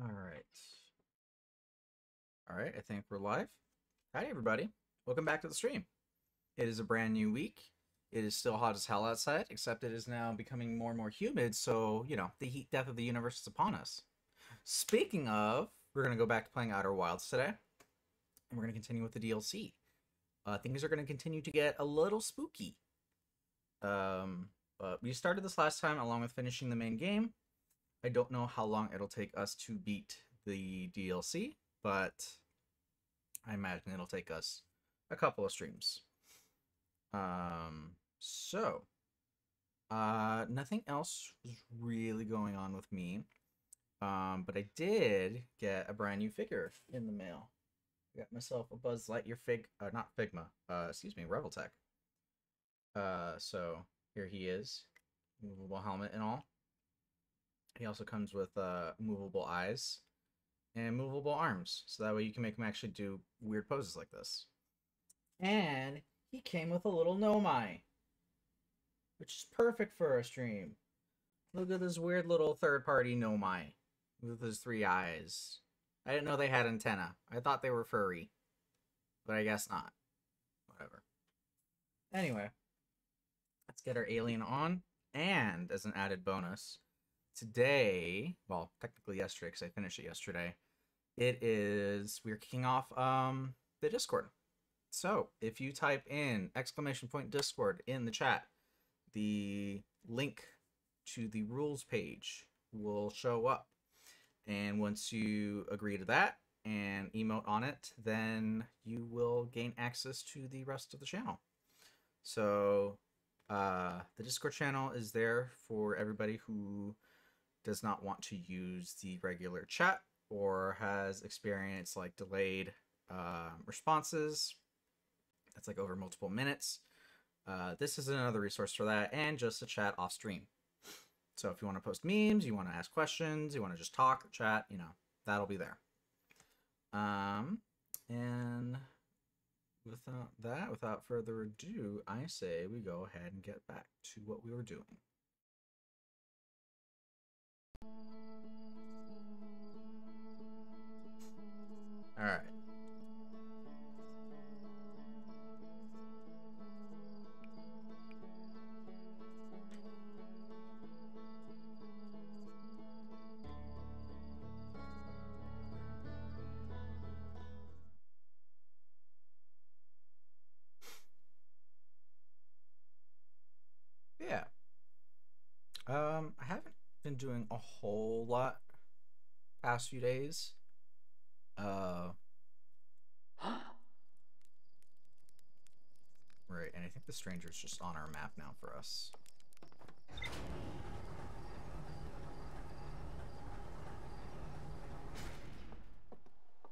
All right. All right, I think we're live. Hi, everybody. Welcome back to the stream. It is a brand new week. It is still hot as hell outside, except it is now becoming more and more humid, so, you know, the heat death of the universe is upon us. Speaking of, we're going to go back to playing Outer Wilds today, and we're going to continue with the DLC. Uh, things are going to continue to get a little spooky. Um, but we started this last time along with finishing the main game. I don't know how long it'll take us to beat the DLC, but I imagine it'll take us a couple of streams. Um, so, uh, nothing else was really going on with me. Um, but I did get a brand new figure in the mail. I got myself a Buzz Lightyear fig, uh, not Figma, uh, excuse me, Revoltech. Uh, so here he is, movable helmet and all. He also comes with uh, movable eyes and movable arms, so that way you can make him actually do weird poses like this. And he came with a little Nomai, which is perfect for a stream. Look at this weird little third-party Nomai with his three eyes. I didn't know they had antenna. I thought they were furry, but I guess not. Whatever. Anyway, let's get our alien on. And as an added bonus, today, well, technically yesterday, because I finished it yesterday, it is, we're kicking off um the Discord. So if you type in exclamation point Discord in the chat, the link to the rules page will show up. And once you agree to that and emote on it, then you will gain access to the rest of the channel. So uh, the Discord channel is there for everybody who does not want to use the regular chat or has experienced like delayed uh, responses. That's like over multiple minutes. Uh, this is another resource for that and just a chat off stream. So if you want to post memes, you want to ask questions, you want to just talk chat, you know, that'll be there. Um, and without that, without further ado, I say we go ahead and get back to what we were doing. All right. Doing a whole lot past few days. Uh, right, and I think the stranger's just on our map now for us.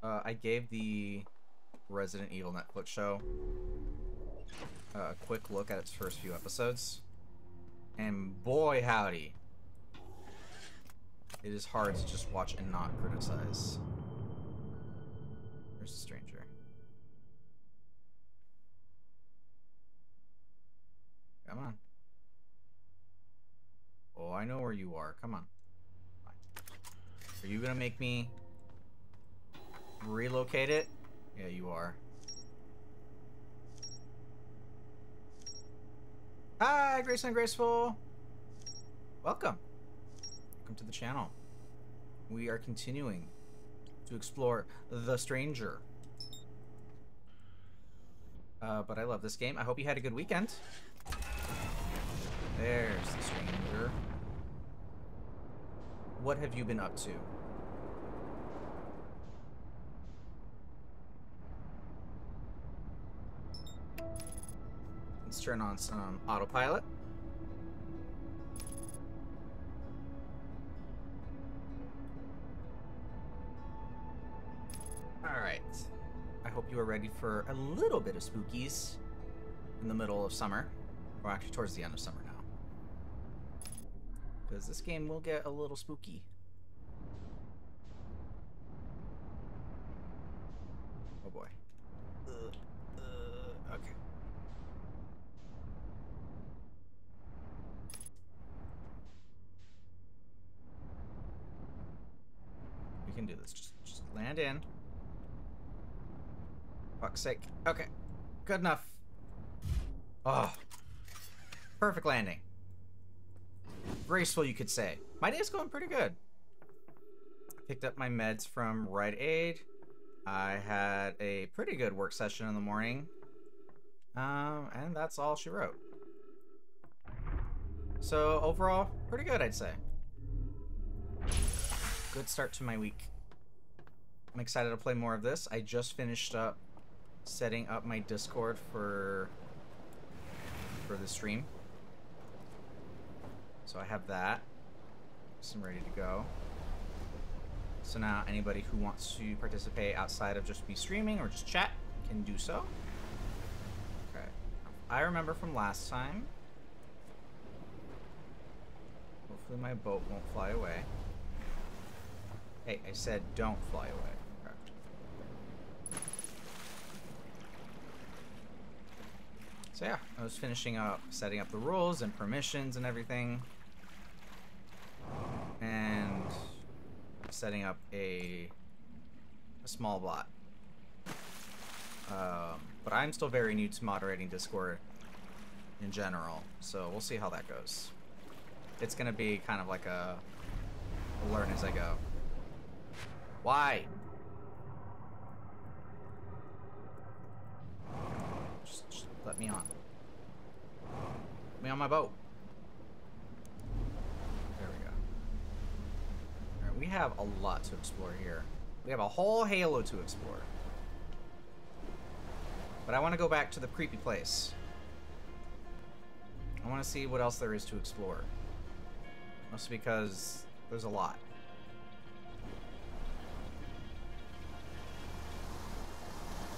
Uh, I gave the Resident Evil Netflix show a quick look at its first few episodes. And boy howdy, it is hard to just watch and not criticize. Where's the stranger? Come on. Oh, I know where you are. Come on. Are you gonna make me relocate it? Yeah, you are. Hi, Grace and Graceful. Welcome. Welcome to the channel. We are continuing to explore The Stranger. Uh, but I love this game. I hope you had a good weekend. There's The Stranger. What have you been up to? Let's turn on some autopilot. You are ready for a little bit of spookies in the middle of summer. Or actually towards the end of summer now. Because this game will get a little spooky. Oh boy. Uh, uh, okay. We can do this. Just, just land in. Fuck's sake. Okay. Good enough. Oh. Perfect landing. Graceful, you could say. My day's going pretty good. Picked up my meds from Rite Aid. I had a pretty good work session in the morning. Um, and that's all she wrote. So overall, pretty good, I'd say. Good start to my week. I'm excited to play more of this. I just finished up setting up my Discord for for the stream. So I have that. So I'm ready to go. So now anybody who wants to participate outside of just me streaming or just chat can do so. Okay. I remember from last time. Hopefully my boat won't fly away. Hey, I said don't fly away. Okay. So yeah, I was finishing up setting up the rules and permissions and everything. And setting up a, a small bot. Um, but I'm still very new to moderating Discord in general, so we'll see how that goes. It's gonna be kind of like a, a learn as I go. Why? Just, just let me on. Let me on my boat. There we go. Alright, we have a lot to explore here. We have a whole Halo to explore. But I want to go back to the creepy place. I want to see what else there is to explore. Mostly because there's a lot.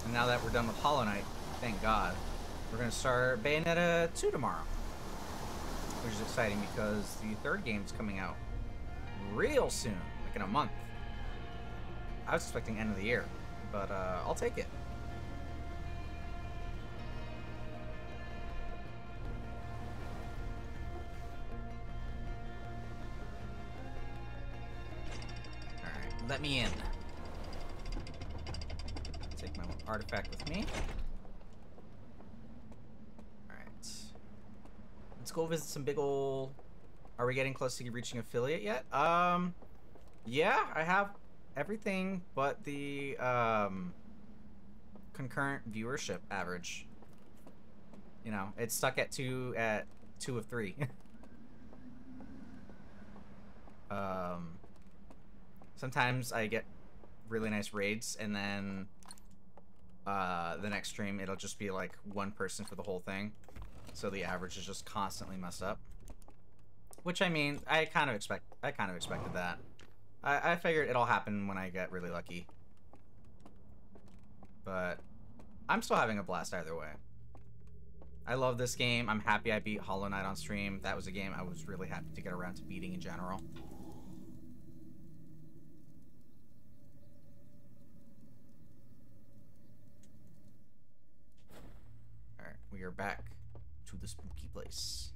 And now that we're done with Hollow Knight, thank God, we're going to start Bayonetta 2 tomorrow. Which is exciting because the third game's coming out real soon, like in a month. I was expecting end of the year, but uh, I'll take it. Alright, let me in. Take my artifact with me. Alright. Let's go visit some big old... Are we getting close to reaching affiliate yet? Um, yeah, I have everything but the um, concurrent viewership average. You know, it's stuck at two at two of three. um, sometimes I get really nice raids, and then uh, the next stream it'll just be like one person for the whole thing, so the average is just constantly messed up. Which I mean, I kind of expect. I kind of expected that. I, I figured it'll happen when I get really lucky. But I'm still having a blast either way. I love this game. I'm happy I beat Hollow Knight on stream. That was a game I was really happy to get around to beating in general. Alright, we are back place.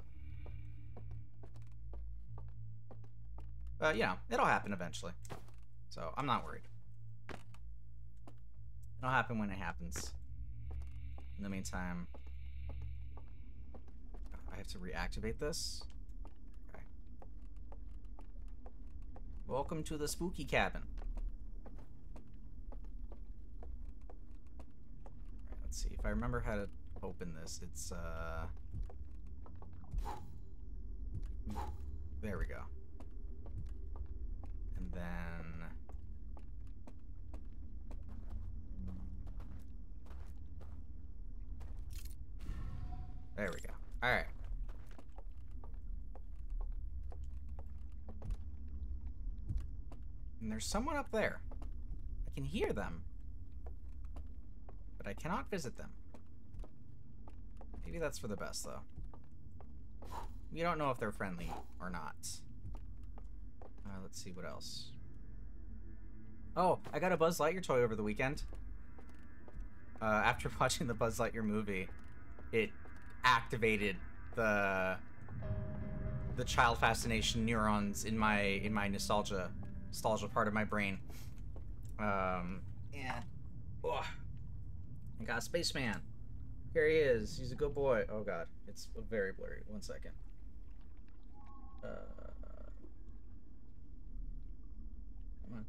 But, you know, it'll happen eventually. So, I'm not worried. It'll happen when it happens. In the meantime, I have to reactivate this. Okay. Welcome to the spooky cabin. Let's see. If I remember how to open this, it's, uh... There we go And then... There we go. Alright. And there's someone up there. I can hear them. But I cannot visit them. Maybe that's for the best, though. We don't know if they're friendly or not. Uh, let's see what else. Oh, I got a Buzz Lightyear toy over the weekend. Uh, after watching the Buzz Lightyear movie, it activated the the child fascination neurons in my in my nostalgia nostalgia part of my brain. Um, and oh, I got a spaceman. Here he is. He's a good boy. Oh god, it's very blurry. One second. Come on.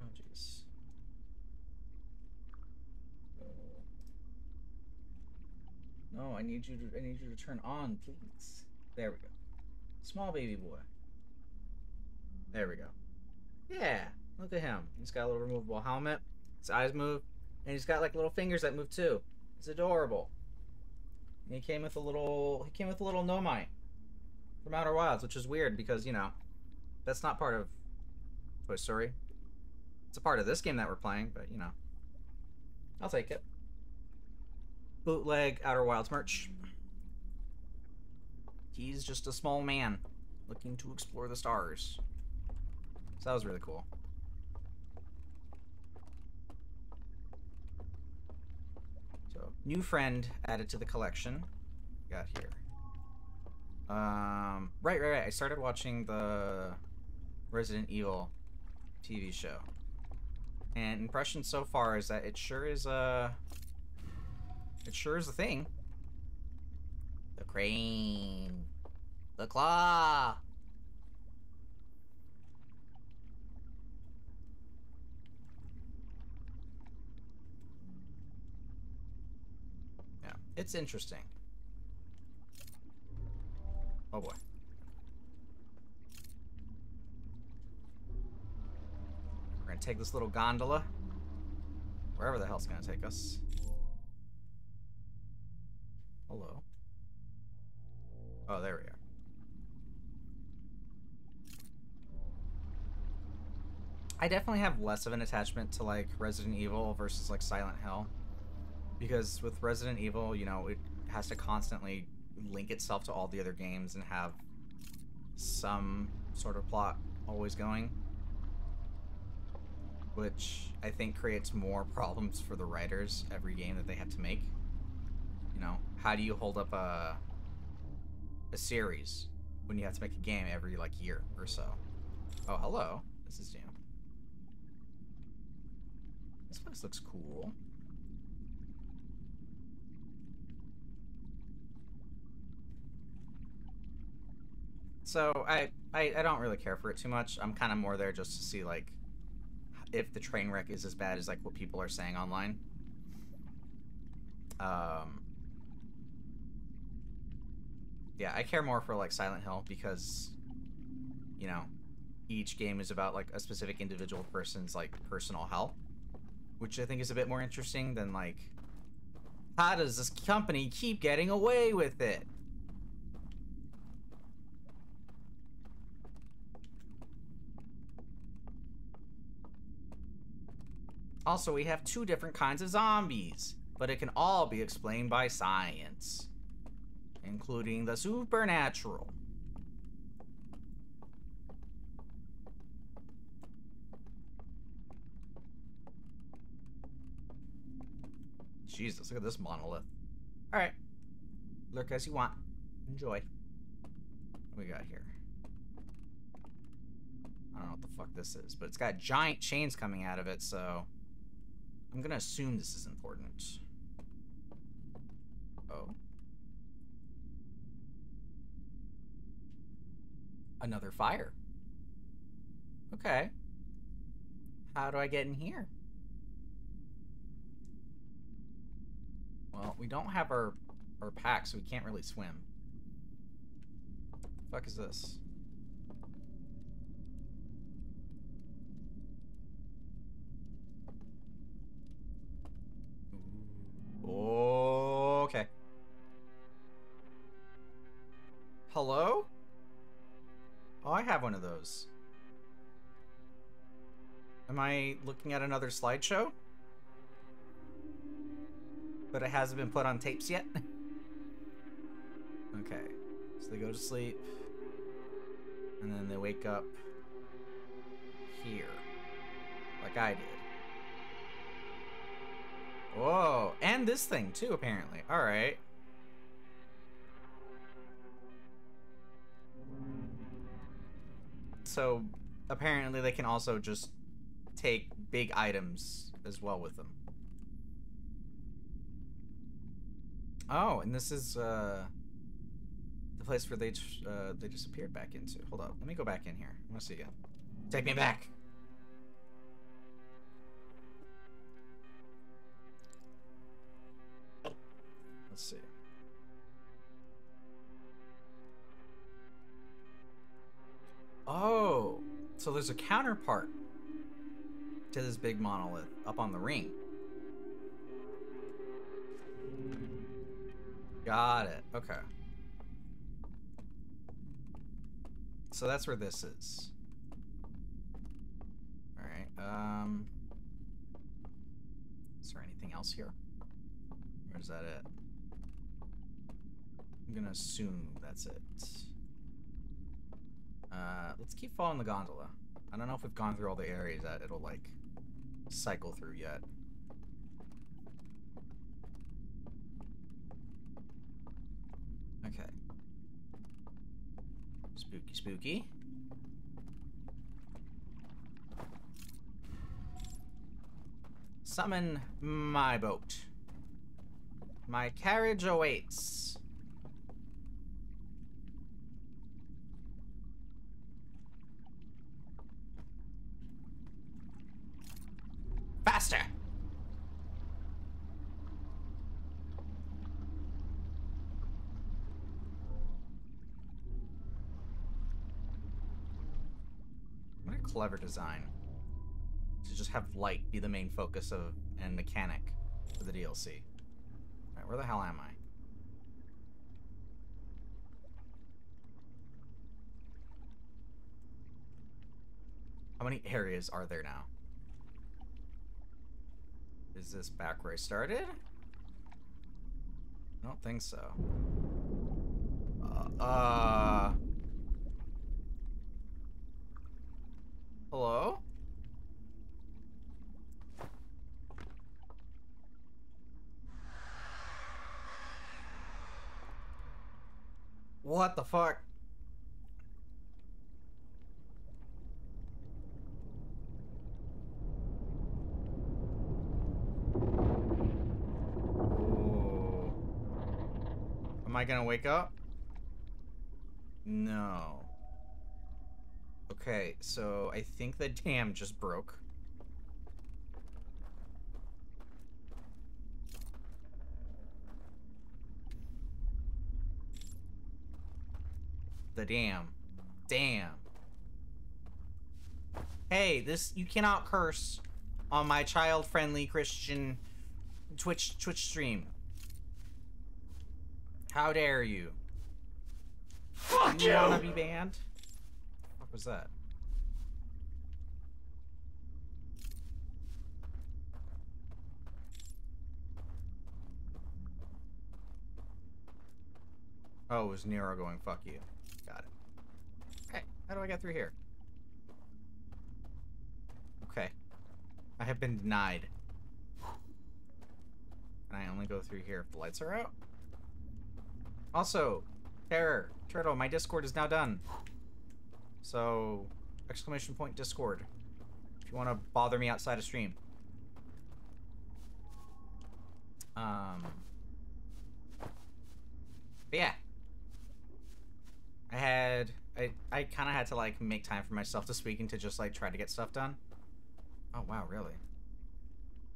Oh jeez. No, I need you to. I need you to turn on, please. There we go. Small baby boy. There we go. Yeah, look at him. He's got a little removable helmet. His eyes move, and he's got like little fingers that move too. It's adorable. He came with a little. He came with a little Nomai from Outer Wilds, which is weird because you know that's not part of Toy Story. It's a part of this game that we're playing, but you know, I'll take it. Bootleg Outer Wilds merch. He's just a small man looking to explore the stars. So that was really cool. So, new friend added to the collection. Got here. Um, right, right, right. I started watching the Resident Evil TV show. And impression so far is that it sure is a... It sure is a thing. The crane. The claw. Yeah, it's interesting. Oh boy. We're gonna take this little gondola. Wherever the hell it's gonna take us. Hello. Oh, there we are. I definitely have less of an attachment to like Resident Evil versus like Silent Hill. Because with Resident Evil, you know, it has to constantly link itself to all the other games and have some sort of plot always going. Which I think creates more problems for the writers every game that they have to make. You know, how do you hold up a a series when you have to make a game every like year or so? Oh, hello. This is new. This place looks cool. So I, I I don't really care for it too much. I'm kind of more there just to see like if the train wreck is as bad as like what people are saying online. Um Yeah, I care more for like Silent Hill because you know, each game is about like a specific individual person's like personal hell, which I think is a bit more interesting than like how does this company keep getting away with it? Also, we have two different kinds of zombies, but it can all be explained by science, including the supernatural. Jesus, look at this monolith. Alright. Lurk as you want. Enjoy. What we got here? I don't know what the fuck this is, but it's got giant chains coming out of it, so... I'm gonna assume this is important. Oh. Another fire. Okay. How do I get in here? Well, we don't have our, our pack, so we can't really swim. The fuck is this? Okay. Hello? Oh, I have one of those. Am I looking at another slideshow? But it hasn't been put on tapes yet? okay. So they go to sleep. And then they wake up here. Like I did. Whoa, and this thing too, apparently. Alright. So, apparently they can also just take big items as well with them. Oh, and this is uh, the place where they uh, they disappeared back into. Hold up, let me go back in here. I want to see again. Take me back. Let's see. Oh, so there's a counterpart to this big monolith up on the ring. Got it. Okay. So that's where this is. Alright, um... Is there anything else here? Or is that it? I'm gonna assume that's it. Uh, let's keep following the gondola. I don't know if we've gone through all the areas that it'll, like, cycle through yet. Okay. Spooky, spooky. Summon my boat. My carriage awaits. Faster! What a clever design. To just have light be the main focus of and mechanic for the DLC. Alright, where the hell am I? How many areas are there now? Is this back where I started? I don't think so. Uh, uh... Hello? What the fuck? Ooh. Am I gonna wake up? No. Okay, so I think the dam just broke. The dam. Damn. Hey, this you cannot curse on my child-friendly Christian Twitch Twitch stream. How dare you? Fuck you you! wanna be banned? Was that? Oh, it was Nero going, fuck you. Got it. Hey, how do I get through here? Okay. I have been denied. Can I only go through here if the lights are out? Also, Terror, Turtle, my Discord is now done. So, exclamation point Discord. If you want to bother me outside of stream. Um. But yeah. I had I I kind of had to like make time for myself this weekend to just like try to get stuff done. Oh wow, really?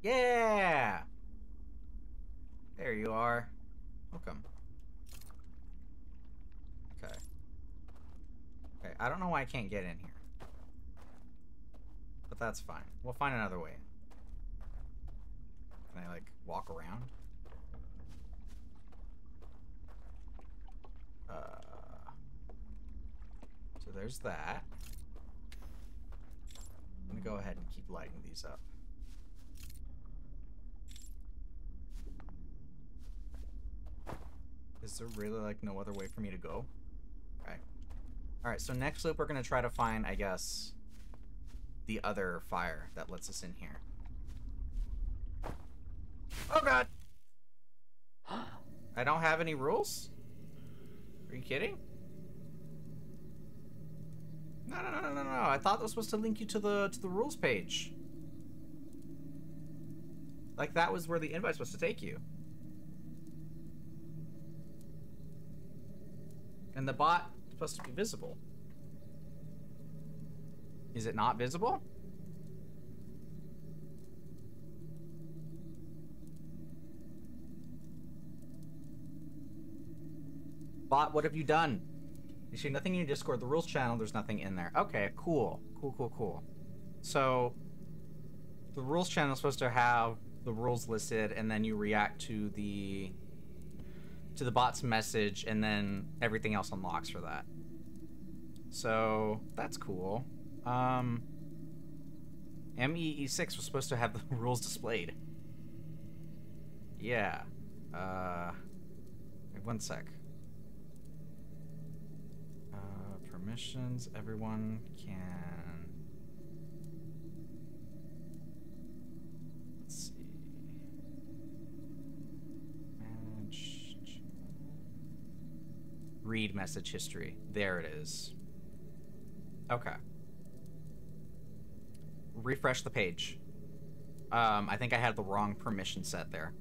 Yeah. There you are. Welcome. Okay. Okay, I don't know why I can't get in here. But that's fine. We'll find another way. Can I, like, walk around? Uh, so there's that. I'm gonna go ahead and keep lighting these up. Is there really, like, no other way for me to go? Okay. Alright, so next loop we're gonna try to find, I guess, the other fire that lets us in here. Oh god! I don't have any rules? Are you kidding? No, no, no, no, no, no. I thought that was supposed to link you to the to the rules page. Like that was where the invite's was supposed to take you. And the bot supposed to be visible. Is it not visible? Bot, what have you done? You see nothing in your Discord. The rules channel, there's nothing in there. Okay, cool. Cool, cool, cool. So, the rules channel is supposed to have the rules listed, and then you react to the to the bot's message, and then everything else unlocks for that. So, that's cool. Um, MEE6 was supposed to have the rules displayed. Yeah. Uh, wait one sec. Uh, permissions, everyone can. Read message history. There it is. Okay. Refresh the page. Um, I think I had the wrong permission set there.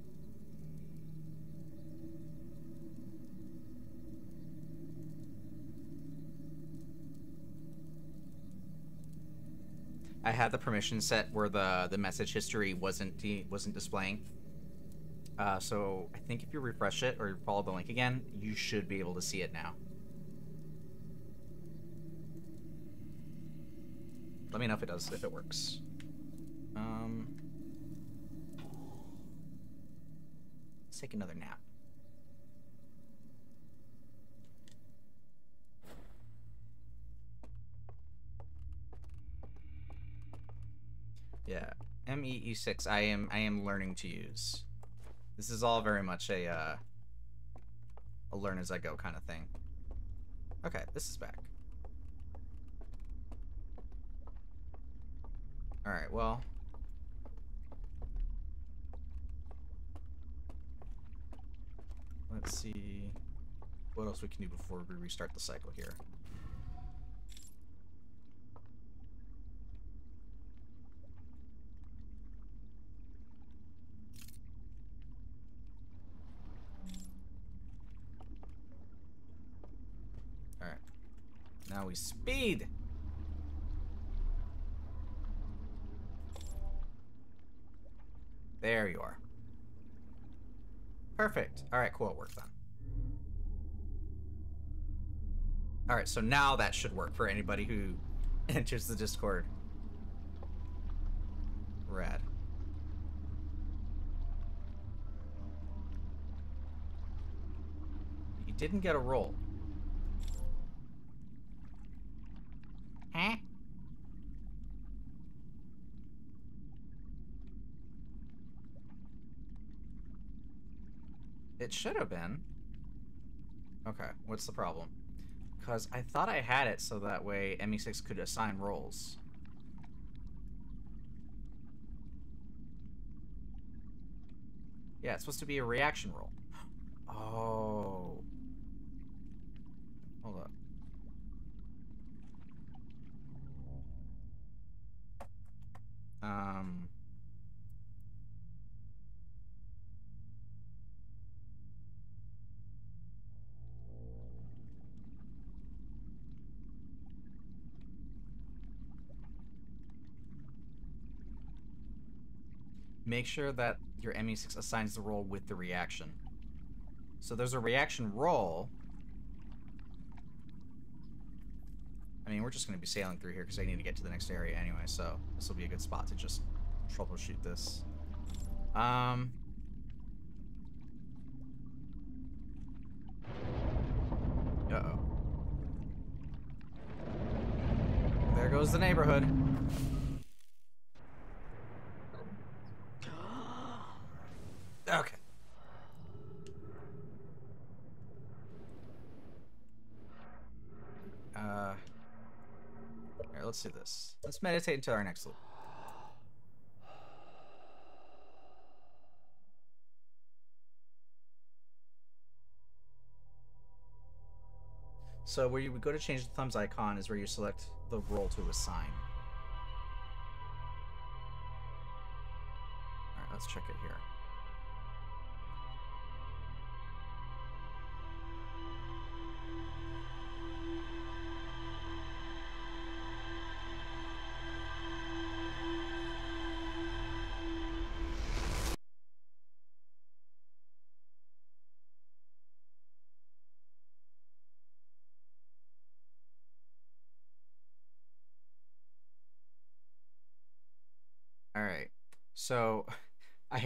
I had the permission set where the the message history wasn't wasn't displaying. Uh, so I think if you refresh it or follow the link again, you should be able to see it now. Let me know if it does, if it works. Um, let's take another nap. Yeah, MEE6 I am I am learning to use. This is all very much a uh, a learn as I go kind of thing. Okay, this is back. Alright, well. Let's see what else we can do before we restart the cycle here. Alright. Now we speed! There you are. Perfect. Alright, cool. It worked then. Alright, so now that should work for anybody who enters the Discord. Rad. You didn't get a role. Huh? It should have been. Okay, what's the problem? Because I thought I had it so that way MEE6 could assign roles. Yeah, it's supposed to be a reaction role. Oh. Hold up. Um... make sure that your MEE6 assigns the role with the reaction. So there's a reaction role. I mean, we're just going to be sailing through here because I need to get to the next area anyway, so this will be a good spot to just troubleshoot this. Um... Uh-oh. There goes the neighborhood. Okay. Uh, here, let's do this. Let's meditate until our next loop. So where you would go to change the thumbs icon is where you select the role to assign.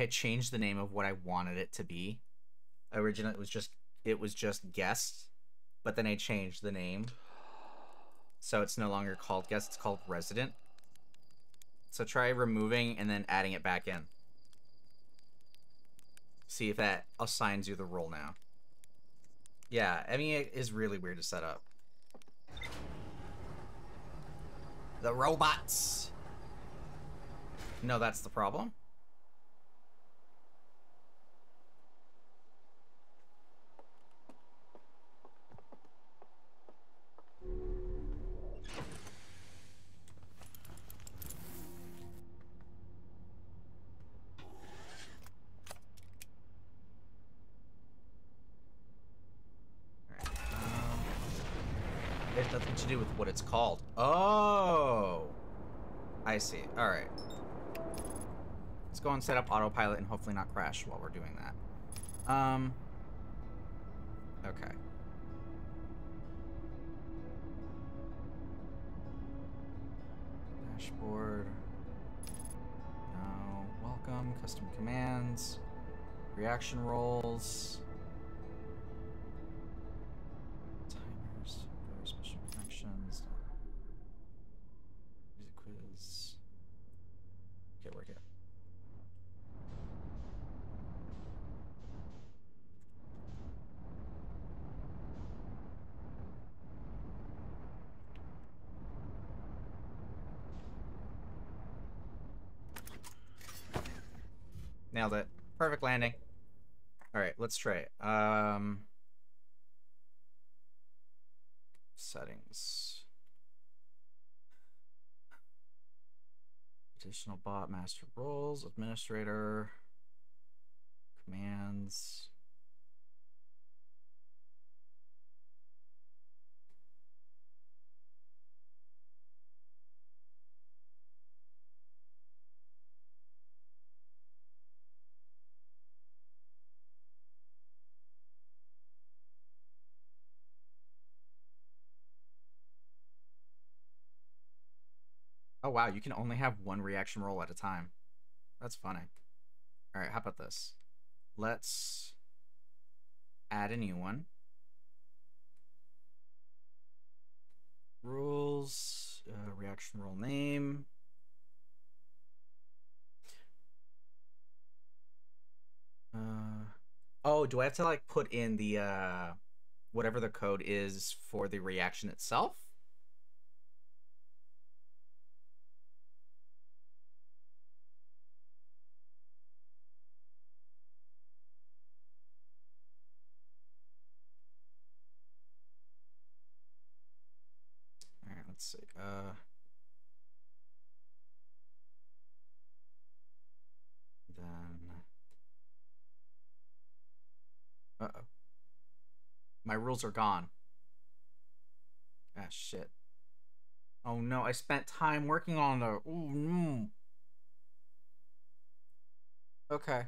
Had changed the name of what I wanted it to be. Originally it was just it was just guest, but then I changed the name. So it's no longer called guest, it's called resident. So try removing and then adding it back in. See if that assigns you the role now. Yeah, I mean it is really weird to set up. The robots. No, that's the problem. Do with what it's called. Oh! I see. Alright. Let's go and set up autopilot and hopefully not crash while we're doing that. Um. Okay. Dashboard. No. Welcome. Custom commands. Reaction roles. Timers. Very special connections. Music quiz. Okay, we're here. Nailed it. Perfect landing. All right, let's try it. Um, settings. Additional bot master roles, administrator, commands. Oh wow, you can only have one reaction role at a time. That's funny. All right, how about this? Let's add a new one. Rules, uh, reaction role name. Uh, oh, do I have to like put in the uh, whatever the code is for the reaction itself? All right, let's see. Uh, then, uh oh, my rules are gone. Ah, shit. Oh no, I spent time working on the. Oh no. Okay.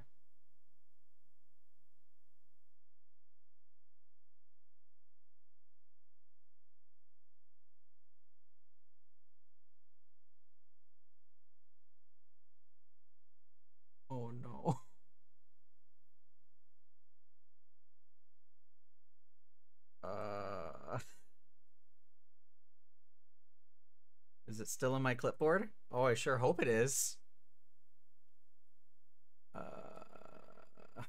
Oh no. Uh, is it still in my clipboard? Oh, I sure hope it is. Uh,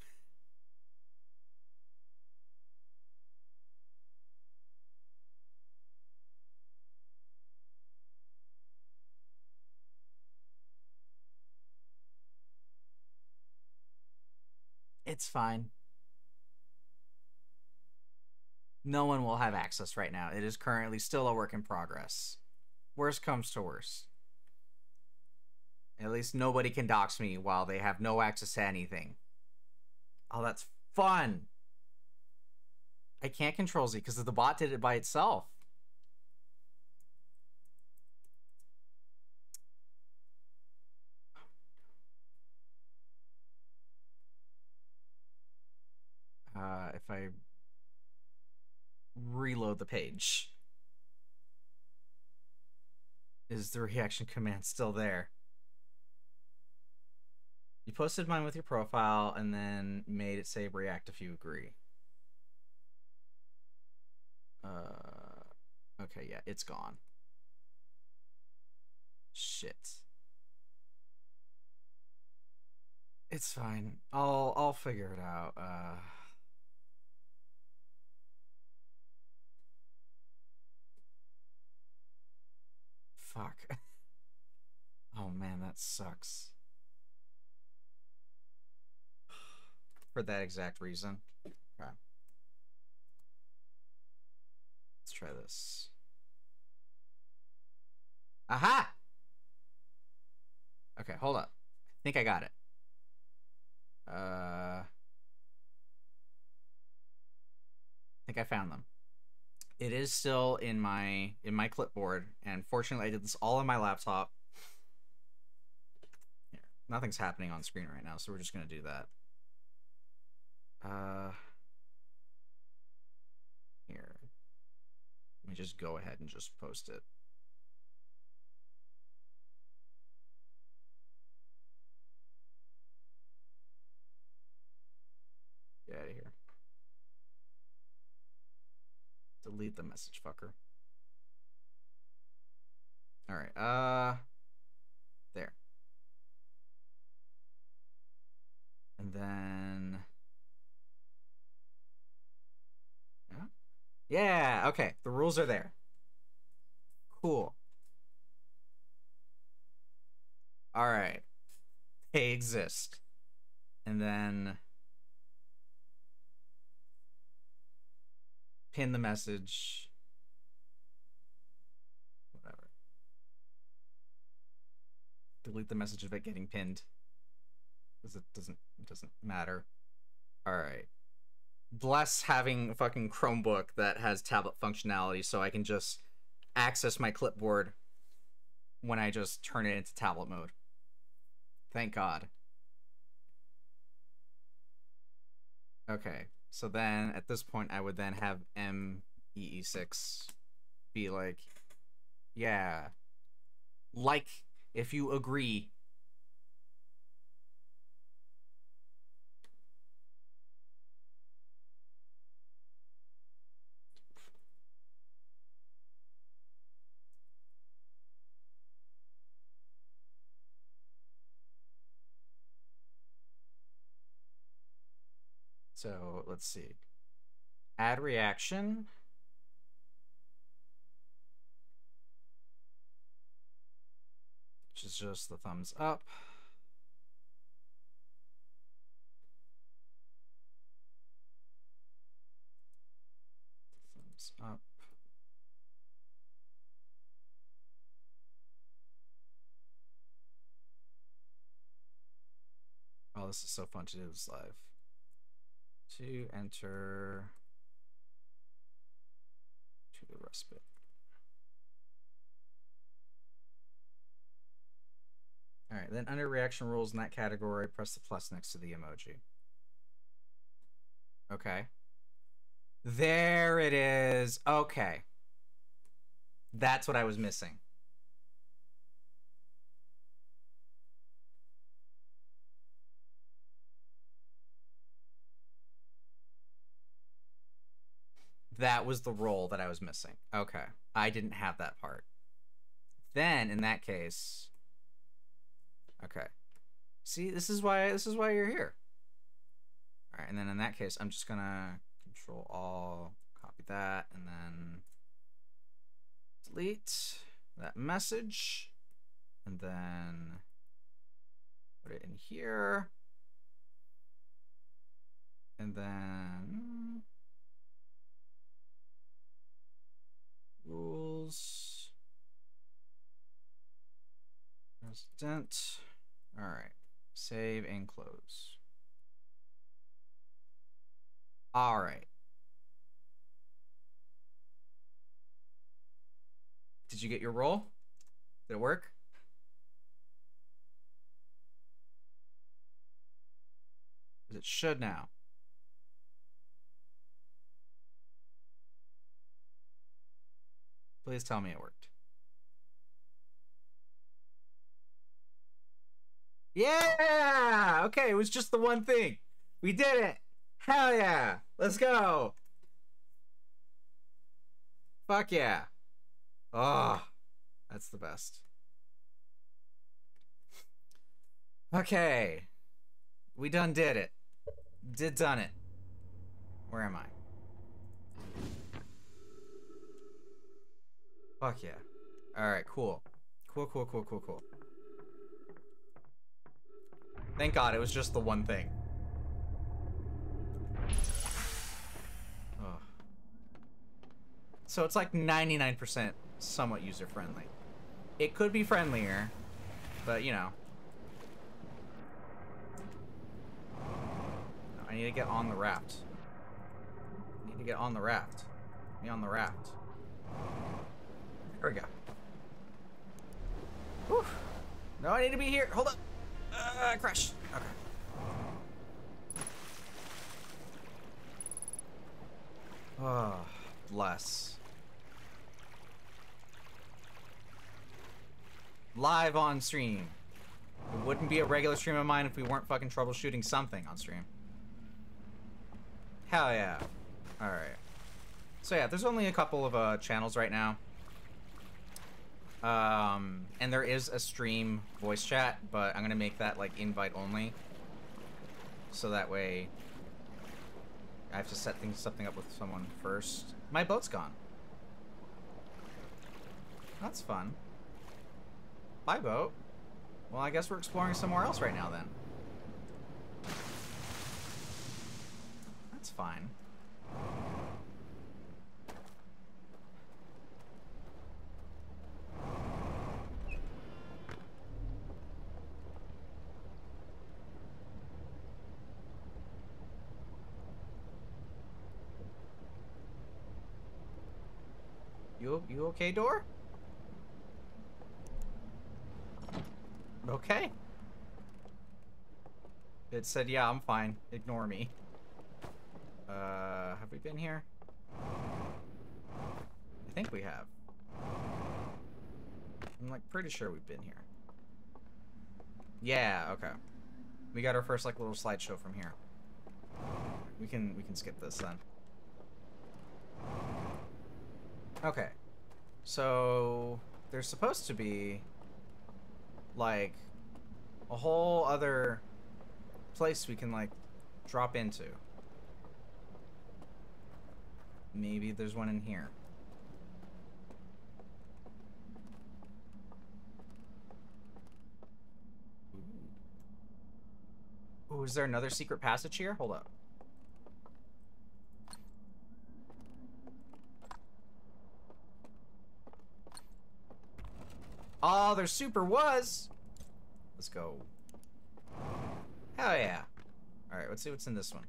it's fine. No one will have access right now. It is currently still a work in progress. Worst comes to worst. At least nobody can dox me while they have no access to anything. Oh, that's fun. I can't control Z because the bot did it by itself. Uh, if I reload the page, is the reaction command still there? You posted mine with your profile and then made it say react if you agree. Uh, okay, yeah, it's gone. Shit. It's fine. I'll I'll figure it out. Uh Fuck. Oh man, that sucks. For that exact reason. Okay. Let's try this. Aha! Okay, hold up. I think I got it. Uh, I think I found them. It is still in my in my clipboard, and fortunately, I did this all on my laptop. Nothing's happening on screen right now, so we're just gonna do that. Uh, here, let me just go ahead and just post it. Get out of here. Delete the message, fucker. Alright, uh... There. And then... Yeah? Yeah, okay. The rules are there. Cool. Alright. They exist. And then... pin the message. Whatever. Delete the message of it getting pinned. Because it doesn't it doesn't matter. Alright. Bless having a fucking Chromebook that has tablet functionality so I can just access my clipboard when I just turn it into tablet mode. Thank God. Okay. So then at this point, I would then have MEE6 be like, yeah, like if you agree. So let's see. Add reaction. Which is just the thumbs up. Thumbs up. Oh, this is so fun to do this live to enter to the respite. All right, then under reaction rules in that category, press the plus next to the emoji. Okay. There it is. Okay. That's what I was missing. That was the role that I was missing. Okay. I didn't have that part. Then in that case Okay. See, this is why this is why you're here. All right, and then in that case, I'm just going to control all, copy that and then delete that message and then put it in here. And then Rules. Resident. All right. Save and close. All right. Did you get your role? Did it work? It should now. Please tell me it worked. Yeah! Okay, it was just the one thing. We did it! Hell yeah! Let's go! Fuck yeah. Oh, that's the best. Okay. We done did it. Did done it. Where am I? Fuck yeah. Alright, cool. Cool, cool, cool, cool, cool. Thank God it was just the one thing. Ugh. So it's like 99% somewhat user-friendly. It could be friendlier, but you know. I need to get on the raft. I need to get on the raft. Me on the raft. There we go. No, I need to be here. Hold up. Uh, crash. Okay. Oh, bless. Live on stream. It wouldn't be a regular stream of mine if we weren't fucking troubleshooting something on stream. Hell yeah. Alright. So yeah, there's only a couple of uh, channels right now. Um, and there is a stream voice chat, but I'm gonna make that like invite only. So that way I have to set things something up with someone first. My boat's gone. That's fun. Bye boat. Well, I guess we're exploring somewhere else right now then. That's fine. You you okay, door? Okay. It said, yeah, I'm fine. Ignore me. Uh, have we been here? I think we have. I'm like pretty sure we've been here. Yeah, okay. We got our first like little slideshow from here. We can we can skip this then. Okay. So there's supposed to be like a whole other place we can like drop into. Maybe there's one in here. Ooh, is there another secret passage here? Hold up. Oh, there super was! Let's go. Hell yeah. Alright, let's see what's in this one.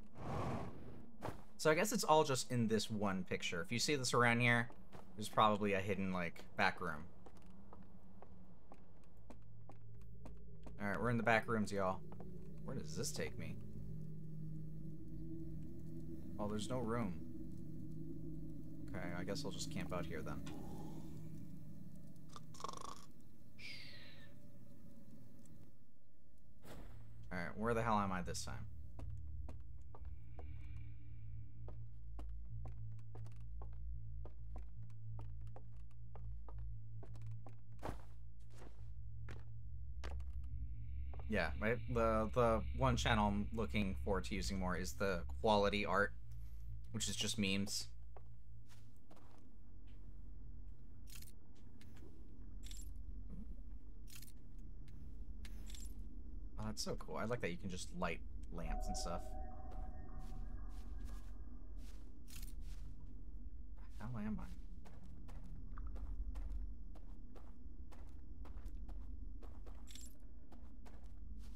So I guess it's all just in this one picture. If you see this around here, there's probably a hidden, like, back room. Alright, we're in the back rooms, y'all. Where does this take me? Oh, there's no room. Okay, I guess I'll just camp out here then. Alright, where the hell am I this time? Yeah, right. the the one channel I'm looking forward to using more is the quality art, which is just memes. Oh, that's so cool. I like that you can just light lamps and stuff. How am I?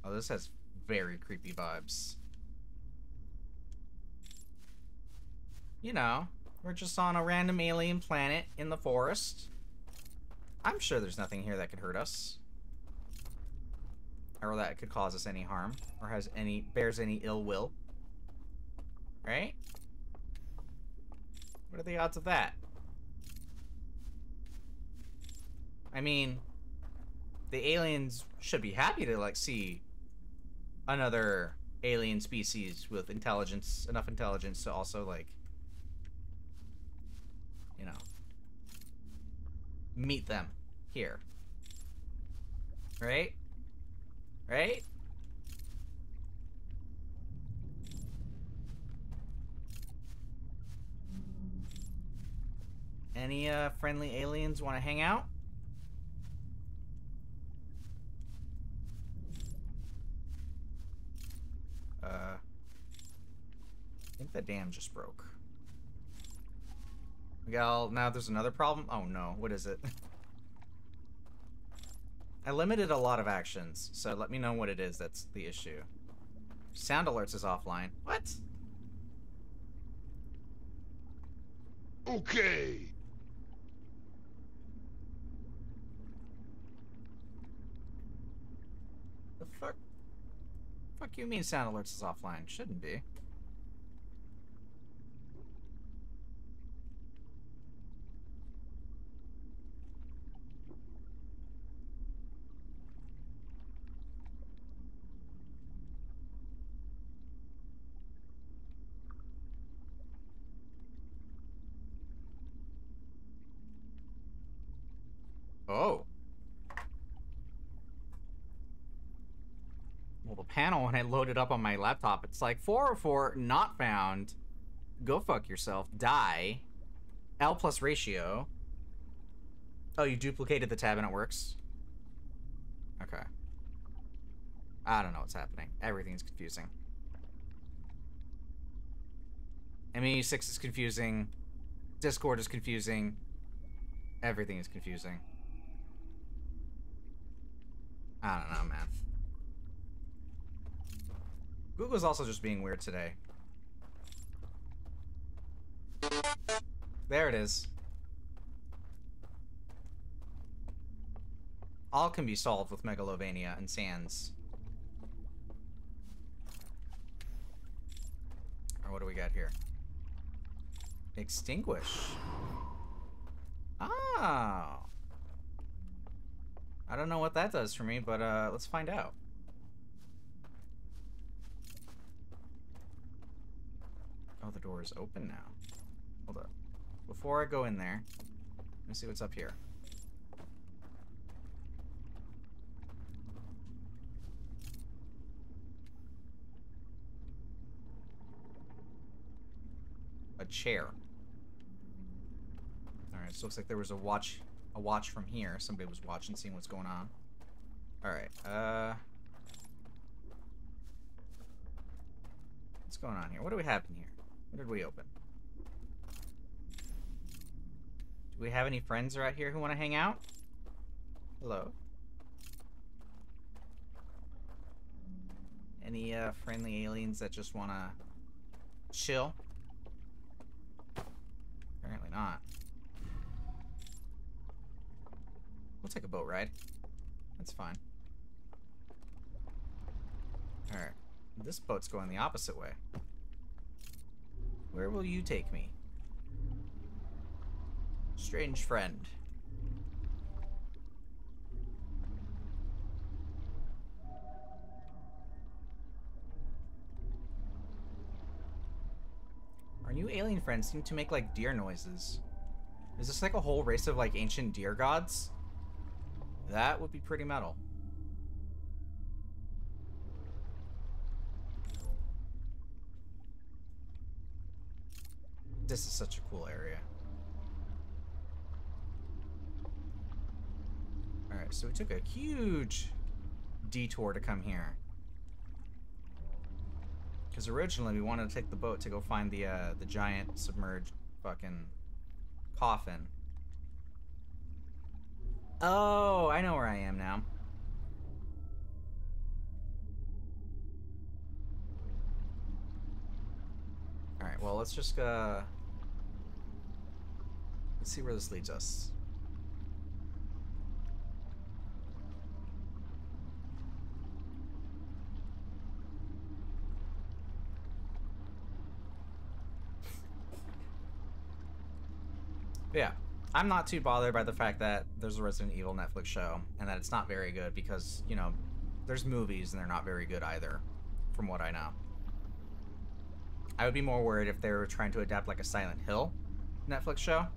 Oh, this has very creepy vibes. You know, we're just on a random alien planet in the forest. I'm sure there's nothing here that could hurt us. Or that could cause us any harm. Or has any bears any ill will. Right? What are the odds of that? I mean, the aliens should be happy to like see another alien species with intelligence, enough intelligence to also like, you know, meet them here. Right? Right? Any uh, friendly aliens want to hang out? Uh, I think the dam just broke. Miguel, now there's another problem? Oh no, what is it? I limited a lot of actions, so let me know what it is that's the issue. Sound alerts is offline. What? Okay. The fuck? Fuck you mean sound alerts is offline? Shouldn't be. Oh. Well, the panel, when I load it up on my laptop, it's like 404 not found. Go fuck yourself. Die. L plus ratio. Oh, you duplicated the tab and it works? Okay. I don't know what's happening. Everything's confusing. MEE6 is confusing. Discord is confusing. Everything is confusing. I don't know, man. Google's also just being weird today. There it is. All can be solved with Megalovania and Sans. Or what do we got here? Extinguish. Oh. I don't know what that does for me, but uh, let's find out. Oh, the door is open now. Hold up. Before I go in there, let me see what's up here. A chair. Alright, so looks like there was a watch a watch from here. Somebody was watching, seeing what's going on. Alright, uh... What's going on here? What do we have in here? What did we open? Do we have any friends right here who want to hang out? Hello? Any, uh, friendly aliens that just want to chill? Apparently not. We'll take a boat ride. That's fine. Alright. This boat's going the opposite way. Where will you take me? Strange friend. Our new alien friends seem to make like deer noises. Is this like a whole race of like ancient deer gods? That would be pretty metal. This is such a cool area. Alright, so we took a huge detour to come here. Because originally we wanted to take the boat to go find the uh, the giant submerged fucking coffin. Oh, I know where I am now. Alright, well, let's just, uh... Let's see where this leads us. yeah, I'm not too bothered by the fact that there's a Resident Evil Netflix show and that it's not very good because, you know, there's movies and they're not very good either, from what I know. I would be more worried if they were trying to adapt like a Silent Hill Netflix show.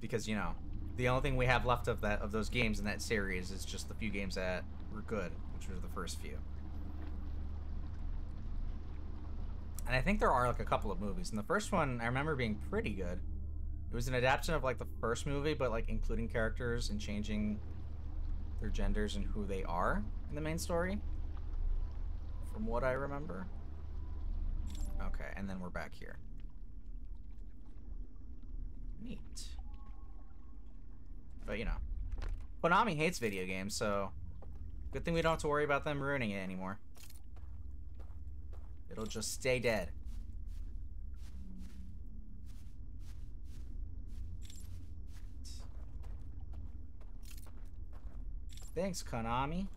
Because, you know, the only thing we have left of that of those games in that series is just the few games that were good, which were the first few. And I think there are like a couple of movies. And the first one I remember being pretty good. It was an adaptation of like the first movie, but like including characters and changing their genders and who they are in the main story. From what I remember. Okay, and then we're back here. Neat. But you know. Konami hates video games, so good thing we don't have to worry about them ruining it anymore. It'll just stay dead. Thanks, Konami.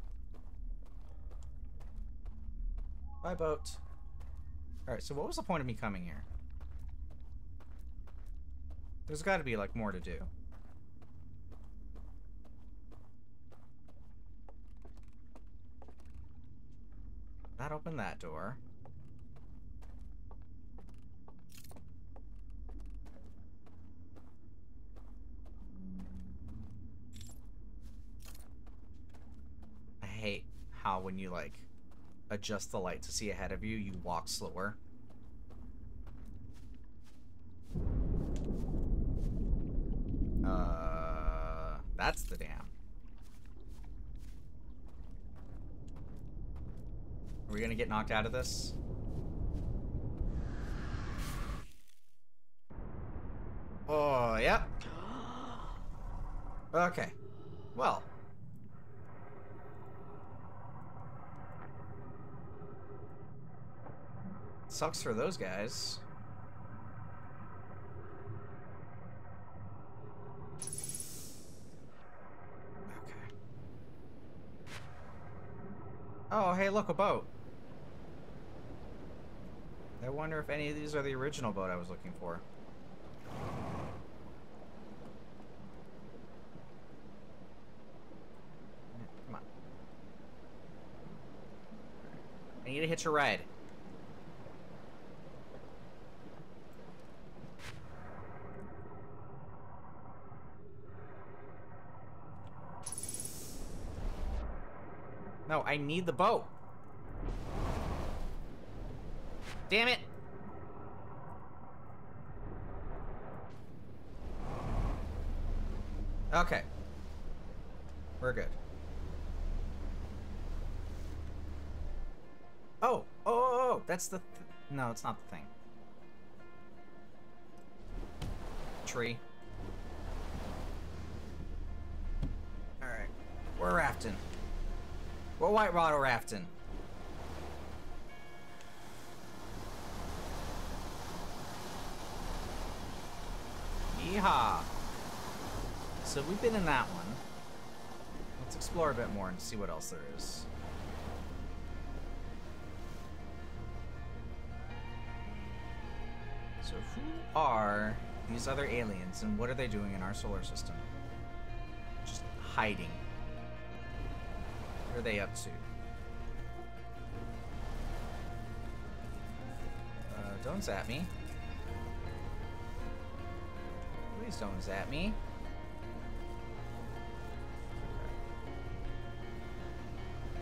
Bye, boat. Alright, so what was the point of me coming here? There's got to be, like, more to do. That opened that door. I hate how when you, like, adjust the light to see ahead of you, you walk slower. Uh, that's the dam. Are we gonna get knocked out of this? Oh, yep. Okay. Well. Sucks for those guys. Okay. Oh, hey, look, a boat. I wonder if any of these are the original boat I was looking for. Come on. I need to hitch a ride. No, I need the boat. Damn it! Okay. We're good. Oh, oh, oh, oh, oh, that's the. Th no, it's not the thing. Tree. Alright. We're rafting. We're white water rafting. Yeehaw! So we've been in that one. Let's explore a bit more and see what else there is. So who are these other aliens and what are they doing in our solar system? Just hiding. What are they up to? Uh, don't zap me. Please don't zap me.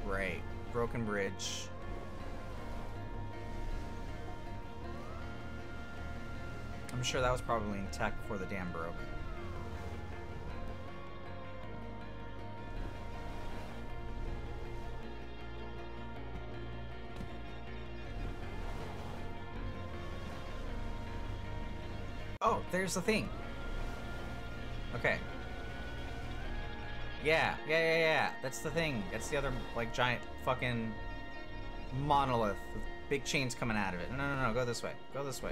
Right. Broken bridge. I'm sure that was probably intact before the dam broke. Oh, there's the thing. Okay. Yeah, yeah, yeah, yeah. That's the thing. That's the other, like, giant fucking monolith with big chains coming out of it. No, no, no, go this way. Go this way.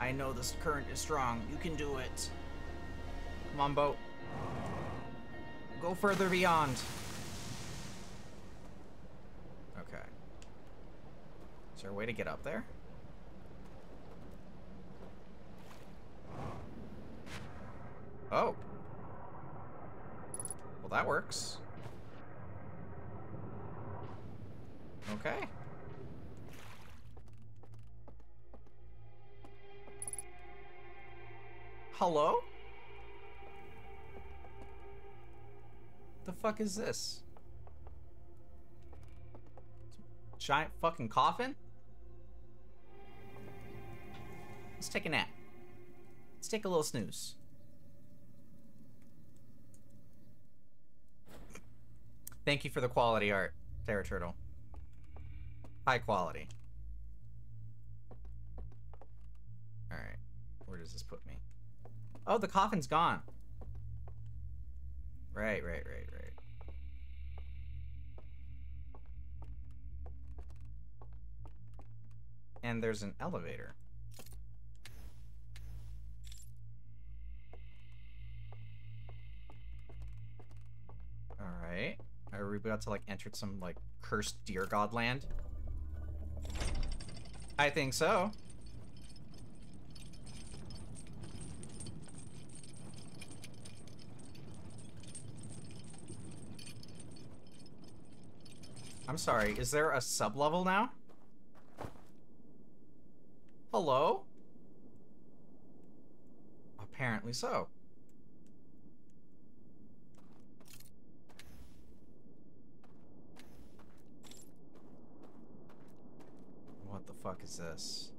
I know this current is strong. You can do it. Come on, boat. Go further beyond. Okay. Is there a way to get up there? Fuck is this? Giant fucking coffin? Let's take a nap. Let's take a little snooze. Thank you for the quality art, Terra Turtle. High quality. Alright. Where does this put me? Oh, the coffin's gone. Right, right, right, right. And there's an elevator. Alright. Are we about to, like, enter some, like, cursed deer god land? I think so. I'm sorry, is there a sub-level now? Hello? Apparently so. What the fuck is this?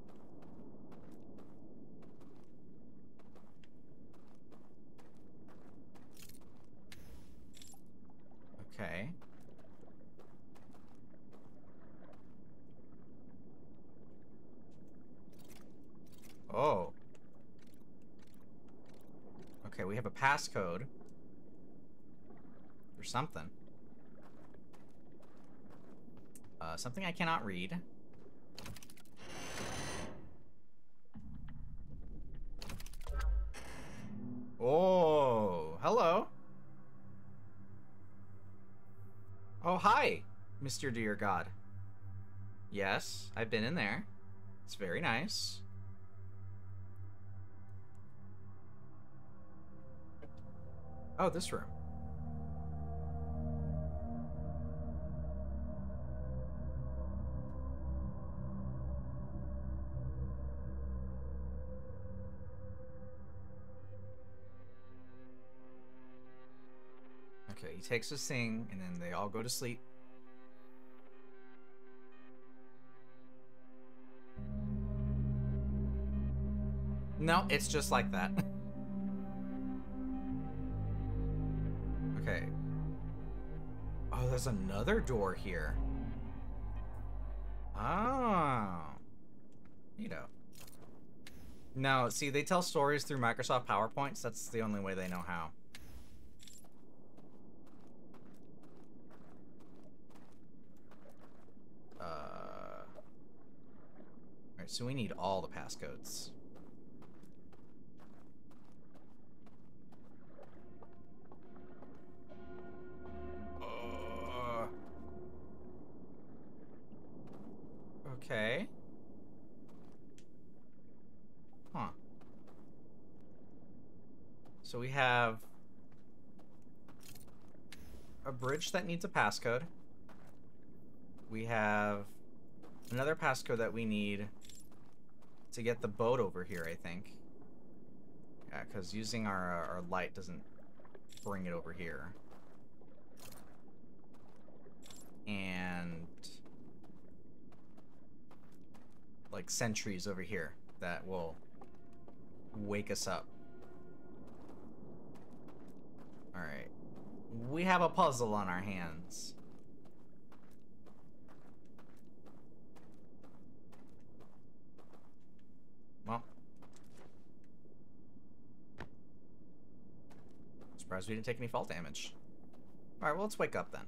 Okay. Oh. Okay, we have a passcode. Or something. Uh, something I cannot read. Oh, hello. Oh, hi, Mr. Deer God. Yes, I've been in there. It's very nice. Oh, this room. Okay, he takes his thing, and then they all go to sleep. No, it's just like that. there's another door here. Oh. You know. No, see, they tell stories through Microsoft PowerPoints. That's the only way they know how. Uh. Alright, so we need all the passcodes. So we have a bridge that needs a passcode. We have another passcode that we need to get the boat over here, I think. Yeah, because using our, uh, our light doesn't bring it over here. And like sentries over here that will wake us up. Alright. We have a puzzle on our hands. Well. Surprised we didn't take any fall damage. Alright, well, let's wake up then.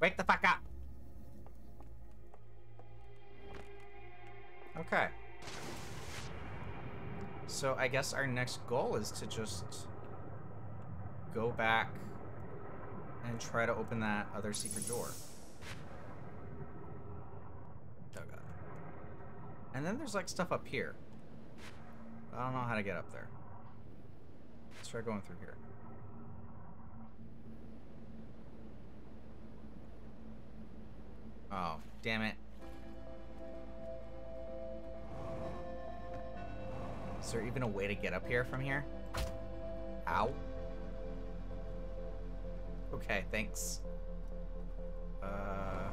Wake the fuck up! So I guess our next goal is to just go back and try to open that other secret door. Oh god. And then there's like stuff up here. I don't know how to get up there. Let's try going through here. Oh, damn it. Is there even a way to get up here from here? Ow. Okay, thanks. Uh,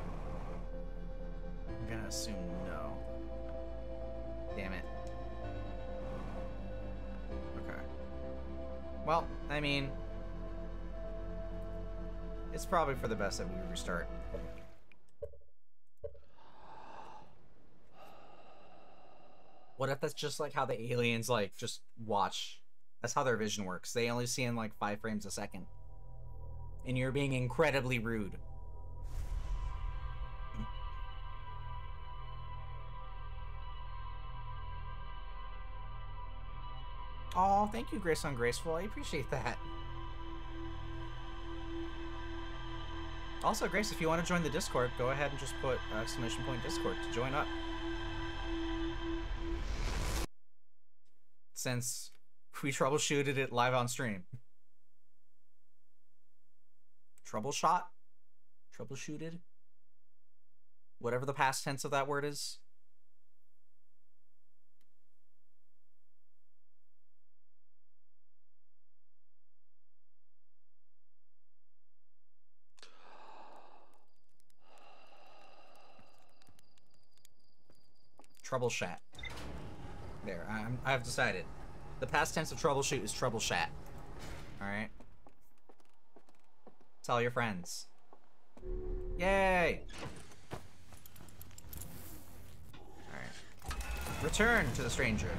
I'm gonna assume no. Damn it. Okay. Well, I mean, it's probably for the best that we restart. What if that's just like how the aliens like just watch? That's how their vision works. They only see in like five frames a second. And you're being incredibly rude. Oh, thank you, Grace Ungraceful. I appreciate that. Also, Grace, if you want to join the Discord, go ahead and just put uh, exclamation point Discord to join up. Since we troubleshooted it live on stream. Troubleshot? Troubleshooted? Whatever the past tense of that word is. Troubleshoot. There, I'm, I've decided. The past tense of troubleshoot is troubleshoot. Alright? Tell your friends. Yay! Alright. Return to the stranger.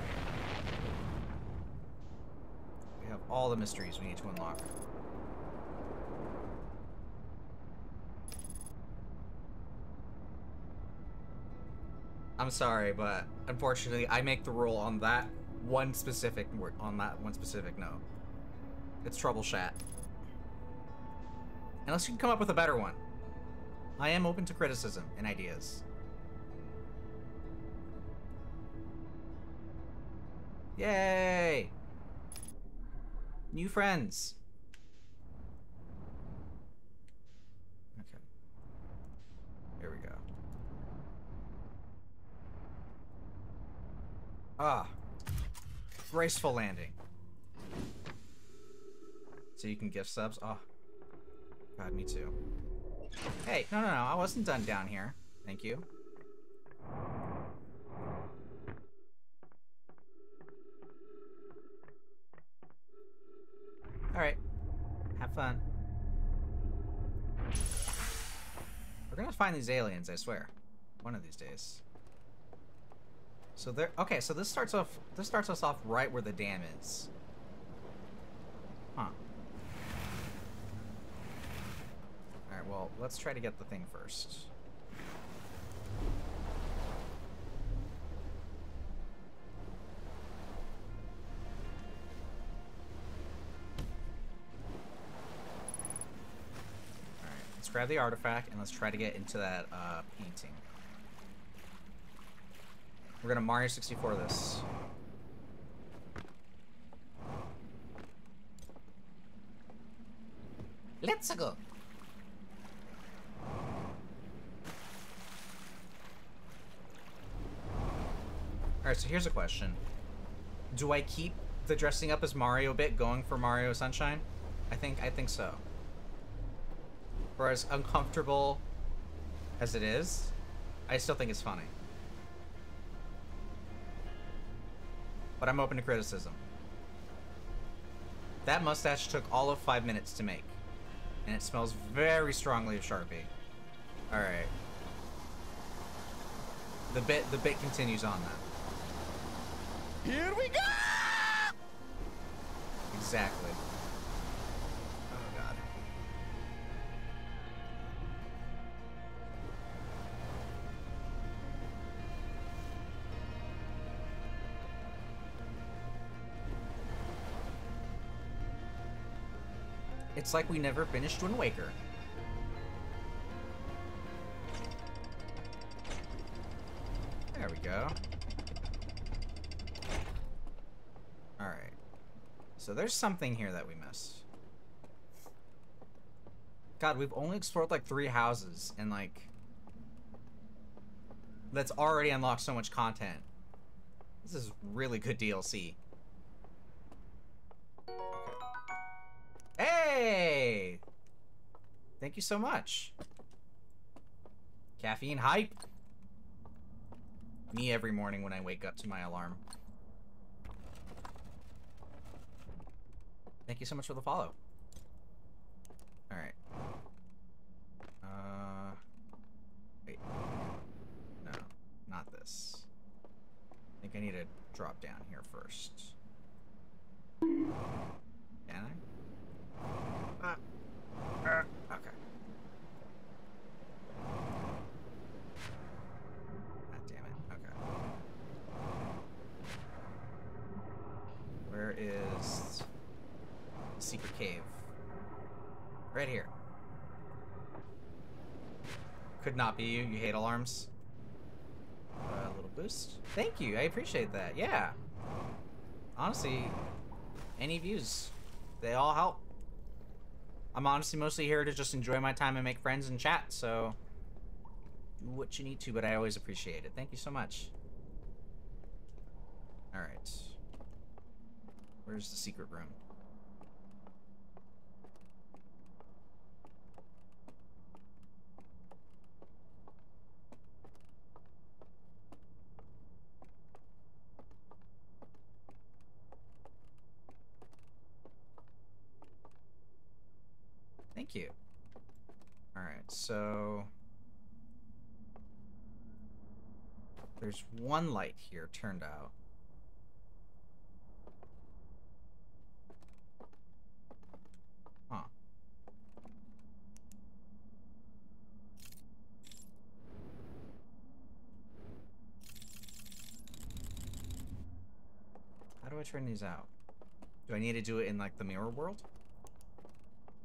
We have all the mysteries we need to unlock. I'm sorry, but unfortunately, I make the rule on that one specific on that one specific note. It's troubleshoot. Unless you can come up with a better one. I am open to criticism and ideas. Yay! New friends. Okay. Here we go. Ah. Graceful landing. So you can gift subs? Oh. God, me too. Hey, no, no, no. I wasn't done down here. Thank you. Alright. Have fun. We're gonna find these aliens, I swear. One of these days. So there. Okay, so this starts off. This starts us off right where the dam is. Huh. All right. Well, let's try to get the thing first. All right. Let's grab the artifact and let's try to get into that uh, painting. We're gonna Mario 64 this. Let's go. Alright, so here's a question. Do I keep the dressing up as Mario bit going for Mario Sunshine? I think I think so. For as uncomfortable as it is, I still think it's funny. But I'm open to criticism. That mustache took all of five minutes to make, and it smells very strongly of Sharpie. All right. The bit the bit continues on that. Here we go! Exactly. It's like we never finished Wind Waker. There we go. Alright. So there's something here that we missed. God, we've only explored like three houses and like that's already unlocked so much content. This is really good DLC. Hey! Thank you so much. Caffeine hype. Me every morning when I wake up to my alarm. Thank you so much for the follow. Alright. Uh, wait. No, not this. I think I need to drop down here first. Uh, uh, okay. God damn it. Okay. Where is the secret cave? Right here. Could not be you. You hate alarms. A little boost. Thank you. I appreciate that. Yeah. Honestly, any views, they all help. I'm honestly mostly here to just enjoy my time and make friends and chat, so do what you need to, but I always appreciate it. Thank you so much. Alright. Where's the secret room? Thank you. Alright, so... There's one light here turned out. Huh. How do I turn these out? Do I need to do it in like the mirror world?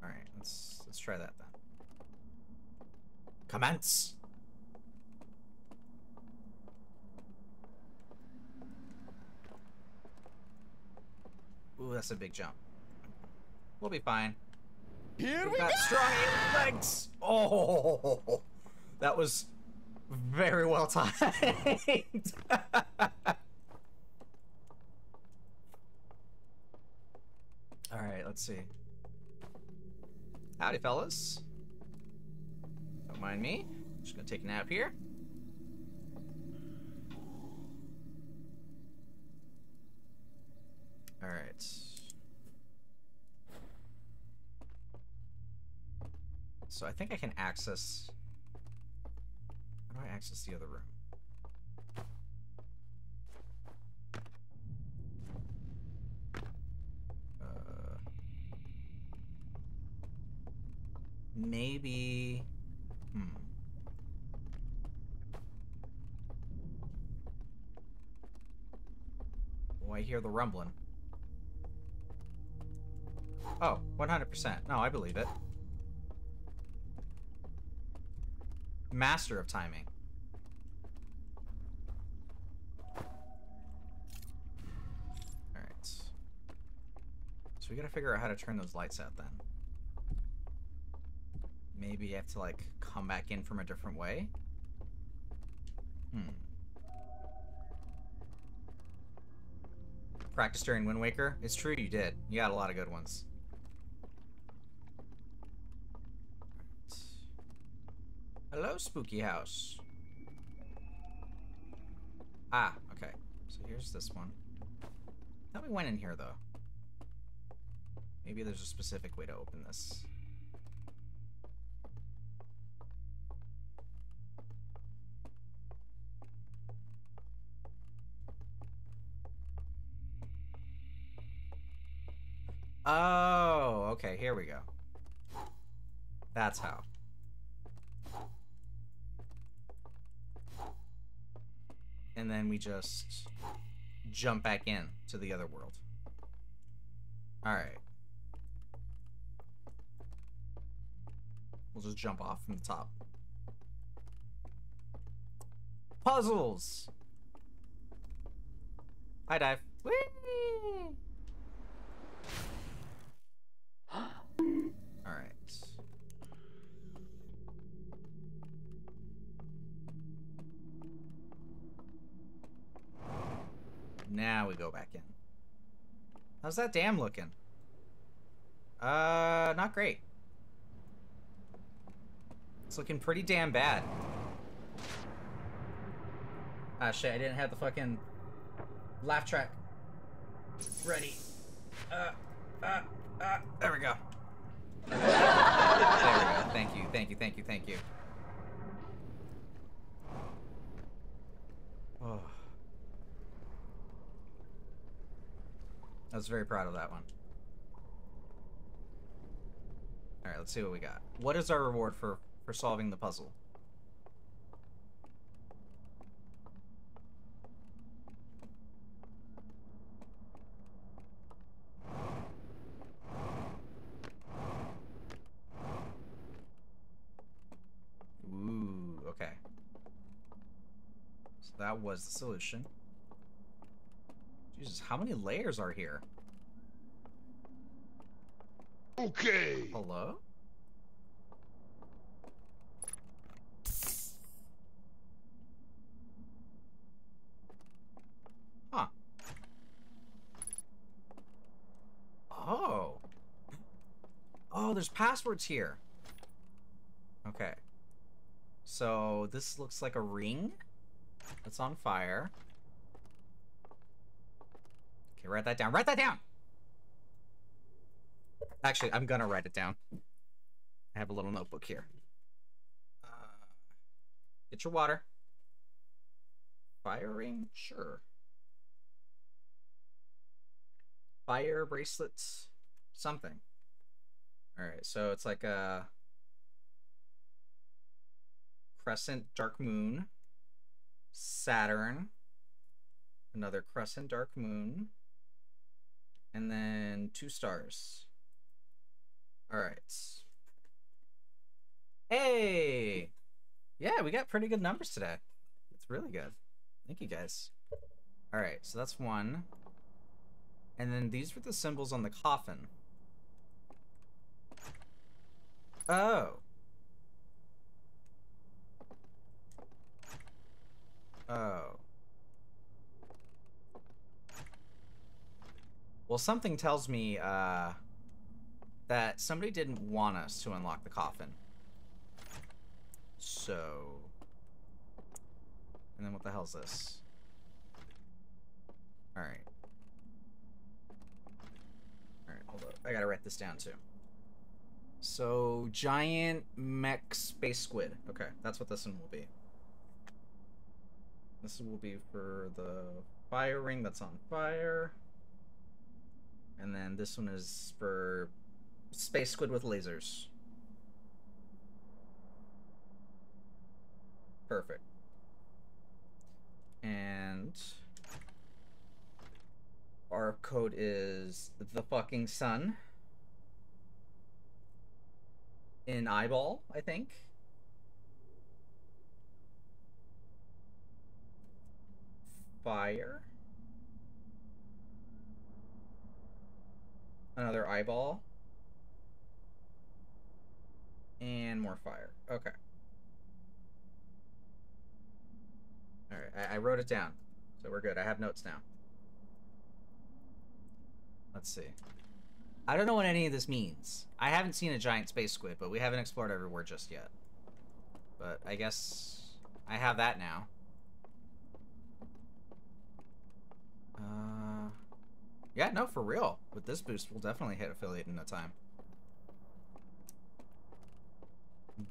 Alright, let's let's try that then. Commence! Ooh, that's a big jump. We'll be fine. Here We've we got go! strong legs! Oh, that was very well timed. Alright, let's see. Howdy, fellas. Don't mind me. Just gonna take a nap here. Alright. So I think I can access... How do I access the other room? Uh, maybe... Hmm. Oh, I hear the rumbling. Oh, 100%. No, I believe it. Master of timing. Alright. So we gotta figure out how to turn those lights out then. Maybe you have to, like, come back in from a different way? Hmm. Practice during Wind Waker? It's true you did. You got a lot of good ones. Hello, spooky house. Ah, okay. So here's this one. Thought we went in here though. Maybe there's a specific way to open this. Oh, okay, here we go. That's how. And then we just jump back in to the other world. Alright. We'll just jump off from the top. Puzzles! High dive. Whee! Alright. Now we go back in. How's that dam looking? Uh, not great. It's looking pretty damn bad. Ah, shit, I didn't have the fucking laugh track ready. Uh, uh, uh, there we go. there we go. Thank you, thank you, thank you, thank you. Oh. I was very proud of that one. Alright, let's see what we got. What is our reward for, for solving the puzzle? Ooh, okay. So that was the solution. Jesus, how many layers are here? Okay. Hello? Huh. Oh. Oh, there's passwords here. Okay. So this looks like a ring that's on fire. Okay, write that down. Write that down! Actually, I'm gonna write it down. I have a little notebook here. Uh, get your water. Fire ring? Sure. Fire bracelets? Something. Alright, so it's like a crescent dark moon. Saturn. Another crescent dark moon. And then two stars. All right. Hey! Yeah, we got pretty good numbers today. It's really good. Thank you guys. All right, so that's one. And then these were the symbols on the coffin. Oh. Oh. Well, something tells me, uh that somebody didn't want us to unlock the coffin. So... And then what the hell's this? Alright. Alright, hold up. I gotta write this down too. So, giant mech space squid. Okay, that's what this one will be. This will be for the fire ring that's on fire. And then this one is for space squid with lasers. Perfect. And our code is the fucking sun. In eyeball, I think. Fire. Another eyeball. And more fire. Okay. Alright, I, I wrote it down. So we're good. I have notes now. Let's see. I don't know what any of this means. I haven't seen a giant space squid, but we haven't explored everywhere just yet. But I guess I have that now. Uh, yeah, no, for real. With this boost, we'll definitely hit affiliate in no time.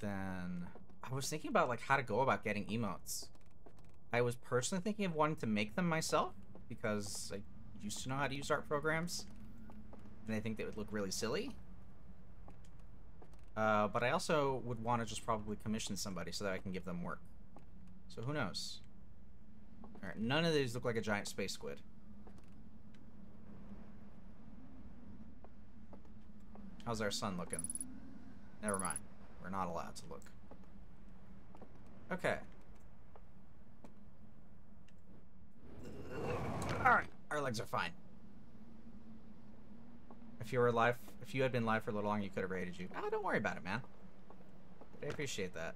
Then I was thinking about like how to go about getting emotes. I was personally thinking of wanting to make them myself because I used to know how to use art programs, and I think they would look really silly. Uh, but I also would want to just probably commission somebody so that I can give them work. So who knows? Alright, none of these look like a giant space squid. How's our sun looking? Never mind. We're not allowed to look. Okay. Alright, our legs are fine. If you were alive, if you had been alive for a little longer, you could have raided you. Oh, don't worry about it, man. I appreciate that.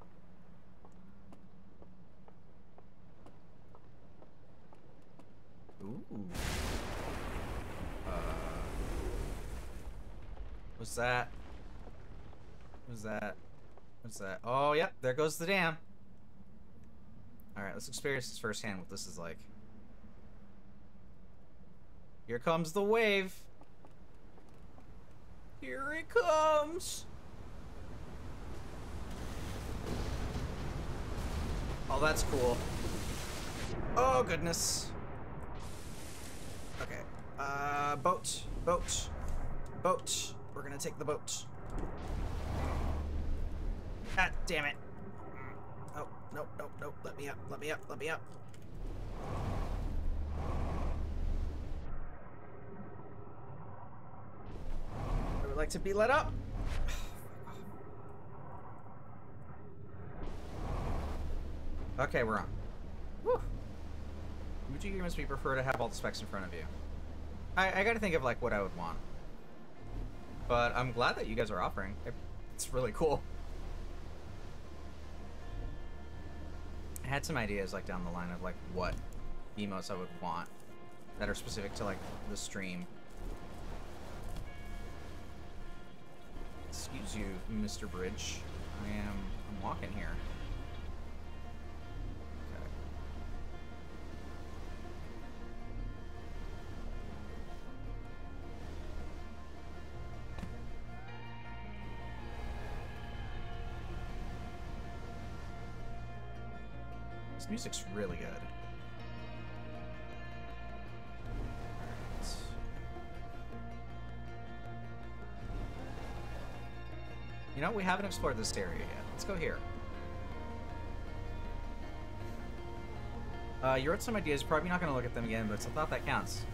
Ooh. Uh. What's that? What's that? What's that? Oh, yep, there goes the dam. Alright, let's experience this firsthand what this is like. Here comes the wave. Here it comes. Oh, that's cool. Oh, goodness. Okay. Uh, boat. Boat. Boat. We're gonna take the boat. Ah, damn it. Oh, nope, nope, nope. Let me up, let me up, let me up. I would like to be let up. Okay, we're on. Whew. Would you be prefer to have all the specs in front of you? I, I gotta think of like what I would want. But I'm glad that you guys are offering. It's really cool. I had some ideas like down the line of like what emotes I would want that are specific to like the stream. Excuse you, Mr. Bridge. I am I'm walking here. This music's really good. You know, we haven't explored this area yet. Let's go here. Uh, you wrote some ideas. Probably not going to look at them again, but I thought that counts.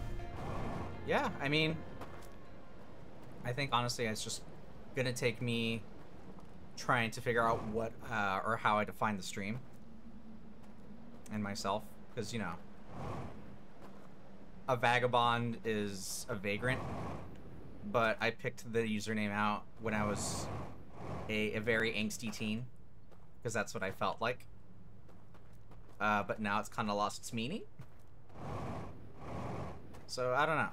Yeah, I mean, I think honestly, it's just going to take me trying to figure out what uh, or how I define the stream and myself, because you know, a vagabond is a vagrant, but I picked the username out when I was a, a very angsty teen, because that's what I felt like. Uh, but now it's kind of lost its meaning. So I don't know.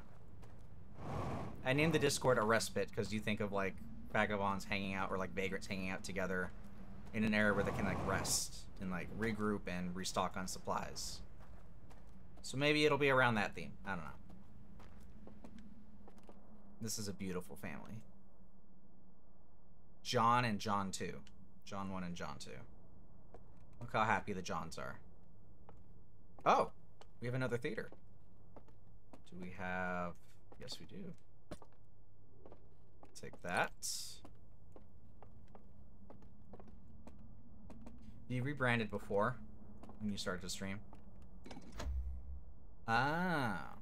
I named the Discord a respite because you think of like vagabonds hanging out or like vagrants hanging out together in an area where they can like rest and like regroup and restock on supplies. So maybe it'll be around that theme. I don't know. This is a beautiful family. John and John 2. John 1 and John 2. Look how happy the Johns are. Oh, we have another theater. Do we have... Yes, we do. Take that. You rebranded before when you started to stream. Ah.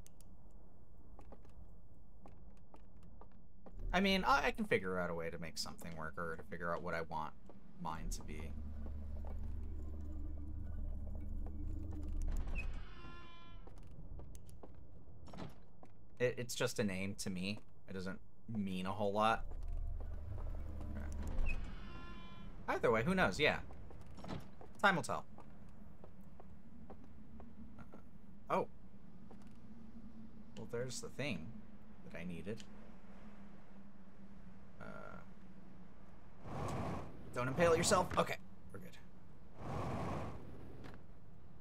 I mean, I, I can figure out a way to make something work or to figure out what I want mine to be. It, it's just a name to me. It doesn't mean a whole lot. Either way, who knows? Yeah. Time will tell. Oh. Well, there's the thing that I needed. Uh, don't impale yourself. Okay, we're good.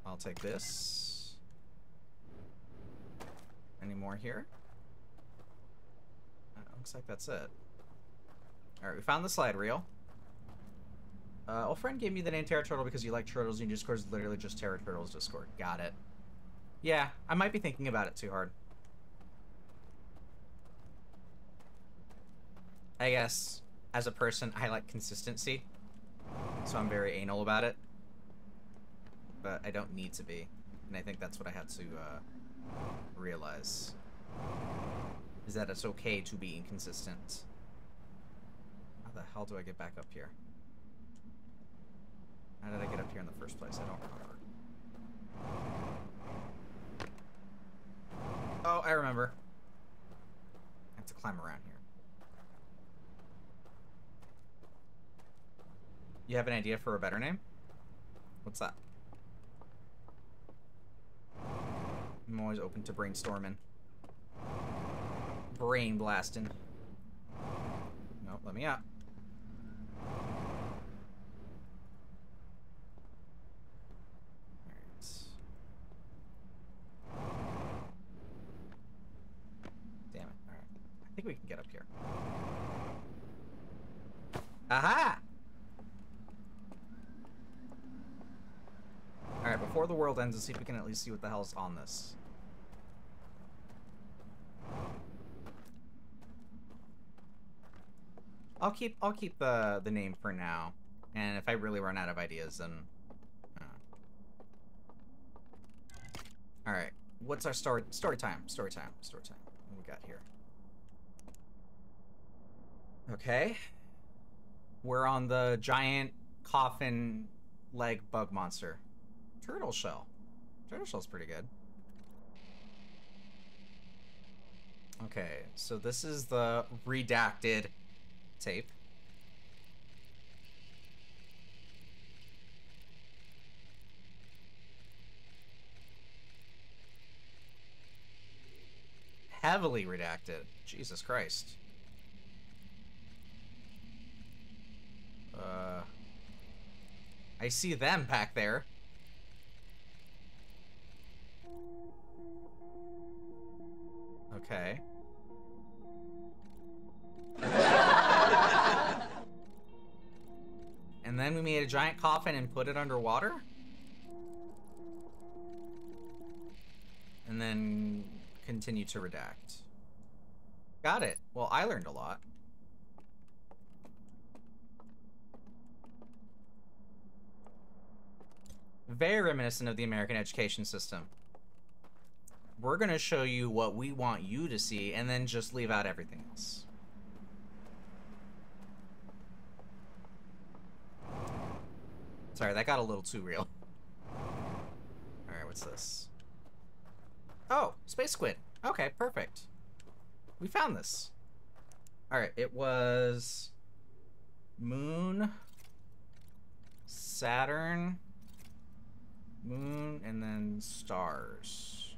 I'll take this. Any more here? Uh, looks like that's it. Alright, we found the slide reel. Uh, friend gave me the name Terra Turtle because you like turtles and your Discord is literally just Terra Turtles Discord. Got it. Yeah, I might be thinking about it too hard. I guess, as a person, I like consistency. So I'm very anal about it. But I don't need to be. And I think that's what I had to uh, realize. Is that it's okay to be inconsistent. How the hell do I get back up here? How did I get up here in the first place? I don't remember. Oh, I remember. I have to climb around here. You have an idea for a better name? What's that? I'm always open to brainstorming. Brain blasting. Nope, let me out. Damn it. Alright. I think we can get up here. Aha! Alright, before the world ends, let's see if we can at least see what the hell's on this. I'll keep I'll keep the the name for now, and if I really run out of ideas, then. Uh. All right, what's our story story time? Story time. Story time. What we got here? Okay, we're on the giant coffin leg bug monster, turtle shell. Turtle shell's pretty good. Okay, so this is the redacted tape. Heavily redacted. Jesus Christ. Uh, I see them back there. Okay. and then we made a giant coffin and put it underwater? And then continue to redact. Got it. Well, I learned a lot. Very reminiscent of the American education system. We're going to show you what we want you to see and then just leave out everything else. Sorry, that got a little too real. Alright, what's this? Oh, Space Squid. Okay, perfect. We found this. Alright, it was... Moon... Saturn... Moon, and then stars.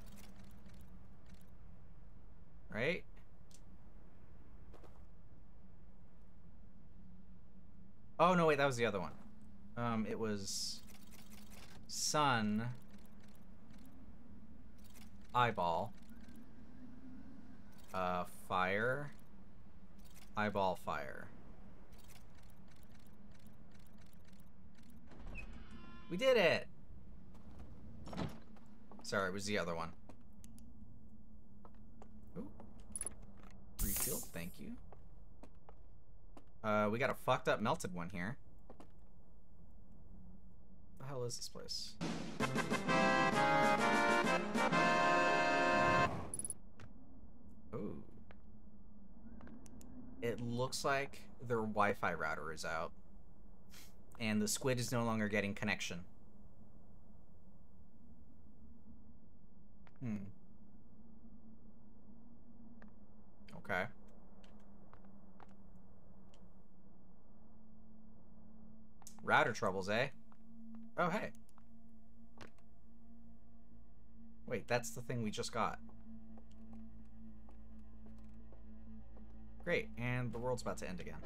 Right? Oh, no, wait, that was the other one. Um, it was sun, eyeball, uh, fire, eyeball, fire. We did it! Sorry, it was the other one. Ooh. Refill, thank you. Uh, we got a fucked up melted one here the hell is this place? Ooh. It looks like their Wi-Fi router is out. And the squid is no longer getting connection. Hmm. Okay. Router troubles, eh? Oh, hey. Wait, that's the thing we just got. Great, and the world's about to end again.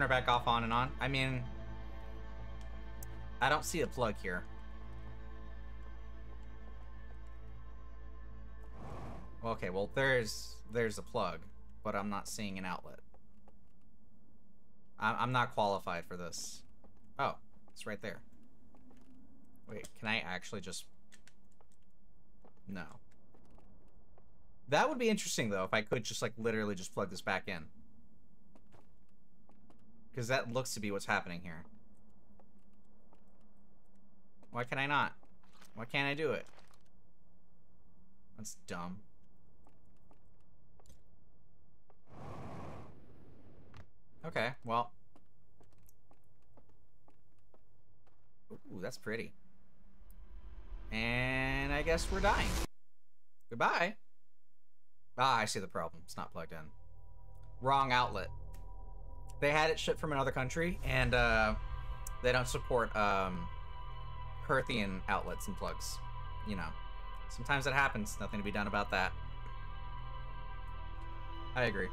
Turn her back off on and on. I mean, I don't see a plug here. Okay, well, there's there's a plug, but I'm not seeing an outlet. I'm, I'm not qualified for this. Oh, it's right there. Wait, can I actually just... No. That would be interesting, though, if I could just, like, literally just plug this back in. Because that looks to be what's happening here. Why can I not? Why can't I do it? That's dumb. Okay, well. Ooh, that's pretty. And I guess we're dying. Goodbye. Ah, I see the problem. It's not plugged in. Wrong outlet. They had it shipped from another country, and uh, they don't support um, Hearthian outlets and plugs. You know, sometimes it happens. Nothing to be done about that. I agree.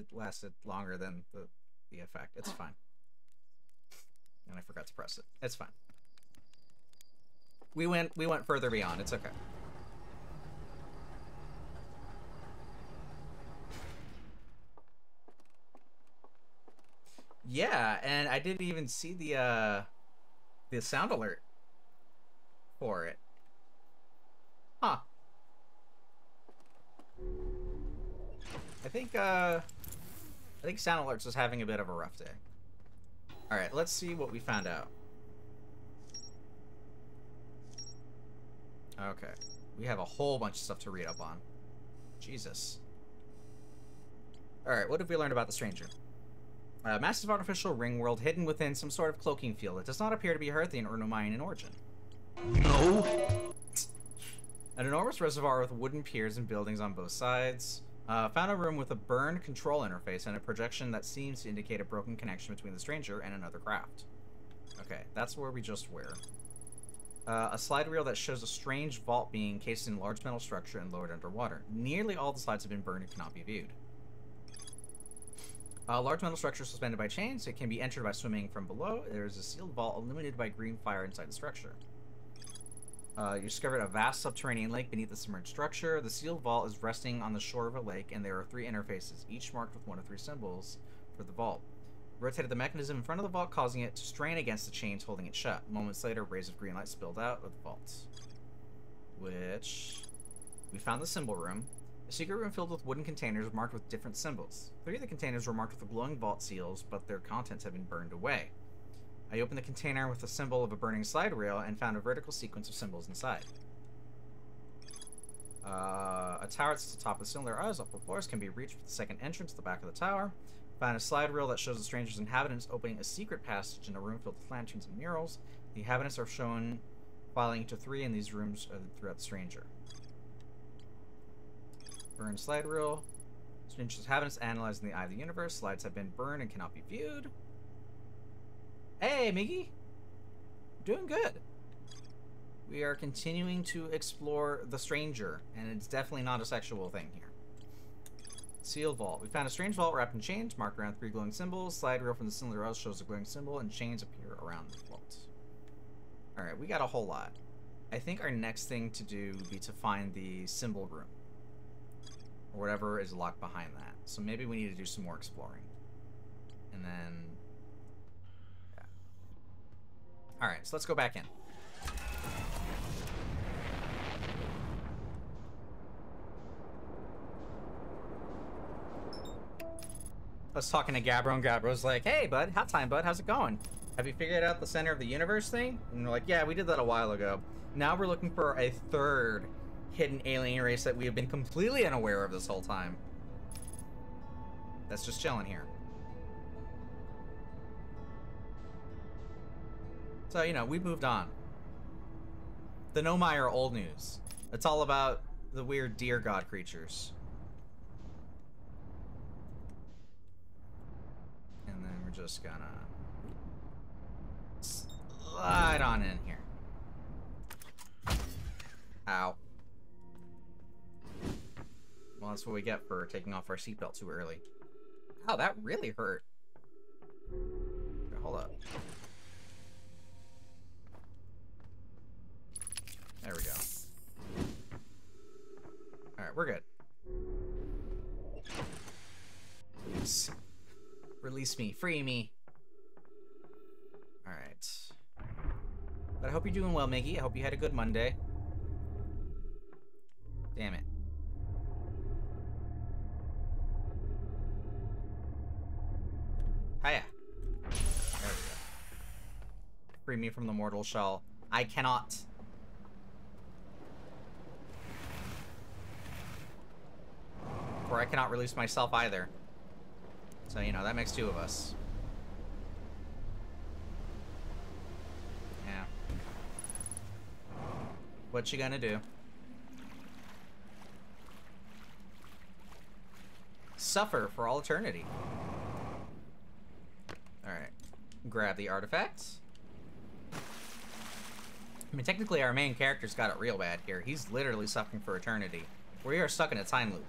It lasted longer than the the effect. It's fine. And I forgot to press it. It's fine. We went we went further beyond. It's okay. Yeah, and I didn't even see the uh the sound alert for it. Huh. I think uh I think Sound Alerts is having a bit of a rough day. Alright, let's see what we found out. Okay. We have a whole bunch of stuff to read up on. Jesus. Alright, what have we learned about the stranger? A massive artificial ring world hidden within some sort of cloaking field. It does not appear to be Hearthian or Nomian in origin. No. An enormous reservoir with wooden piers and buildings on both sides. Uh, found a room with a burned control interface and a projection that seems to indicate a broken connection between the stranger and another craft. Okay, that's where we just were. Uh, a slide reel that shows a strange vault being encased in large metal structure and lowered underwater. Nearly all the slides have been burned and cannot be viewed. A large metal structure suspended by chains. It can be entered by swimming from below. There is a sealed vault illuminated by green fire inside the structure. Uh, you discovered a vast subterranean lake beneath the submerged structure. The sealed vault is resting on the shore of a lake, and there are three interfaces, each marked with one of three symbols for the vault. Rotated the mechanism in front of the vault, causing it to strain against the chains holding it shut. Moments later, rays of green light spilled out of the vault. Which... We found the symbol room. A secret room filled with wooden containers marked with different symbols. Three of the containers were marked with glowing vault seals, but their contents have been burned away. I opened the container with the symbol of a burning slide reel and found a vertical sequence of symbols inside. Uh, a tower that's at the top of the cylinder eyes upper floors can be reached with the second entrance to the back of the tower. Find a slide reel that shows the stranger's inhabitants opening a secret passage in a room filled with lanterns and murals. The inhabitants are shown filing into three in these rooms uh, throughout the stranger. Burn slide reel. Stranger's inhabitants analyzed in the eye of the universe. Slides have been burned and cannot be viewed. Hey, Miggy. Doing good. We are continuing to explore the stranger, and it's definitely not a sexual thing here. Seal vault. We found a strange vault wrapped in chains, marked around three glowing symbols. Slide reel from the cylinder else shows a glowing symbol, and chains appear around the vault. Alright, we got a whole lot. I think our next thing to do would be to find the symbol room. Or whatever is locked behind that. So maybe we need to do some more exploring. And then... Yeah. Alright, so let's go back in. I was talking to Gabbro, and Gabbro's like, "Hey, bud, hot time, bud. How's it going? Have you figured out the center of the universe thing?" And we're like, "Yeah, we did that a while ago. Now we're looking for a third hidden alien race that we have been completely unaware of this whole time. That's just chilling here. So, you know, we moved on. The Nomai are old news. It's all about the weird deer god creatures. And then we're just gonna slide on in here. Ow. Well, that's what we get for taking off our seatbelt too early. Wow, that really hurt. Hold up. There we go. Alright, we're good. Please. Release me. Free me. Alright. But I hope you're doing well, Miggy. I hope you had a good Monday. Damn it. Hiya. There we go. Free me from the mortal shell. I cannot. Or I cannot release myself either. So, you know, that makes two of us. Yeah. What you gonna do? Suffer for all eternity. Alright. Grab the artifacts. I mean, technically our main character's got it real bad here. He's literally suffering for eternity. We are stuck in a time loop.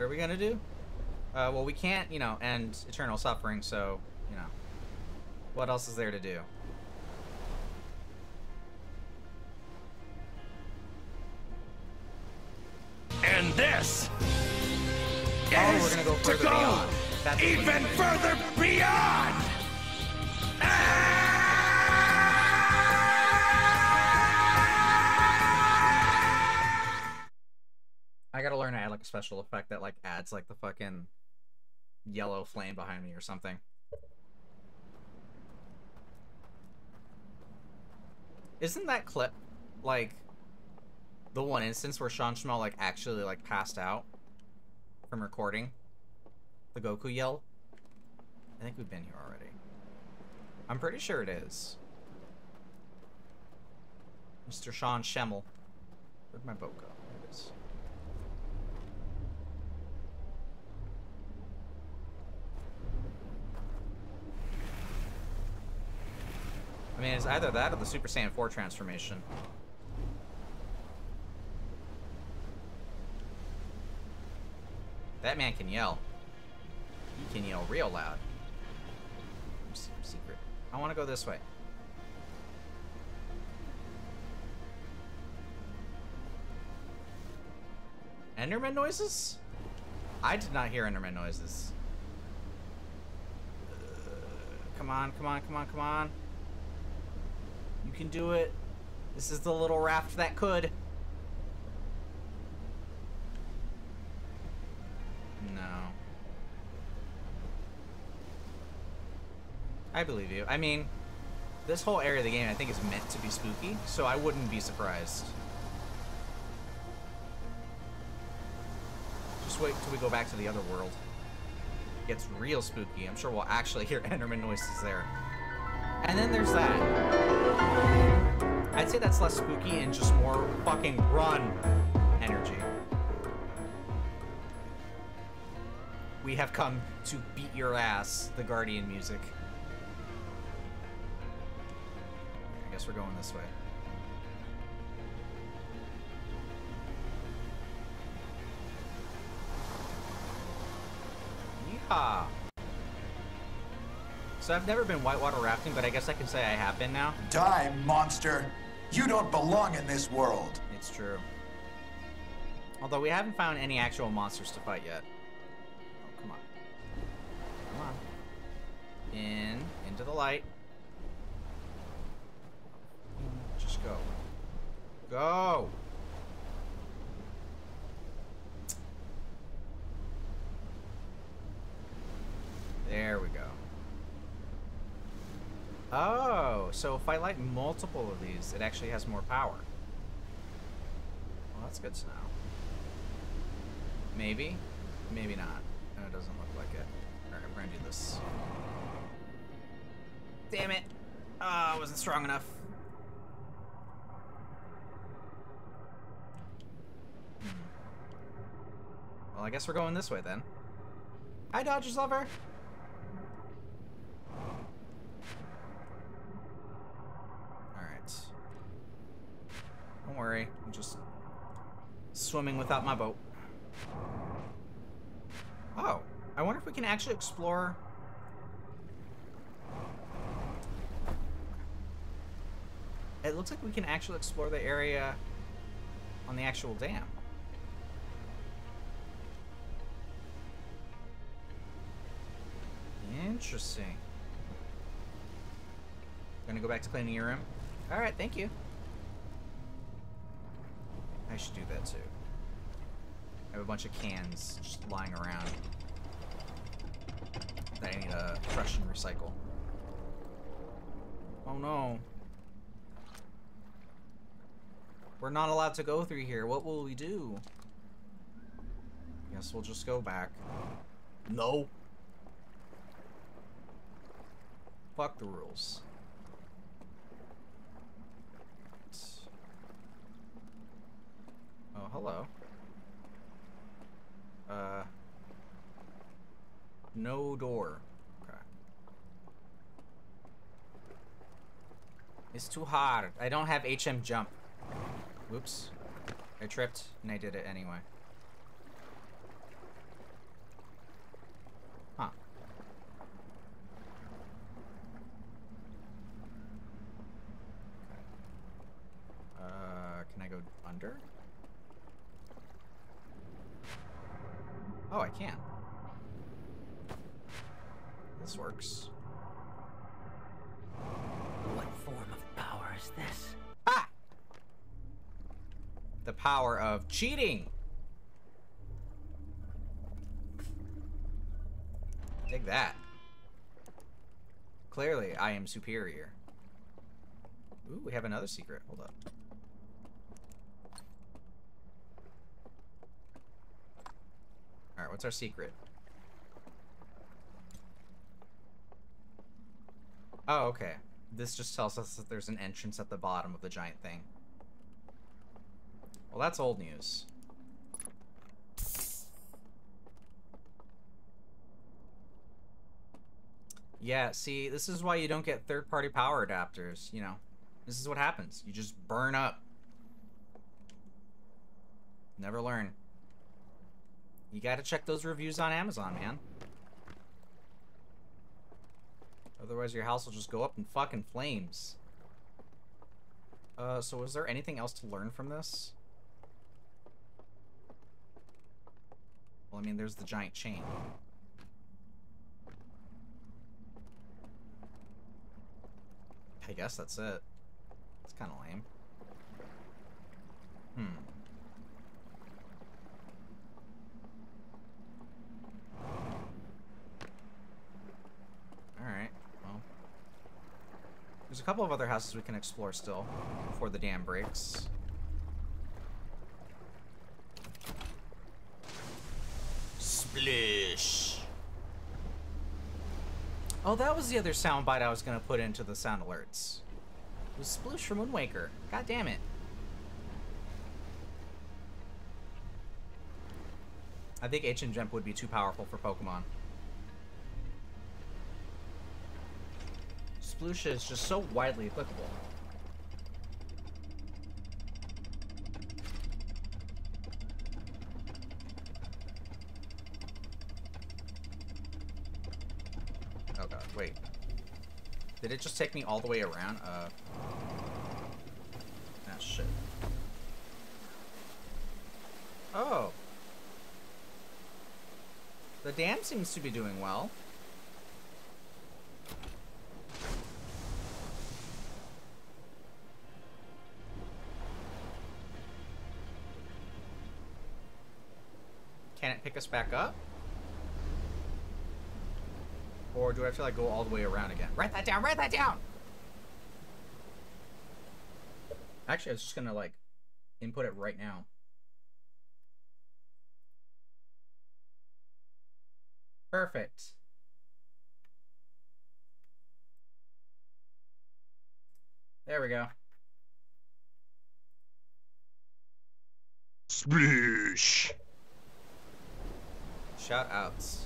What are we gonna do? Uh, well, we can't, you know, end eternal suffering, so, you know. What else is there to do? And this Oh, is we're gonna go to go beyond. That's even further beyond. I gotta learn to add like a special effect that like adds like the fucking yellow flame behind me or something. Isn't that clip like the one instance where Sean Schemmel like actually like passed out from recording the Goku yell? I think we've been here already. I'm pretty sure it is. Mr. Sean Schemmel. Where'd my boat go? There it is. I mean, it's either that or the Super Saiyan 4 transformation. That man can yell. He can yell real loud. Secret. I want to go this way. Enderman noises? I did not hear Enderman noises. Uh, come on, come on, come on, come on. You can do it. This is the little raft that could. No. I believe you. I mean, this whole area of the game I think is meant to be spooky, so I wouldn't be surprised. Just wait till we go back to the other world. It gets real spooky. I'm sure we'll actually hear Enderman noises there. And then there's that. I'd say that's less spooky and just more fucking run energy. We have come to beat your ass, the Guardian music. I guess we're going this way. Yeehaw! So I've never been whitewater rafting, but I guess I can say I have been now. Die, monster! You don't belong in this world. It's true. Although we haven't found any actual monsters to fight yet. Oh, come on. Come on. In, into the light. Just go. Go! There we go. So if I light multiple of these, it actually has more power. Well, that's good to know. Maybe, maybe not. No, it doesn't look like it. Alright, we're gonna do this. Damn it! Ah, I wasn't strong enough. Hmm. Well, I guess we're going this way then. Hi, Dodgers lover! Alright. Don't worry, I'm just swimming without my boat. Oh, I wonder if we can actually explore... It looks like we can actually explore the area on the actual dam. Interesting. Gonna go back to cleaning your room? Alright, thank you. I should do that too. I have a bunch of cans just lying around that I need to crush and recycle. Oh no. We're not allowed to go through here. What will we do? Guess we'll just go back. No. Fuck the rules. Oh, hello. Uh. No door. Okay. It's too hard. I don't have HM jump. Whoops. I tripped, and I did it anyway. Cheating. Take that. Clearly, I am superior. Ooh, we have another secret. Hold up. Alright, what's our secret? Oh, okay. This just tells us that there's an entrance at the bottom of the giant thing. Well, that's old news. Yeah, see, this is why you don't get third-party power adapters, you know. This is what happens. You just burn up. Never learn. You gotta check those reviews on Amazon, man. Otherwise your house will just go up in fucking flames. Uh, so was there anything else to learn from this? Well, I mean, there's the giant chain. I guess that's it. It's kind of lame. Hmm. Alright, well. There's a couple of other houses we can explore still before the dam breaks. Oh, that was the other soundbite I was gonna put into the sound alerts. It was Sploosh from Wind Waker. God damn it. I think Ancient Jump would be too powerful for Pokemon. Sploosh is just so widely applicable. Oh god, wait. Did it just take me all the way around? Uh. Ah, shit. Oh. The dam seems to be doing well. Can it pick us back up? Or do I have to like go all the way around again? Write that down, write that down! Actually, I was just gonna like input it right now. Perfect. There we go. Splish. Shout outs.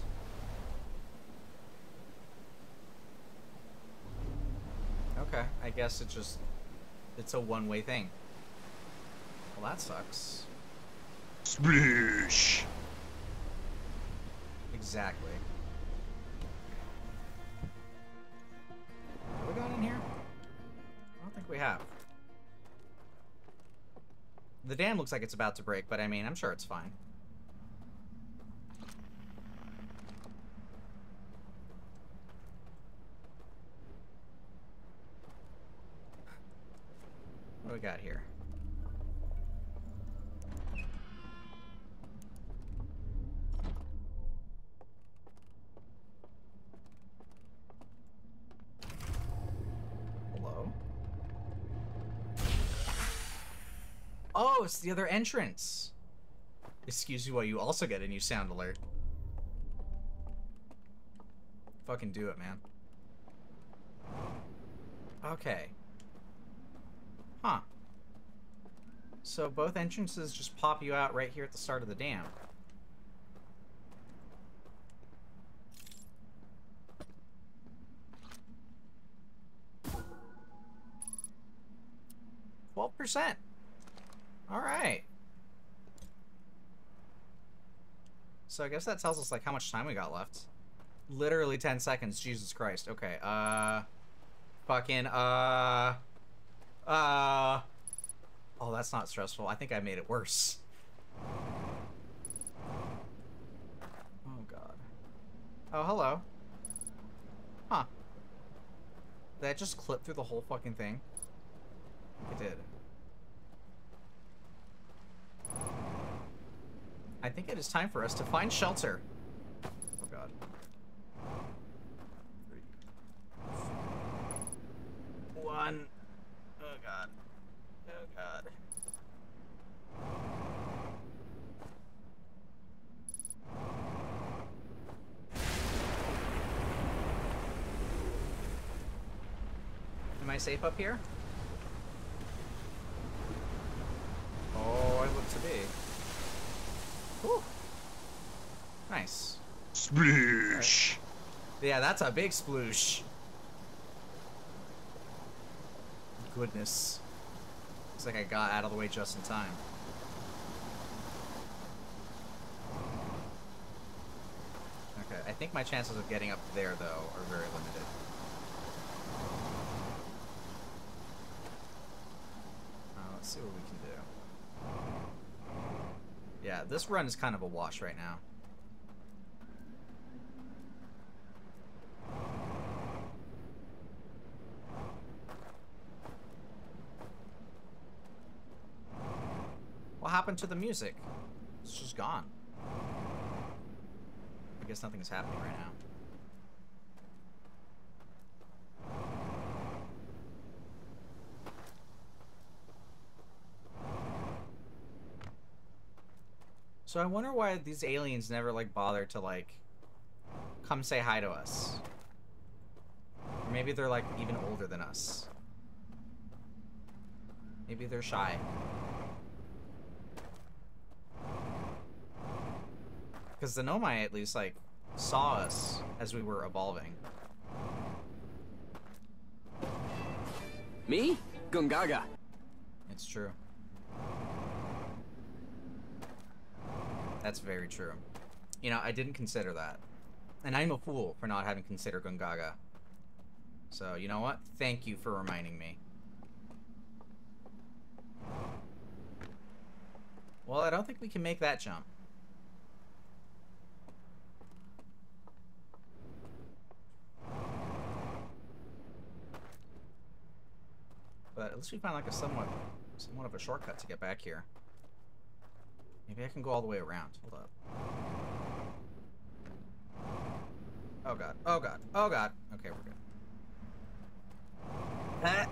Okay, I guess it just it's a one-way thing. Well, that sucks. Splish. Exactly. Have we got in here? I don't think we have. The dam looks like it's about to break, but I mean, I'm sure it's fine. What do we got here? Hello? The other entrance. Excuse me while you also get a new sound alert. Fucking do it, man. Okay. Huh. So both entrances just pop you out right here at the start of the dam. Twelve percent. All right. So I guess that tells us like how much time we got left. Literally 10 seconds. Jesus Christ. Okay. Uh fucking uh uh Oh, that's not stressful. I think I made it worse. Oh god. Oh, hello. Huh. Did that just clip through the whole fucking thing? It did. I think it is time for us to find shelter. Oh god. Three. One. Oh god. Oh god. Am I safe up here? Oh, I look to be. Whew. Nice. Splish. Yeah, that's a big sploosh. Goodness. Looks like I got out of the way just in time. Okay, I think my chances of getting up there, though, are very limited. Uh, let's see what we can do. This run is kind of a wash right now. What happened to the music? It's just gone. I guess nothing is happening right now. So I wonder why these aliens never like bother to like come say hi to us. Or maybe they're like even older than us. Maybe they're shy. Because the Nomai at least like saw us as we were evolving. Me? Gungaga. It's true. That's very true. You know, I didn't consider that. And I'm a fool for not having considered Gungaga. So, you know what? Thank you for reminding me. Well, I don't think we can make that jump. But at least we find like a somewhat, somewhat of a shortcut to get back here. Maybe I can go all the way around. Hold up. Oh god. Oh god. Oh god. Okay, we're good. Ah.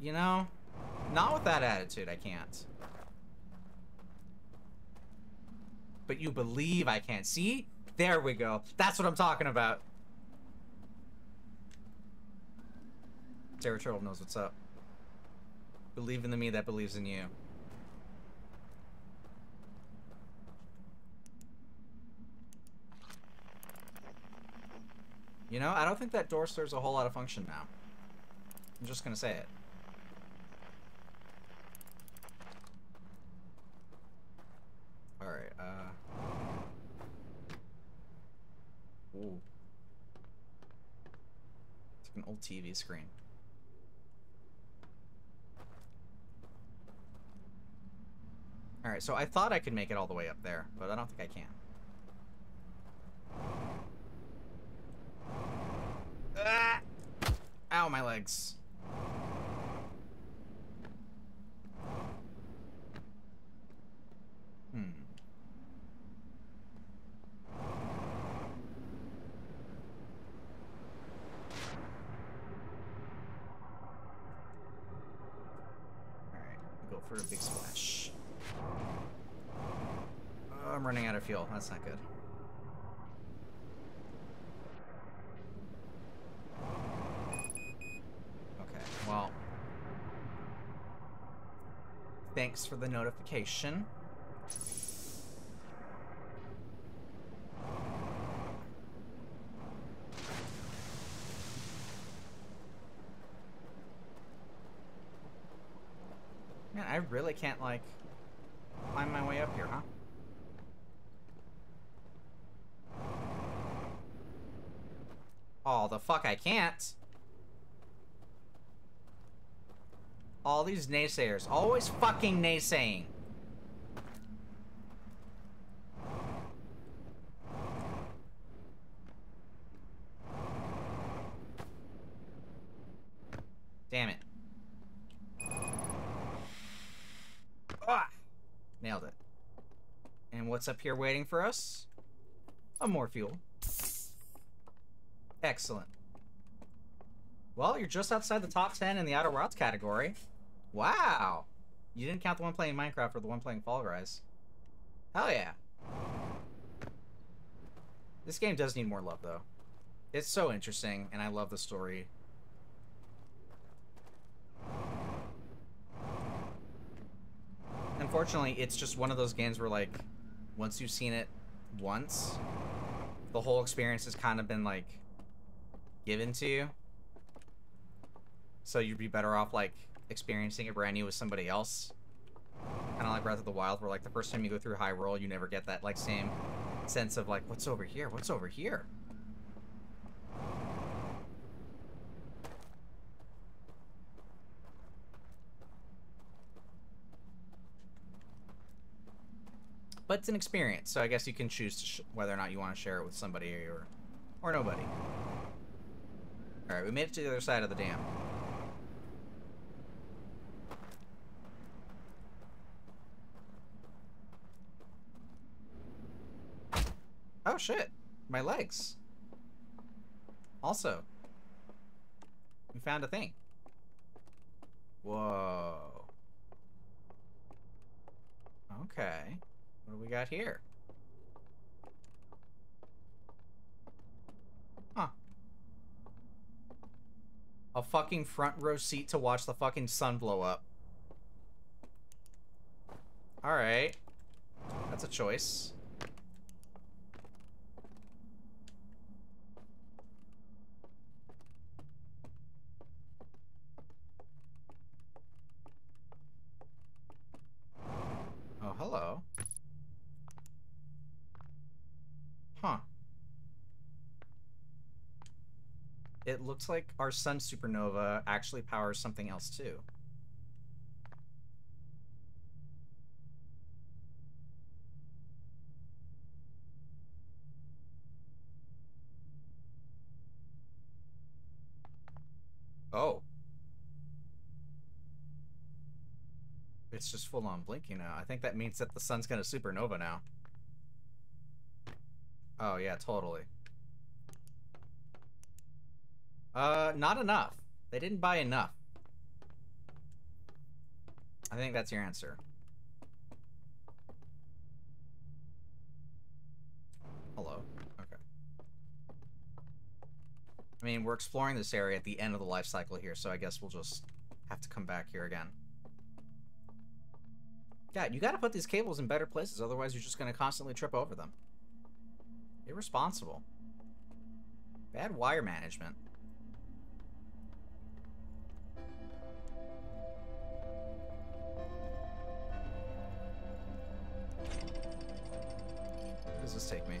you know, not with that attitude, I can't. But you believe I can't. See? There we go. That's what I'm talking about. Sarah Turtle knows what's up. Believe in the me that believes in you. You know, I don't think that door serves a whole lot of function now. I'm just gonna say it. Alright, uh... Ooh. It's like an old TV screen. Alright, so I thought I could make it all the way up there, but I don't think I can. Ah! Ow, my legs. Hmm. Alright, go for a big splash. Oh, I'm running out of fuel. That's not good. Okay, well. Thanks for the notification. Man, I really can't, like, climb my way up here, huh? Oh, the fuck I can't. All these naysayers. Always fucking naysaying. Damn it. Ah! Nailed it. And what's up here waiting for us? A more fuel. Excellent. Well, you're just outside the top 10 in the Outer Worlds category. Wow. You didn't count the one playing Minecraft or the one playing Fall Guys. Hell yeah. This game does need more love, though. It's so interesting, and I love the story. Unfortunately, it's just one of those games where, like, once you've seen it once, the whole experience has kind of been, like, given to you. So you'd be better off, like, experiencing it brand new with somebody else. Kind of like Breath of the Wild, where, like, the first time you go through High Hyrule, you never get that, like, same sense of, like, what's over here? What's over here? But it's an experience, so I guess you can choose whether or not you want to share it with somebody or, or nobody. Alright, we made it to the other side of the dam. Oh shit, my legs. Also, we found a thing. Whoa. Okay. What do we got here? Huh. A fucking front row seat to watch the fucking sun blow up. Alright. That's a choice. Oh, hello. Huh. It looks like our sun supernova actually powers something else too. Oh. It's just full on blinking now. I think that means that the sun's gonna supernova now. Oh yeah, totally. Uh, not enough. They didn't buy enough. I think that's your answer. Hello. Okay. I mean, we're exploring this area at the end of the life cycle here, so I guess we'll just have to come back here again. Yeah, you gotta put these cables in better places, otherwise you're just gonna constantly trip over them. Irresponsible. Bad wire management. Where does this take me?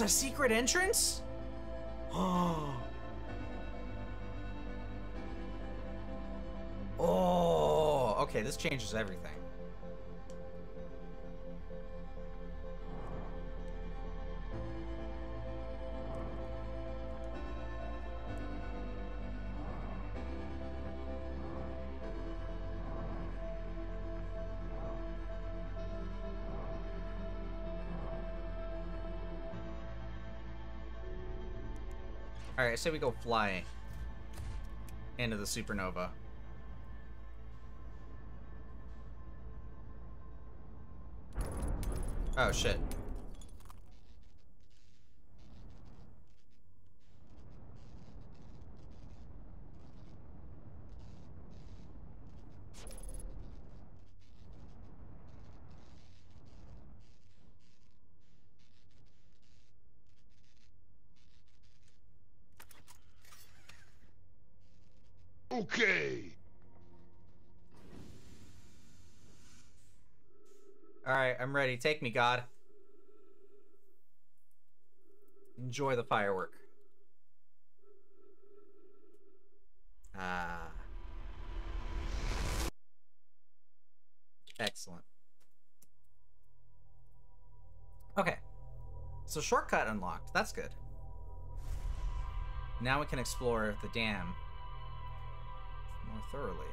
There's a secret entrance? Oh. Oh, okay, this changes everything. Alright, say we go fly into the supernova. Oh shit. Okay. Alright, I'm ready. Take me, God. Enjoy the firework. Ah. Excellent. Okay. So shortcut unlocked. That's good. Now we can explore the dam more thoroughly.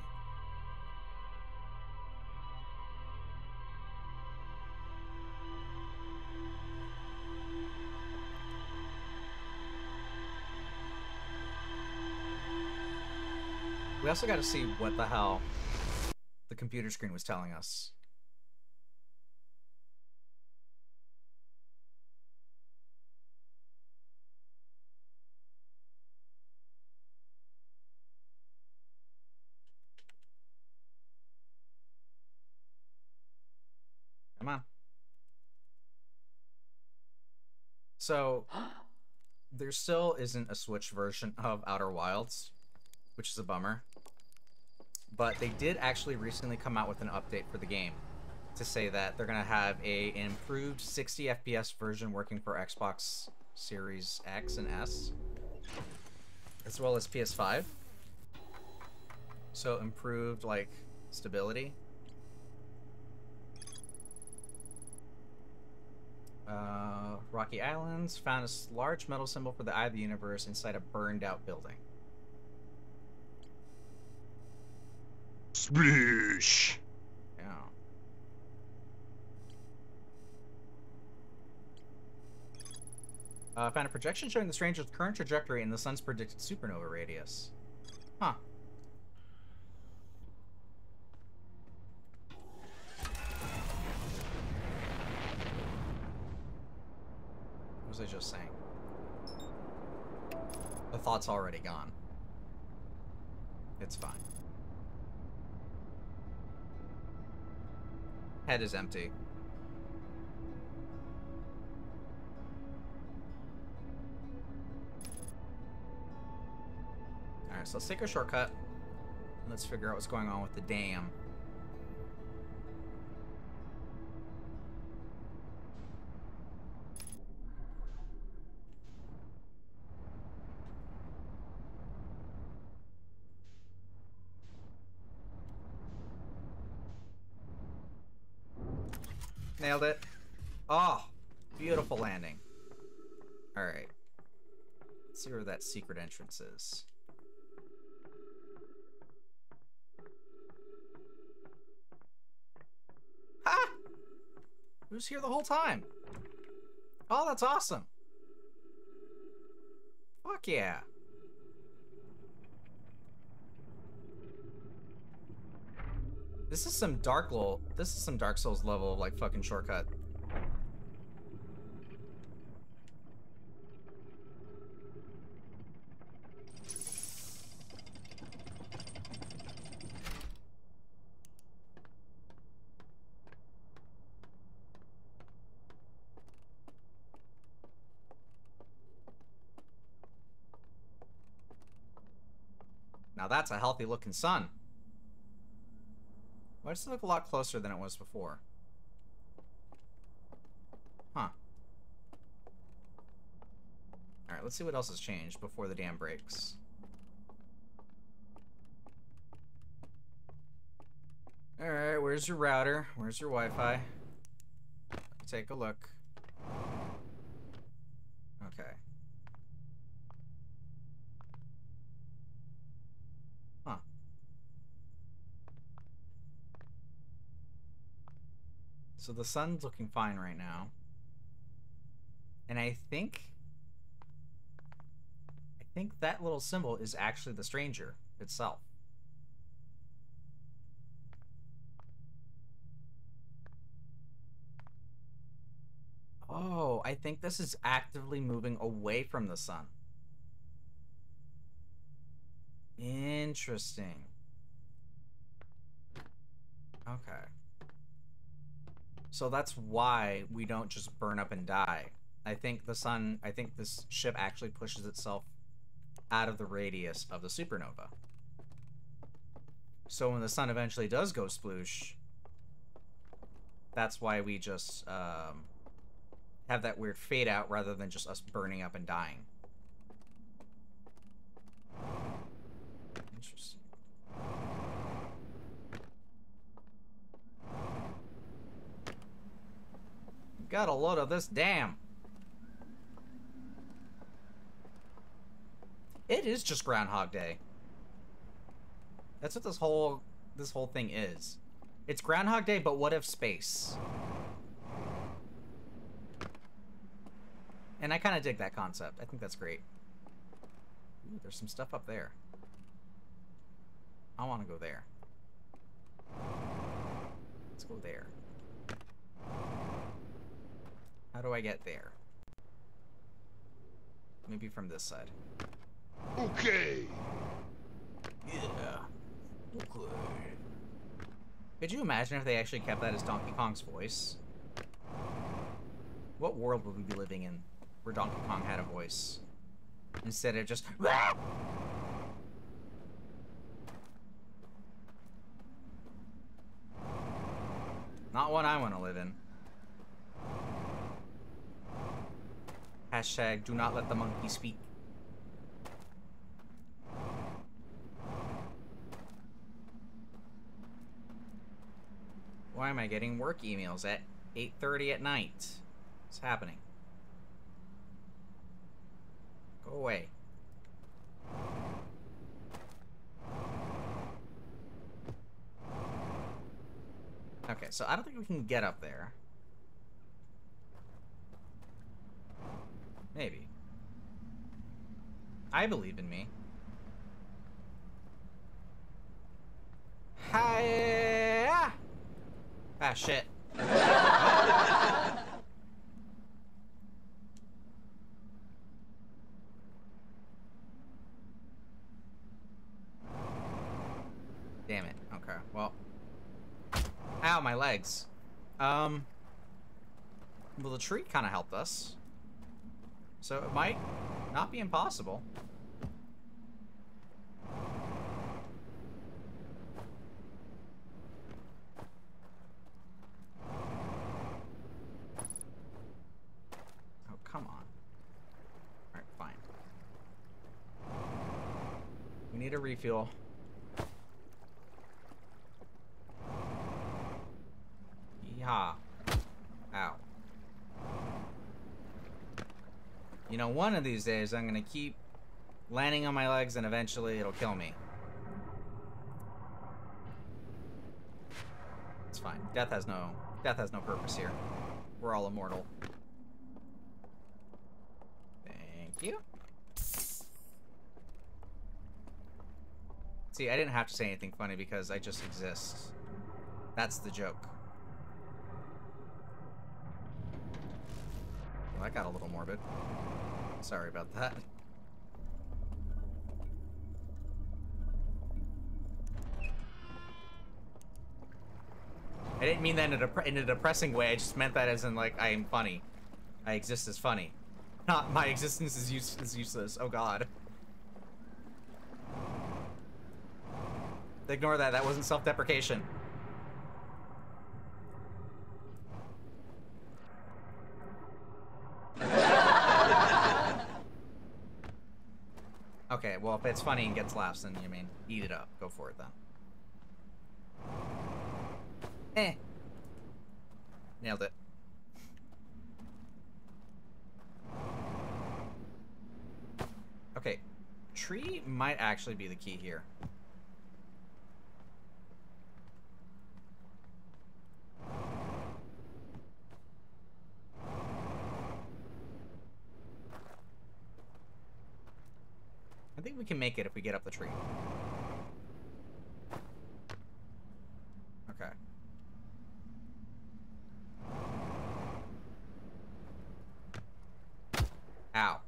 We also got to see what the hell the computer screen was telling us. Come on. So, there still isn't a Switch version of Outer Wilds, which is a bummer. But they did actually recently come out with an update for the game to say that they're going to have a an improved 60 FPS version working for Xbox Series X and S, as well as PS5. So improved like stability. Uh, Rocky Islands found a large metal symbol for the Eye of the Universe inside a burned out building. Sploosh. Yeah. Uh, found a projection showing the stranger's current trajectory and the sun's predicted supernova radius. Huh. Was I just saying? The thought's already gone. It's fine. Head is empty. Alright, so let's take a shortcut. Let's figure out what's going on with the dam. Secret entrances. Ha! Who's here the whole time? Oh, that's awesome. Fuck yeah. This is some dark. This is some Dark Souls level like fucking shortcut. Now that's a healthy looking sun. Why does it look a lot closer than it was before? Huh. Alright, let's see what else has changed before the dam breaks. Alright, where's your router? Where's your Wi-Fi? Take a look. Okay. Huh. So the sun's looking fine right now. And I think I think that little symbol is actually the stranger itself. Oh, I think this is actively moving away from the sun. Interesting. Okay. So that's why we don't just burn up and die. I think the sun, I think this ship actually pushes itself out of the radius of the supernova. So when the sun eventually does go sploosh, that's why we just um, have that weird fade out rather than just us burning up and dying. Interesting. Got a load of this dam. It is just Groundhog Day. That's what this whole this whole thing is. It's Groundhog Day, but what if space? And I kind of dig that concept. I think that's great. Ooh, there's some stuff up there. I want to go there. Let's go there. How do I get there? Maybe from this side. Okay. Yeah. Okay. Could you imagine if they actually kept that as Donkey Kong's voice? What world would we be living in where Donkey Kong had a voice? Instead of just Not one I want to live in. Hashtag do not let the monkey speak. Why am I getting work emails at 8.30 at night? What's happening? Go away. Okay, so I don't think we can get up there. Maybe. I believe in me. Hi. Ah, shit. Damn it. Okay, well. Ow, my legs. Um. Well, the tree kind of helped us. So it might not be impossible. Oh, come on. Alright, fine. We need a refuel. Yeehaw. Ow. You know, one of these days I'm gonna keep landing on my legs, and eventually it'll kill me. It's fine. Death has no death has no purpose here. We're all immortal. Thank you. See, I didn't have to say anything funny because I just exist. That's the joke. Well, that got a little morbid. Sorry about that. I didn't mean that in a, in a depressing way. I just meant that as in like I am funny. I exist as funny. Not my existence is, use- is useless. Oh god. Ignore that. That wasn't self-deprecation. Okay, well, if it's funny and gets laughs, then you mean eat it up. Go for it then. Eh. Nailed it. Okay, tree might actually be the key here. Can make it if we get up the tree. Okay. Ow.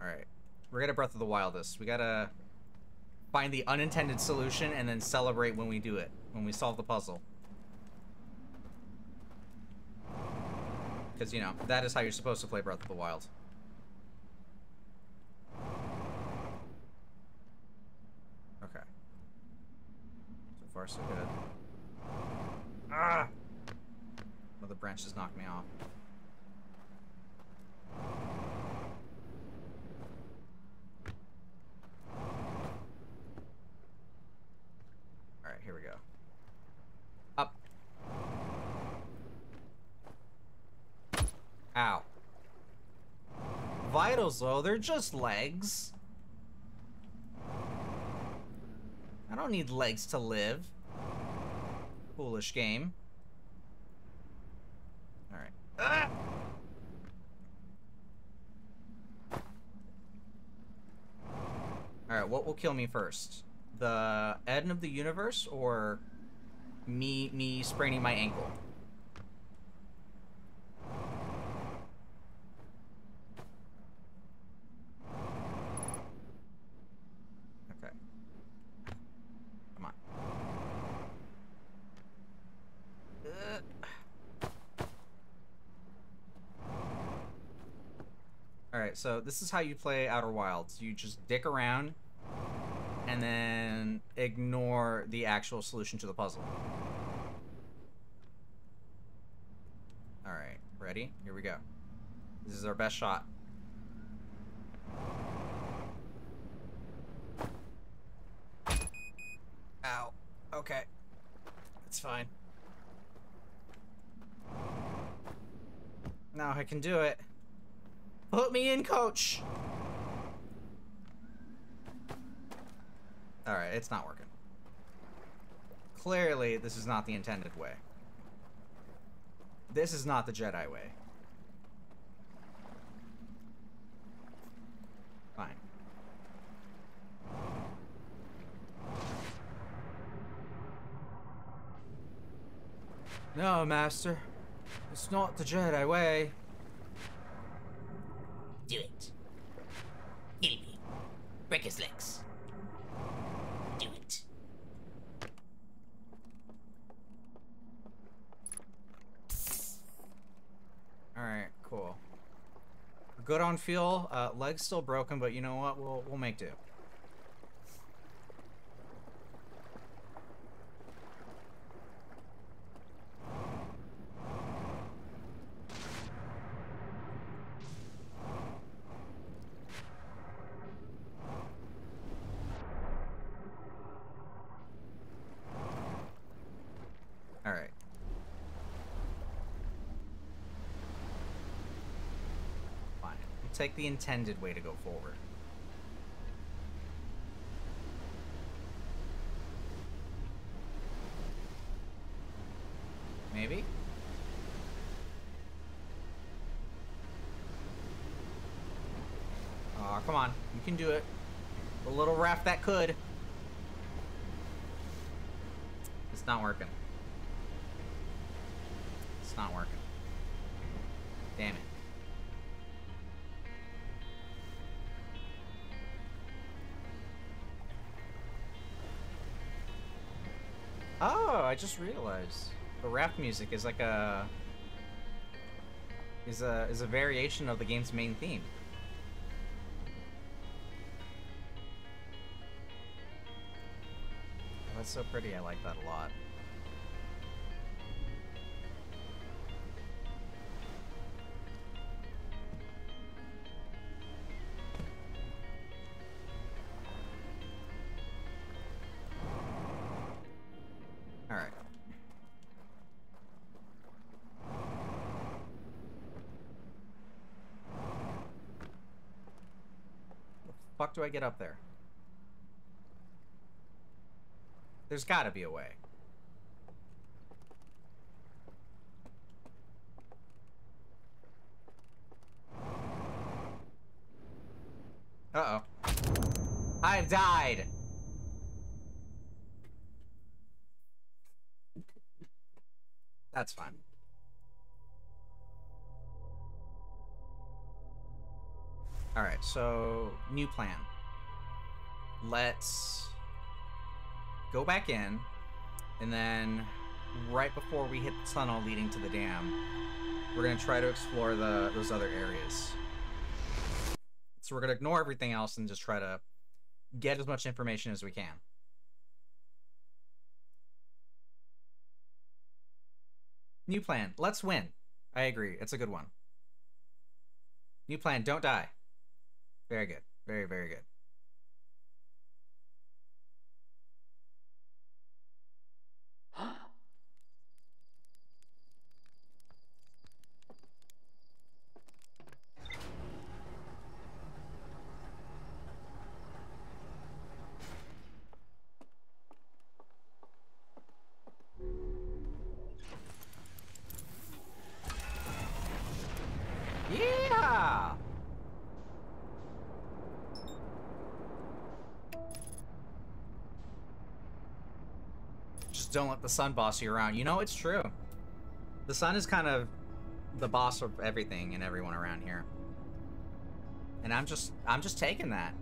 Alright. We're gonna Breath of the Wild this. We gotta find the unintended solution and then celebrate when we do it. When we solve the puzzle. Because, you know, that is how you're supposed to play Breath of the Wild. Okay. So far, so good. Ah! Well, the branches knocked me off. Alright, here we go. Up. Ow. Vitals, though, they're just legs. I don't need legs to live. Foolish game. Alright. Ah! Alright, what will kill me first? The end of the universe or me me spraining my ankle? Okay. Come on. Alright, so this is how you play Outer Wilds. You just dick around and then ignore the actual solution to the puzzle. Alright, ready? Here we go. This is our best shot. Ow. Okay. It's fine. Now I can do it. Put me in, coach! Alright, it's not working. Clearly, this is not the intended way. This is not the Jedi way. Fine. No, Master. It's not the Jedi way. Do it. Kill me. Break his legs. Do it. Alright, cool. Good feel. Uh, leg's still broken, but you know what? We'll we'll make do. Alright. Fine. take the intended way to go forward. Maybe? Aw, come on. You can do it. The little raft that could. It's not working. It's not working. I just realized the rap music is like a is a is a variation of the game's main theme. That's so pretty. I like that a lot. Fuck do I get up there? There's gotta be a way. Uh-oh. I've died! That's fine. Alright, so new plan. Let's go back in, and then right before we hit the tunnel leading to the dam, we're gonna try to explore the those other areas. So we're gonna ignore everything else and just try to get as much information as we can. New plan. Let's win. I agree. It's a good one. New plan. Don't die. Very good. Very, very good. Yeah! Just don't let the sun boss you around. You know, it's true. The sun is kind of the boss of everything and everyone around here. And I'm just, I'm just taking that.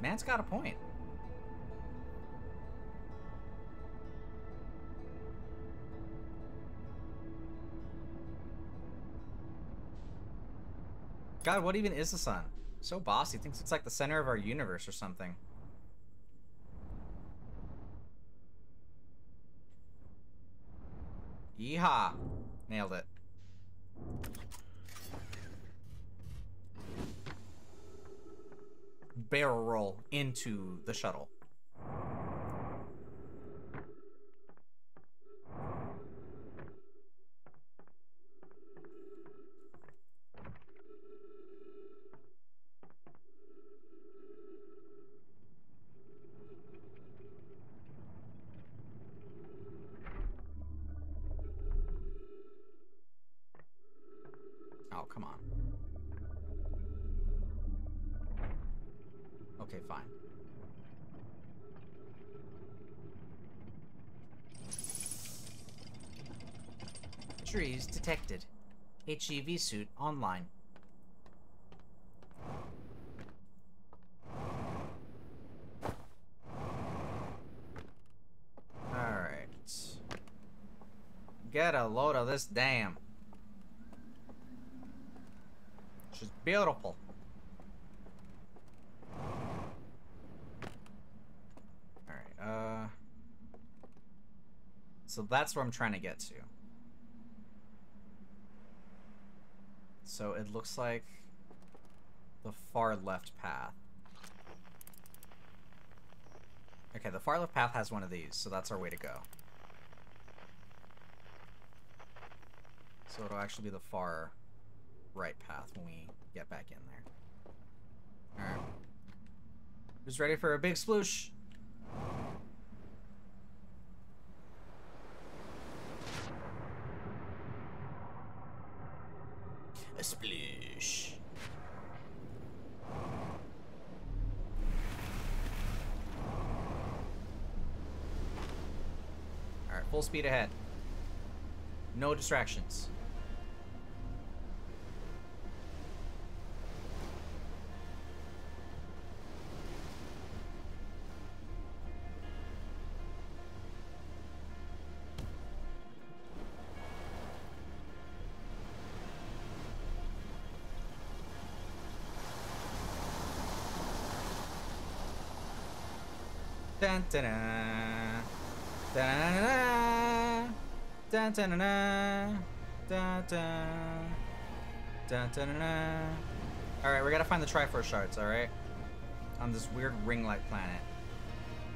Man's got a point. God, what even is the sun? So bossy. Thinks it's like the center of our universe or something. Yeehaw! Nailed it. Barrel roll into the shuttle. HEV suit online. Alright. Get a load of this dam. She's beautiful. Alright, uh... So that's where I'm trying to get to. So it looks like the far left path. Okay, the far left path has one of these, so that's our way to go. So it'll actually be the far right path when we get back in there. Alright. Who's ready for a big sploosh? A sploosh. Speed ahead. No distractions. Dun dun dun. Dun dun dun dun dun dun dun dun Alright, we gotta find the Triforce shards, alright? On this weird ring light planet.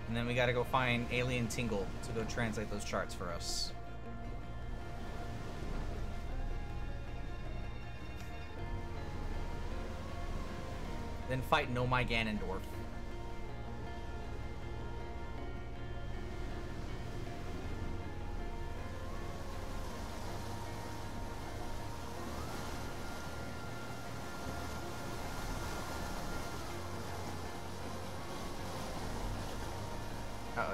And then we gotta go find Alien Tingle to go translate those charts for us. Then fight Nomai Ganondorf.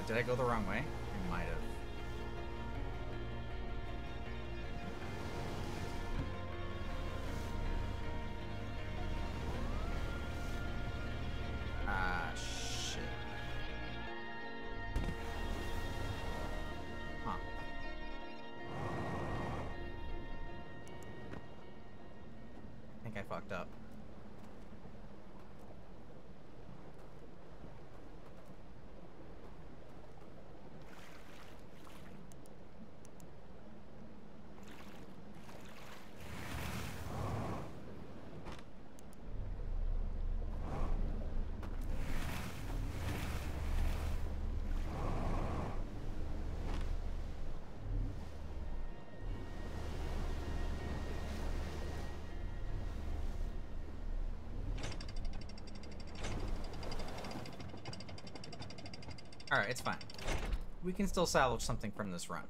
Did I go the wrong way? Alright, it's fine. We can still salvage something from this run.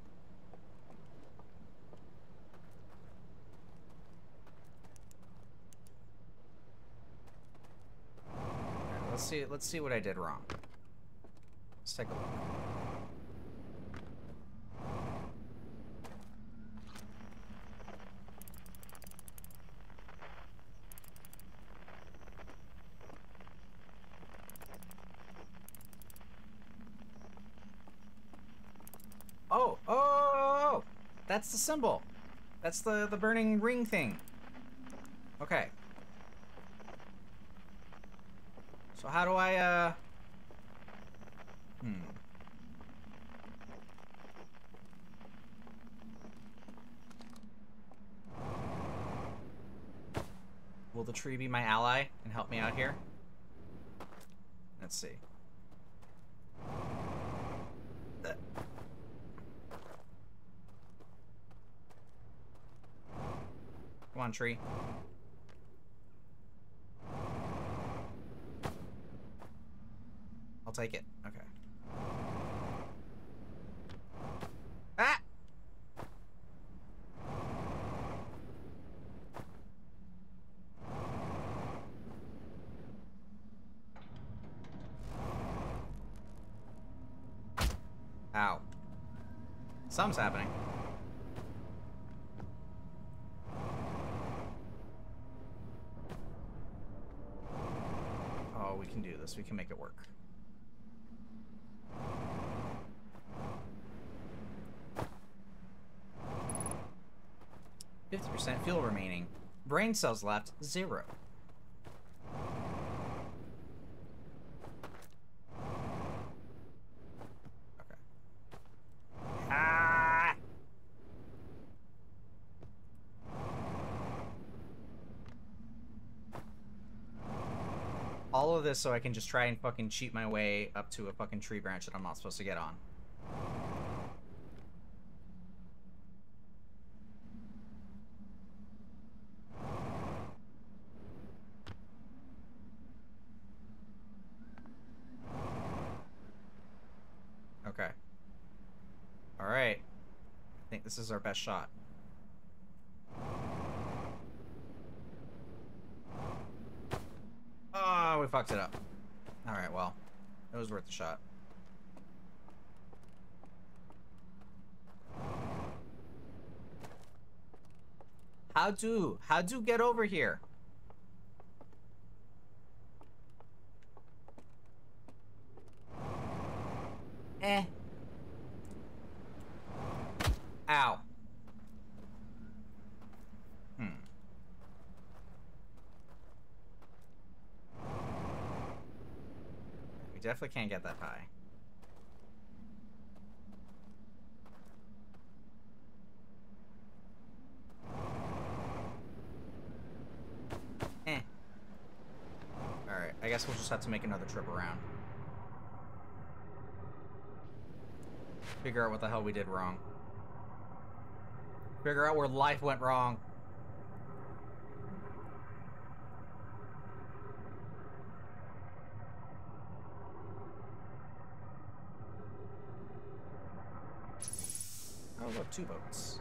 Alright, let's see let's see what I did wrong. Let's take a look. Oh, oh, oh, oh, that's the symbol. That's the the burning ring thing. Okay. So how do I uh Hmm. Will the tree be my ally and help me out here? Let's see. That- Tree. I'll take it. Okay. Ah! Ow. Something's happening. Oh, we can. Make it work. Fifty percent fuel remaining. Brain cells left zero. this so I can just try and fucking cheat my way up to a fucking tree branch that I'm not supposed to get on. Okay. Alright. I think this is our best shot. Fucked it up. All right, well, it was worth a shot. How do? How do get over here? Eh. Ow. Hmm. Definitely can't get that high. Eh. Alright, I guess we'll just have to make another trip around. Figure out what the hell we did wrong. Figure out where life went wrong. Oh, look, two boats.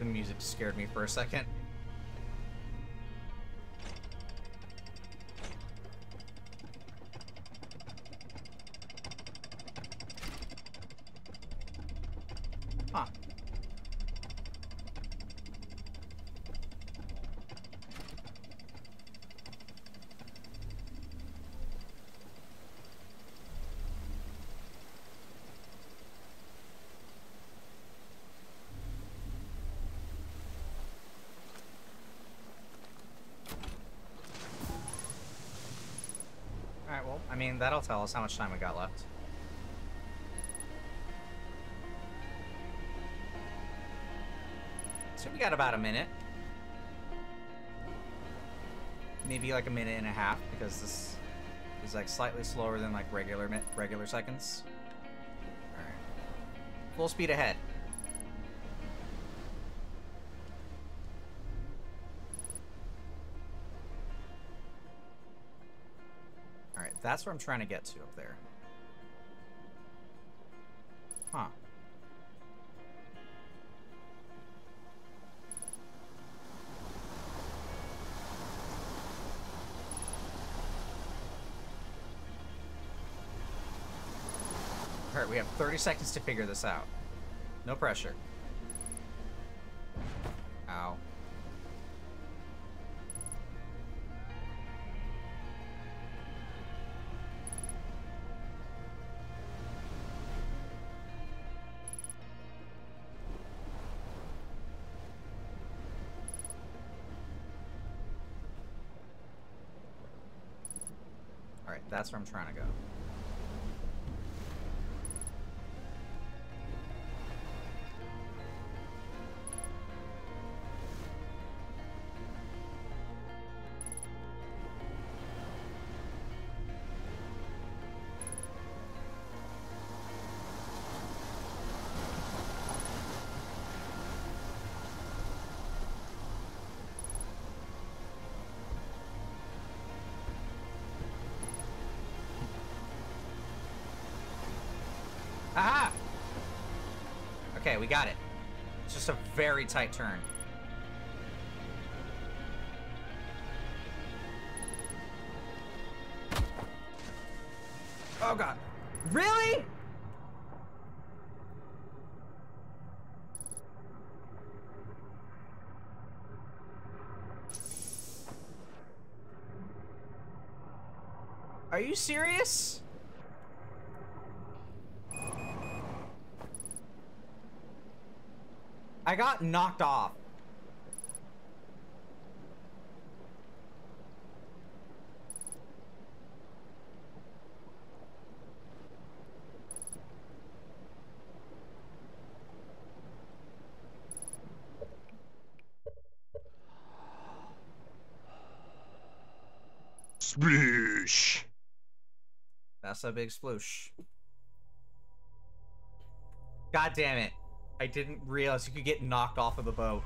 The music scared me for a second. Mean, that'll tell us how much time we got left. So we got about a minute. Maybe like a minute and a half, because this is like slightly slower than like regular regular seconds. Alright. Full speed ahead. That's where I'm trying to get to up there. Huh. Alright, we have 30 seconds to figure this out. No pressure. That's where I'm trying to go. We got it. It's just a very tight turn. Oh god. Really? Are you serious? I got knocked off. Splish. That's a big sploosh. God damn it. I didn't realize you could get knocked off of the boat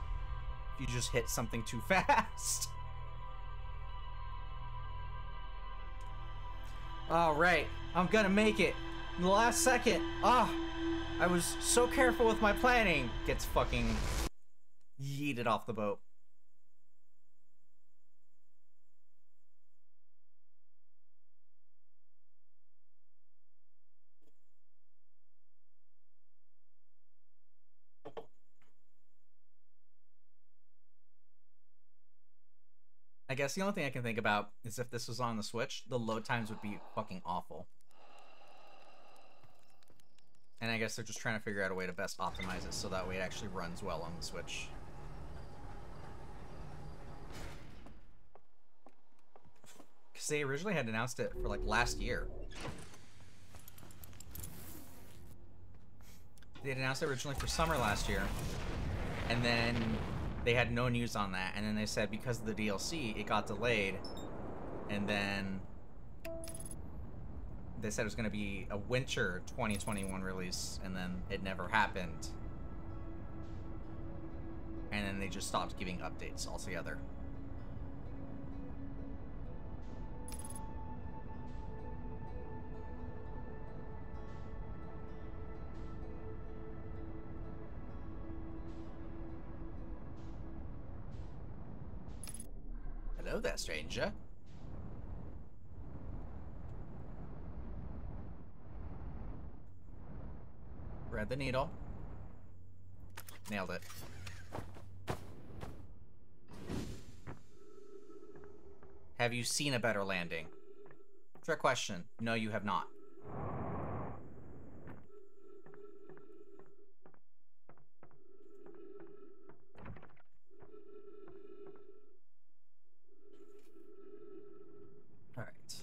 if you just hit something too fast. Alright, I'm gonna make it. In the last second. Ah, I was so careful with my planning. Gets fucking yeeted off the boat. Guess the only thing I can think about is if this was on the Switch, the load times would be fucking awful. And I guess they're just trying to figure out a way to best optimize it so that way it actually runs well on the Switch. Because they originally had announced it for like last year. They announced it originally for summer last year. And then they had no news on that. And then they said because of the DLC, it got delayed. And then they said it was going to be a winter 2021 release, and then it never happened. And then they just stopped giving updates altogether. Stranger. Thread the needle. Nailed it. Have you seen a better landing? Trick question. No, you have not. All right.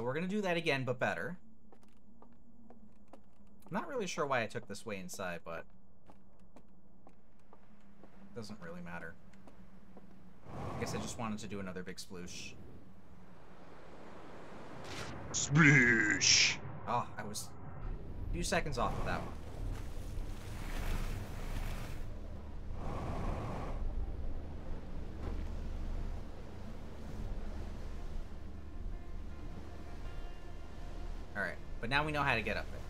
So we're gonna do that again, but better. I'm not really sure why I took this way inside, but doesn't really matter. I guess I just wanted to do another big sploosh. Sploosh. Oh, I was a few seconds off of that one. But now we know how to get up there.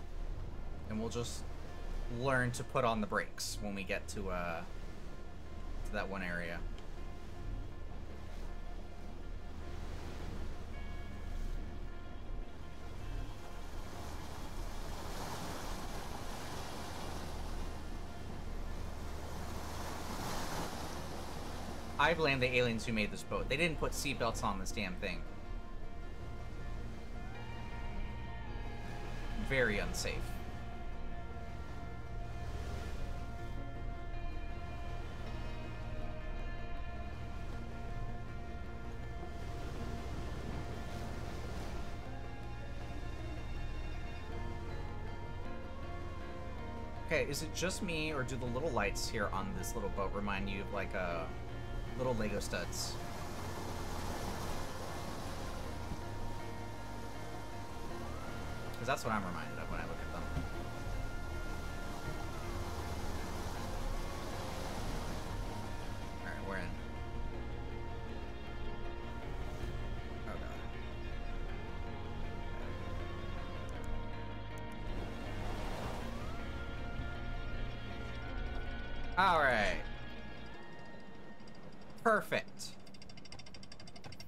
And we'll just learn to put on the brakes when we get to, uh, to that one area. I blame the aliens who made this boat. They didn't put seatbelts on this damn thing. Very unsafe. Okay, is it just me, or do the little lights here on this little boat remind you of like a little Lego studs? Because that's what I'm reminded of when I look at them. Alright, we're in. Oh god. Alright. Perfect.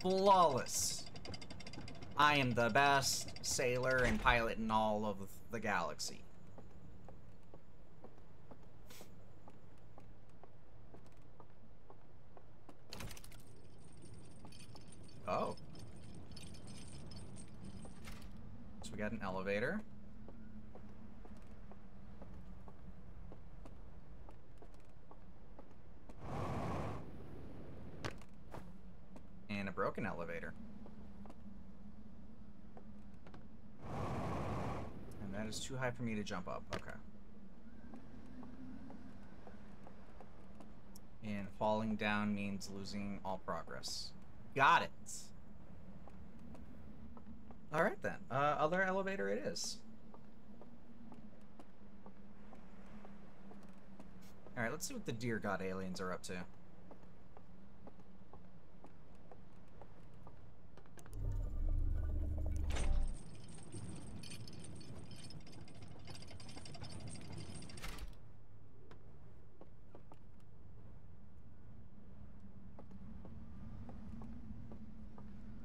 Flawless. I am the best sailor and pilot in all of the galaxy. Oh. So we got an elevator. And a a broken elevator. And for me to jump up. Okay. And falling down means losing all progress. Got it. Alright then. Uh, other elevator it is. Alright, let's see what the Deer God aliens are up to.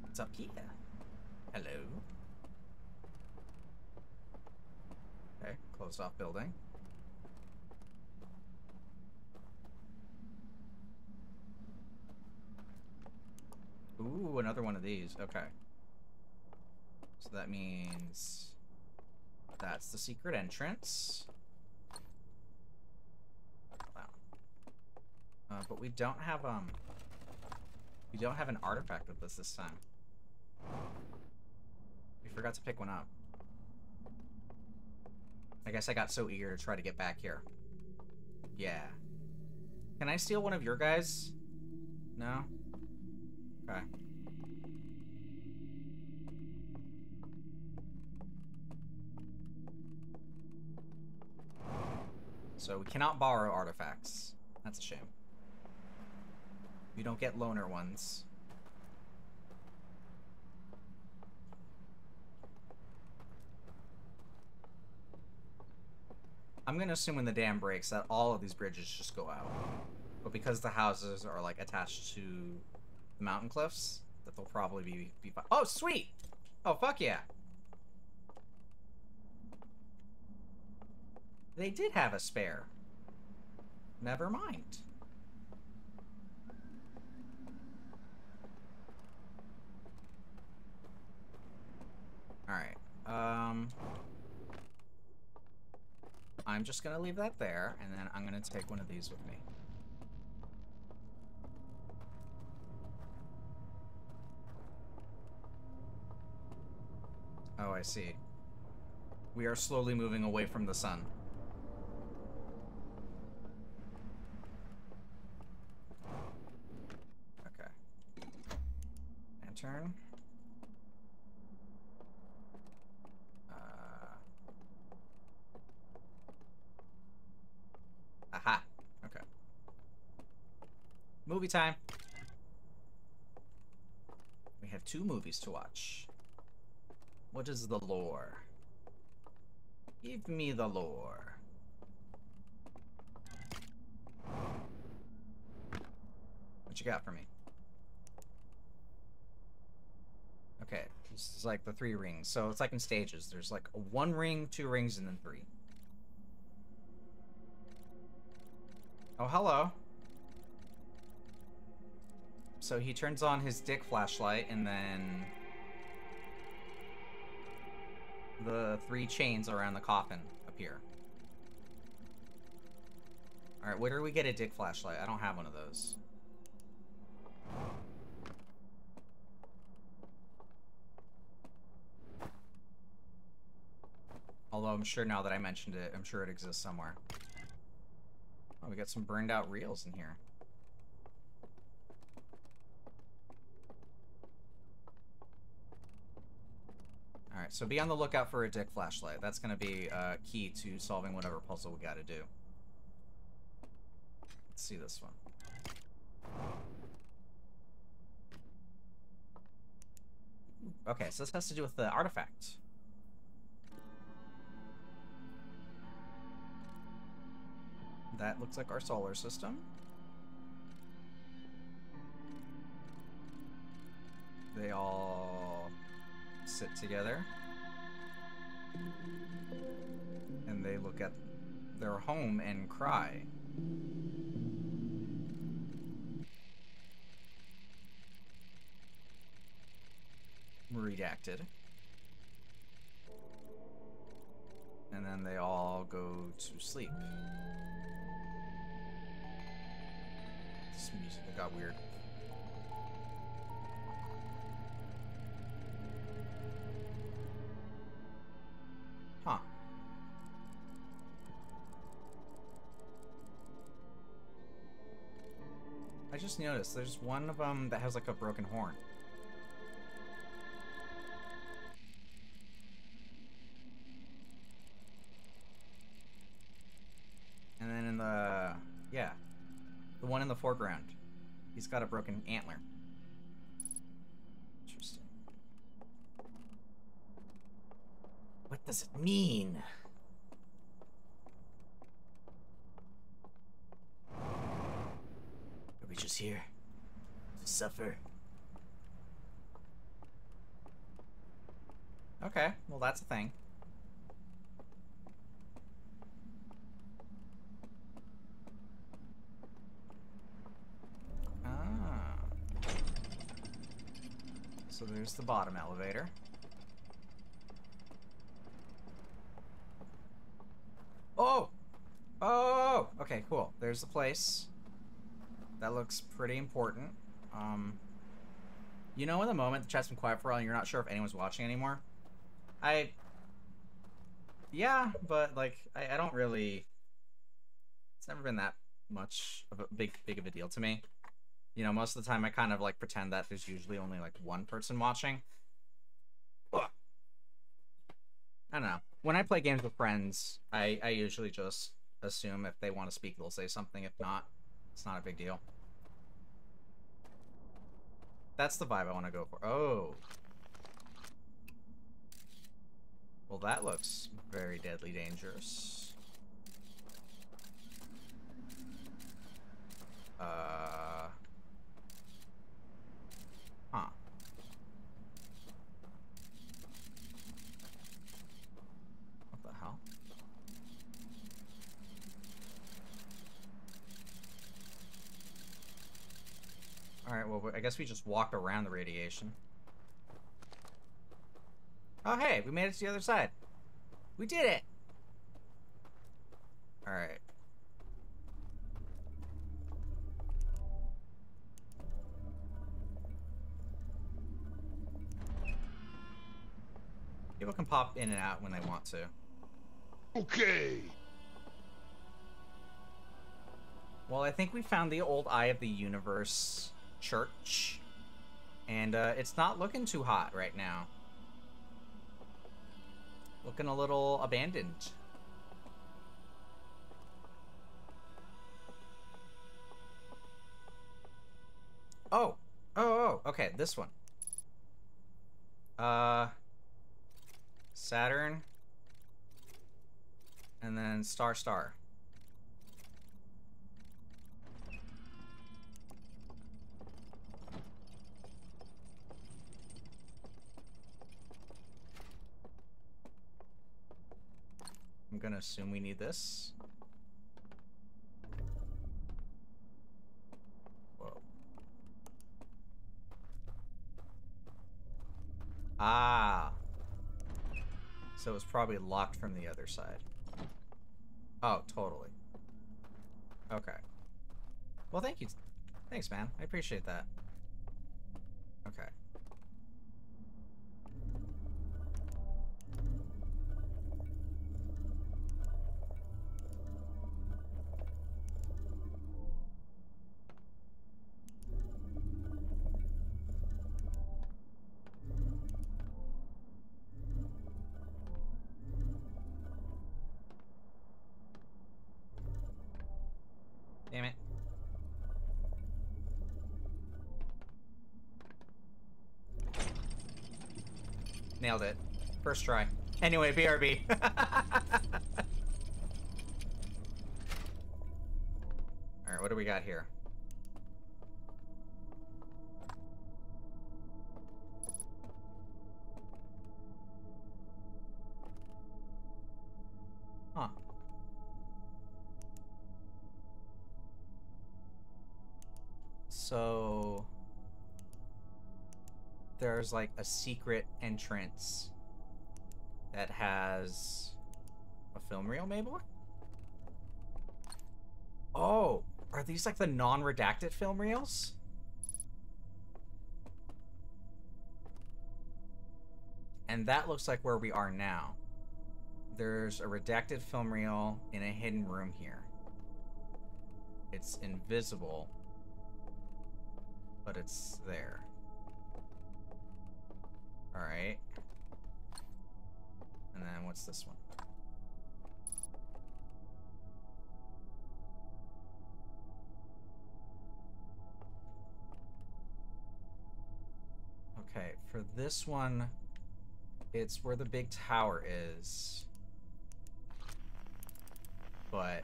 What's up here? Hello? Okay, closed off building. Ooh, another one of these. Okay. So that means that's the secret entrance. Wow. Uh, but we don't have um we don't have an artifact with us this time. We forgot to pick one up. I guess I got so eager to try to get back here. Yeah. Can I steal one of your guys? No? Okay. So we cannot borrow artifacts. That's a shame. We don't get loaner ones. I'm gonna assume when the dam breaks that all of these bridges just go out. But because the houses are like attached to the mountain cliffs, that they'll probably be, be. Oh, sweet! Oh, fuck yeah. They did have a spare. Never mind. Alright. Um... I'm just gonna leave that there, and then I'm gonna take one of these with me. Oh, I see. We are slowly moving away from the sun. Okay. Lantern. Uh... Aha. Okay. Movie time. We have two movies to watch. What is the lore? Give me the lore. What you got for me? This is like the three rings. So it's like in stages. There's like a one ring, two rings, and then three. Oh, hello. So he turns on his dick flashlight and then the three chains around the coffin appear. Alright, where do we get a dick flashlight? I don't have one of those. Although I'm sure now that I mentioned it, I'm sure it exists somewhere. Oh, we got some burned out reels in here. Alright, so be on the lookout for a dick flashlight. That's going to be uh, key to solving whatever puzzle we got to do. Let's see this one. Okay, so this has to do with the artifact. That looks like our solar system. They all sit together. And they look at their home and cry. Redacted. And then they all go to sleep. This music got weird. Huh. I just noticed there's one of them that has like a broken horn. Foreground, he's got a broken antler. Interesting. What does it mean? Are we just here to suffer? Okay, well that's a thing. Ah. So there's the bottom elevator. Oh! Oh! Okay, cool. There's the place. That looks pretty important. Um, you know, in the moment the chat's been quiet for a while, and you're not sure if anyone's watching anymore. I, yeah, but like I, I don't really. It's never been that much of a big big of a deal to me. You know, most of the time I kind of like pretend that there's usually only like one person watching. Ugh. I don't know. When I play games with friends, I I usually just assume if they want to speak, they'll say something. If not, it's not a big deal. That's the vibe I want to go for. Oh. Well, that looks very deadly dangerous. Uh. Alright, well, I guess we just walked around the radiation. Oh, hey, we made it to the other side. We did it! Alright. People can pop in and out when they want to. Okay. Well, I think we found the old Eye of the Universe church. And uh, it's not looking too hot right now. Looking a little abandoned. Oh. Oh, oh, okay, this one. Uh Saturn and then Star Star. I'm gonna assume we need this. Whoa. Ah. So it's probably locked from the other side. Oh, totally. Okay. Well, thank you. Thanks, man. I appreciate that. Okay. Nailed it. First try. Anyway, BRB. Alright, what do we got here? There's like a secret entrance that has a film reel, maybe? Oh, are these like the non-redacted film reels? And that looks like where we are now. There's a redacted film reel in a hidden room here. It's invisible. but it's there. Alright. And then what's this one? Okay, for this one, it's where the big tower is. But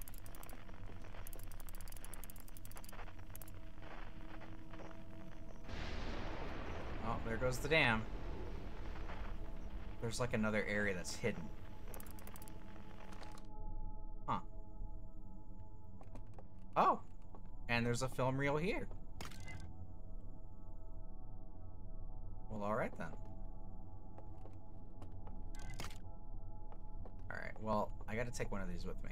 Oh, there goes the dam. There's like another area that's hidden. Huh. Oh. And there's a film reel here. Well, alright then. Alright, well, I gotta take one of these with me.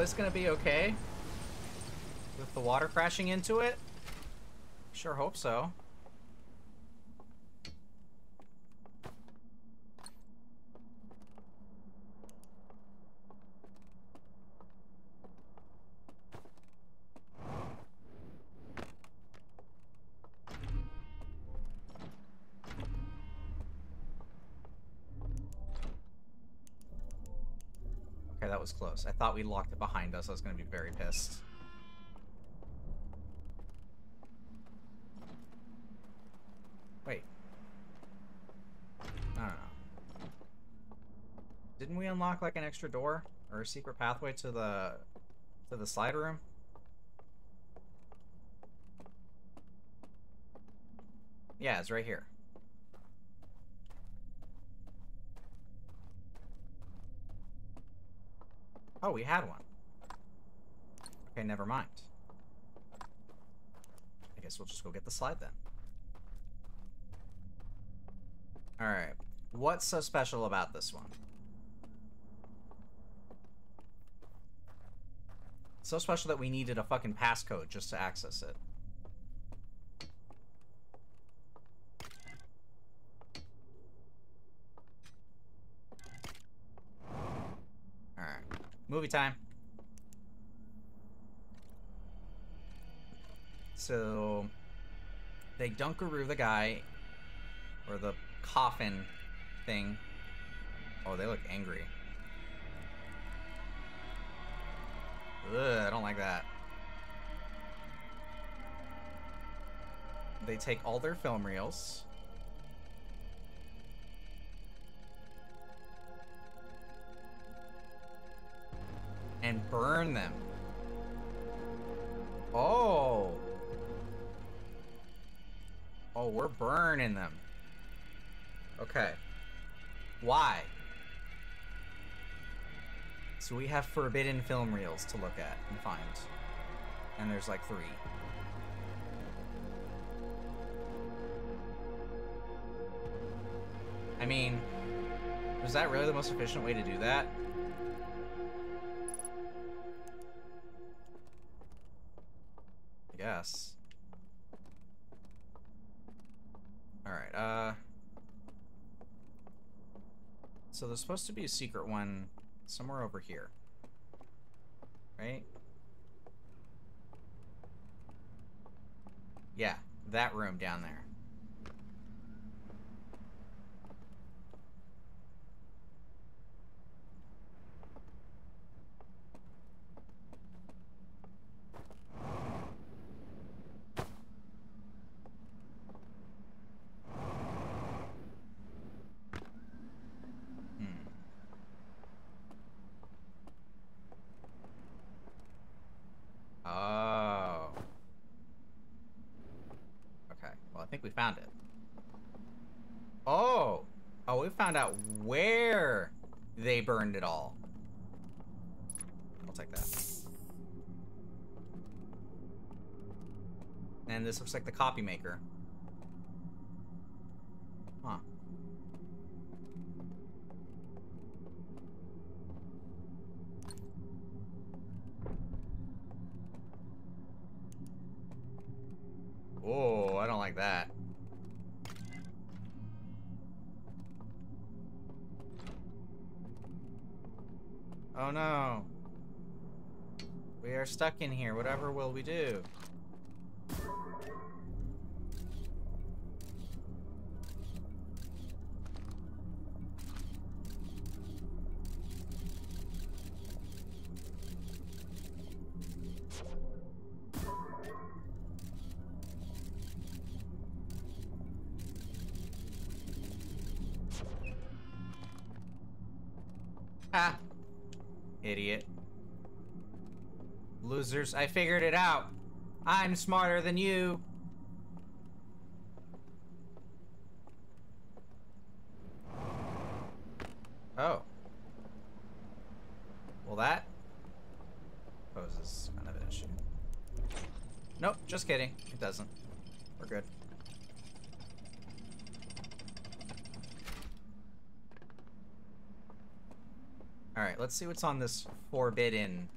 Place gonna be okay? With the water crashing into it? Sure hope so. Thought we locked it behind us. I was gonna be very pissed. Wait. I don't know. Didn't we unlock like an extra door or a secret pathway to the to the slide room? Yeah, it's right here. Oh, we had one. Okay, never mind. I guess we'll just go get the slide then. Alright. What's so special about this one? So special that we needed a fucking passcode just to access it. Alright. Movie time. So they dunkaroo the guy or the coffin thing. Oh, they look angry. Ugh, I don't like that. They take all their film reels. And burn them. Oh. Oh, we're burning them. Okay. Why? So we have forbidden film reels to look at and find. And there's like three. I mean, was that really the most efficient way to do that? Guess. Alright, uh... So there's supposed to be a secret one somewhere over here. Right? Yeah, that room down there. Hmm. Oh. Okay, well, I think we found it. Oh! Oh, we found out where they burned it all. I'll take that. And this looks like the copy maker. Huh. like that. Oh no. We are in here. Whatever will we do? Ha! Idiot. Losers, I figured it out. I'm smarter than you. Oh. Well, that poses kind of an issue. Nope, just kidding. It doesn't. We're good. Alright, let's see what's on this forbidden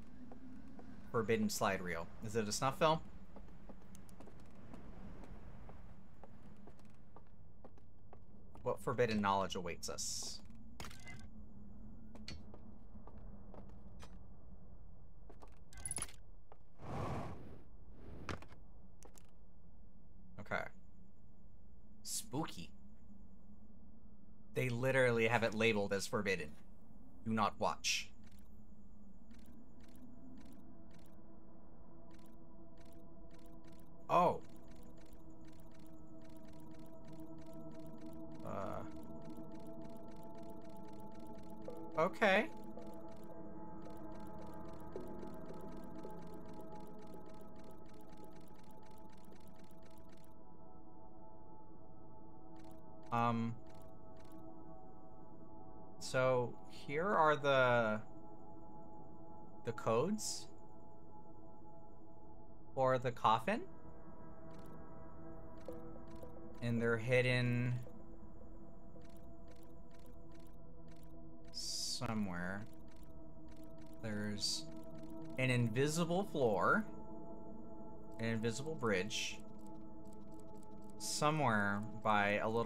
forbidden slide reel. Is it a snuff film? What forbidden knowledge awaits us? Okay. Spooky. They literally have it labeled as forbidden. Do not watch.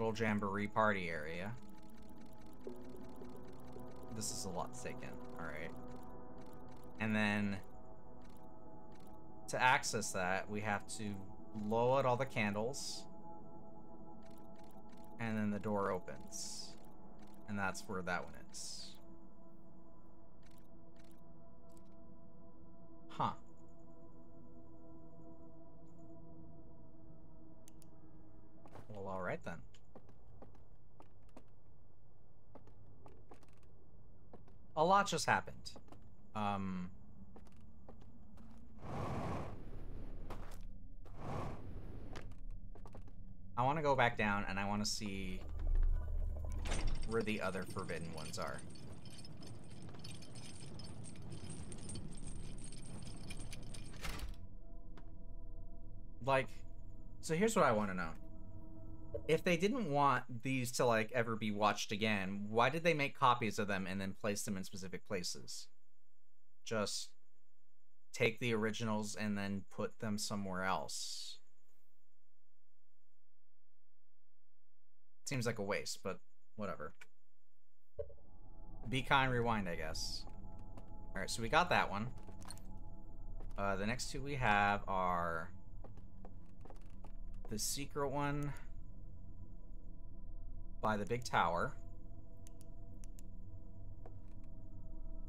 Little jamboree party area. This is a lot taken. Alright. And then to access that, we have to blow out all the candles. And then the door opens. And that's where that one is. Huh. Well, alright then. A lot just happened. Um... I want to go back down and I want to see where the other forbidden ones are. Like, so here's what I want to know. If they didn't want these to, like, ever be watched again, why did they make copies of them and then place them in specific places? Just take the originals and then put them somewhere else. Seems like a waste, but whatever. Be kind, rewind, I guess. Alright, so we got that one. Uh, the next two we have are the secret one by the big tower.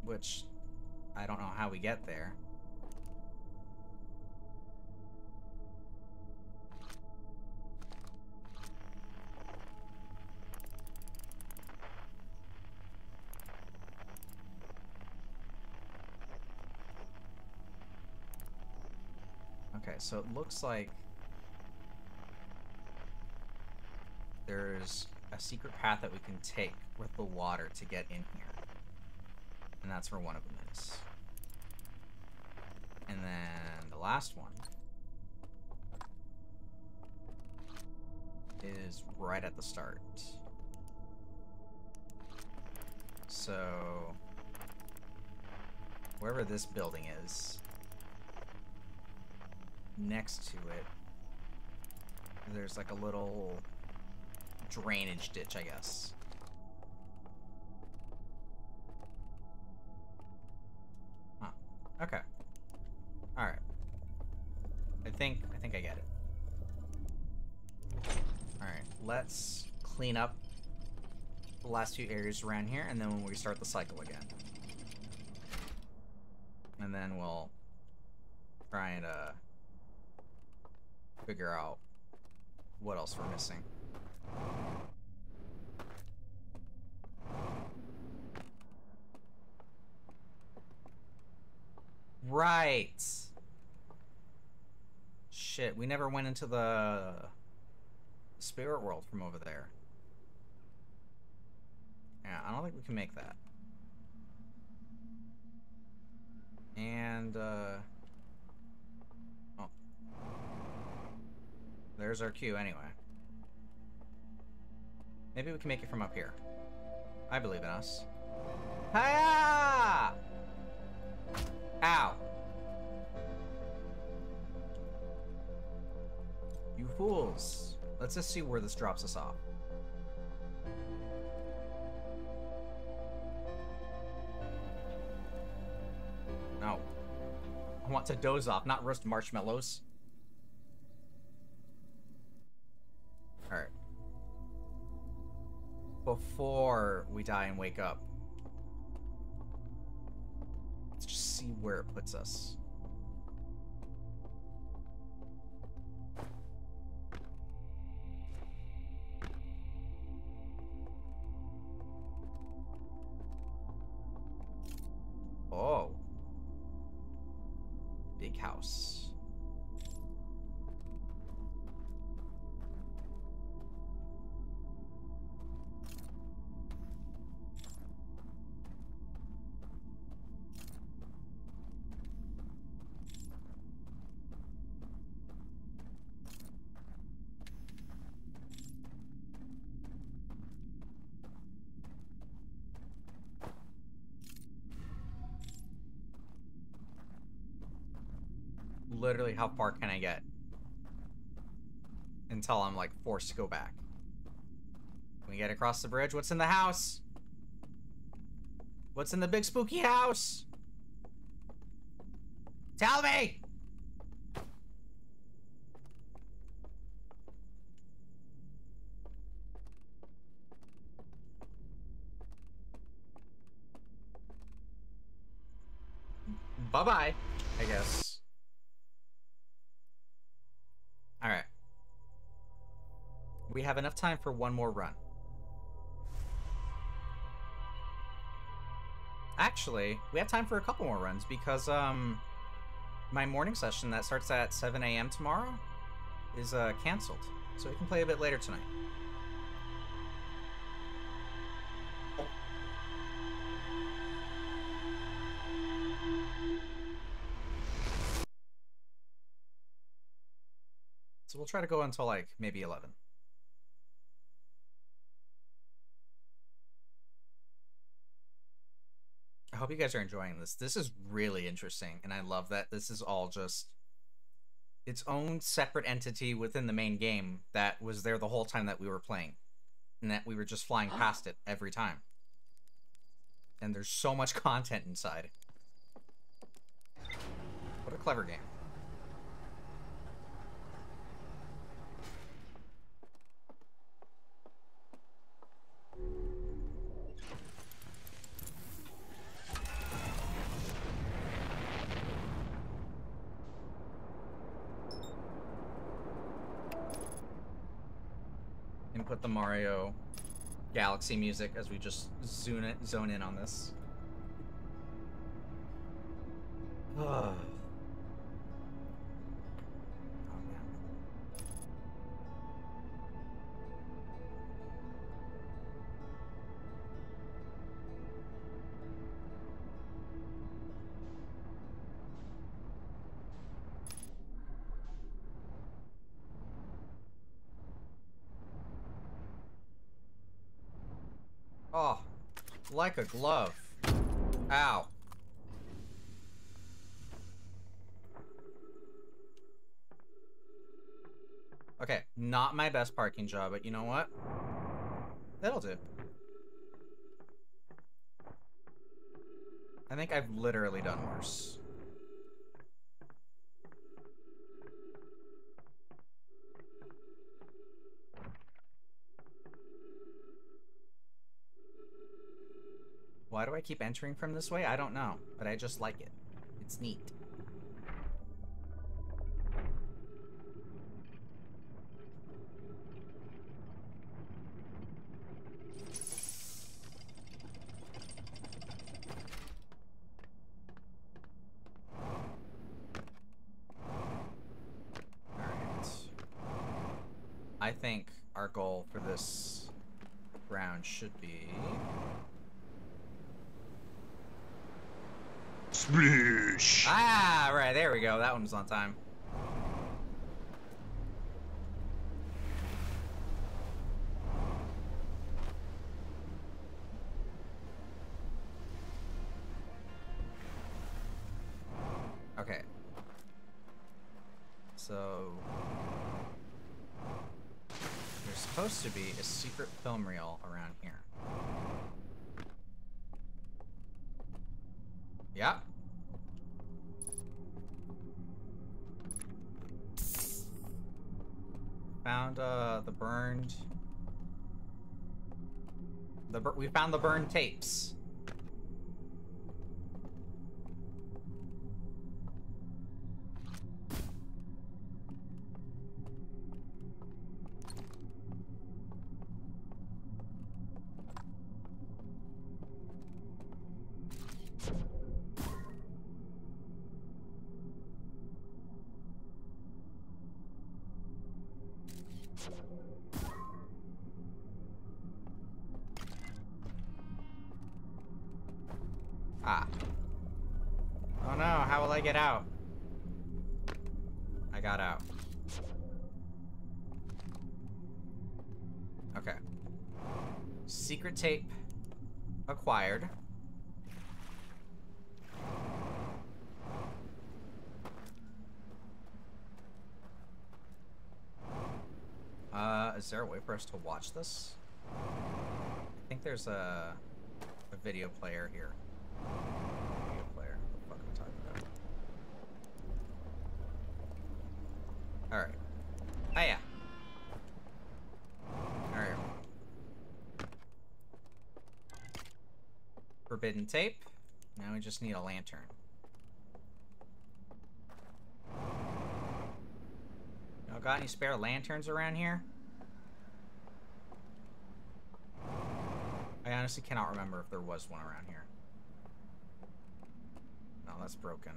Which, I don't know how we get there. Okay, so it looks like there's a secret path that we can take with the water to get in here. And that's where one of them is. And then the last one is right at the start. So, wherever this building is, next to it There's like a little drainage ditch, I guess. Huh. Okay. Alright. I think I think I get it. Alright, let's clean up the last few areas around here, and then when we start the cycle again. And then we'll try and uh figure out what else we're missing. Right. Shit, we never went into the spirit world from over there. Yeah, I don't think we can make that. And, uh... Oh. There's our cue, anyway. Maybe we can make it from up here. I believe in us. Hiya! Ow. You fools. Let's just see where this drops us off. No. I want to doze off, not roast marshmallows. Before we die and wake up, let's just see where it puts us. How far can I get? Until I'm, like, forced to go back. Can we get across the bridge? What's in the house? What's in the big spooky house? Tell me! Bye-bye, have enough time for one more run. Actually, we have time for a couple more runs because um my morning session that starts at 7 a.m. tomorrow is uh canceled. So we can play a bit later tonight. So we'll try to go until like maybe 11. Hope you guys are enjoying this. This is really interesting, and I love that this is all just its own separate entity within the main game that was there the whole time that we were playing, and that we were just flying past it every time. And there's so much content inside. What a clever game. Input the Mario Galaxy music as we just zone it, zone in on this. Ah. Like a glove. Ow. Okay, not my best parking job, but you know what? That'll do. I think I've literally done worse. Why do I keep entering from this way? I don't know, but I just like it. It's neat. Alright. I think our goal for this round should be... Splish! Ah, right, there we go. That one was on time. Okay. So... There's supposed to be a secret film reel around here. Yeah. Found uh the burned the we found the burned tapes. To watch this? I think there's a, a video player here. Video player. What the fuck am talking about? Alright. Oh yeah. Alright. Forbidden tape. Now we just need a lantern. Y'all got any spare lanterns around here? Honestly cannot remember if there was one around here. No, that's broken.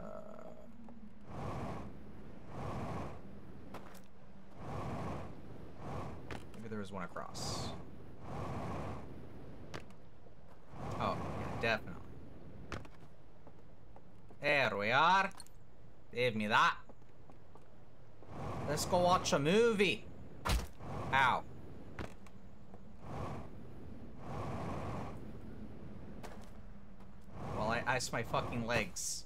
Uh... Maybe there was one across. Oh, yeah, definitely. There we are. Give me that. Let's go watch a movie. Ow. While I ice my fucking legs.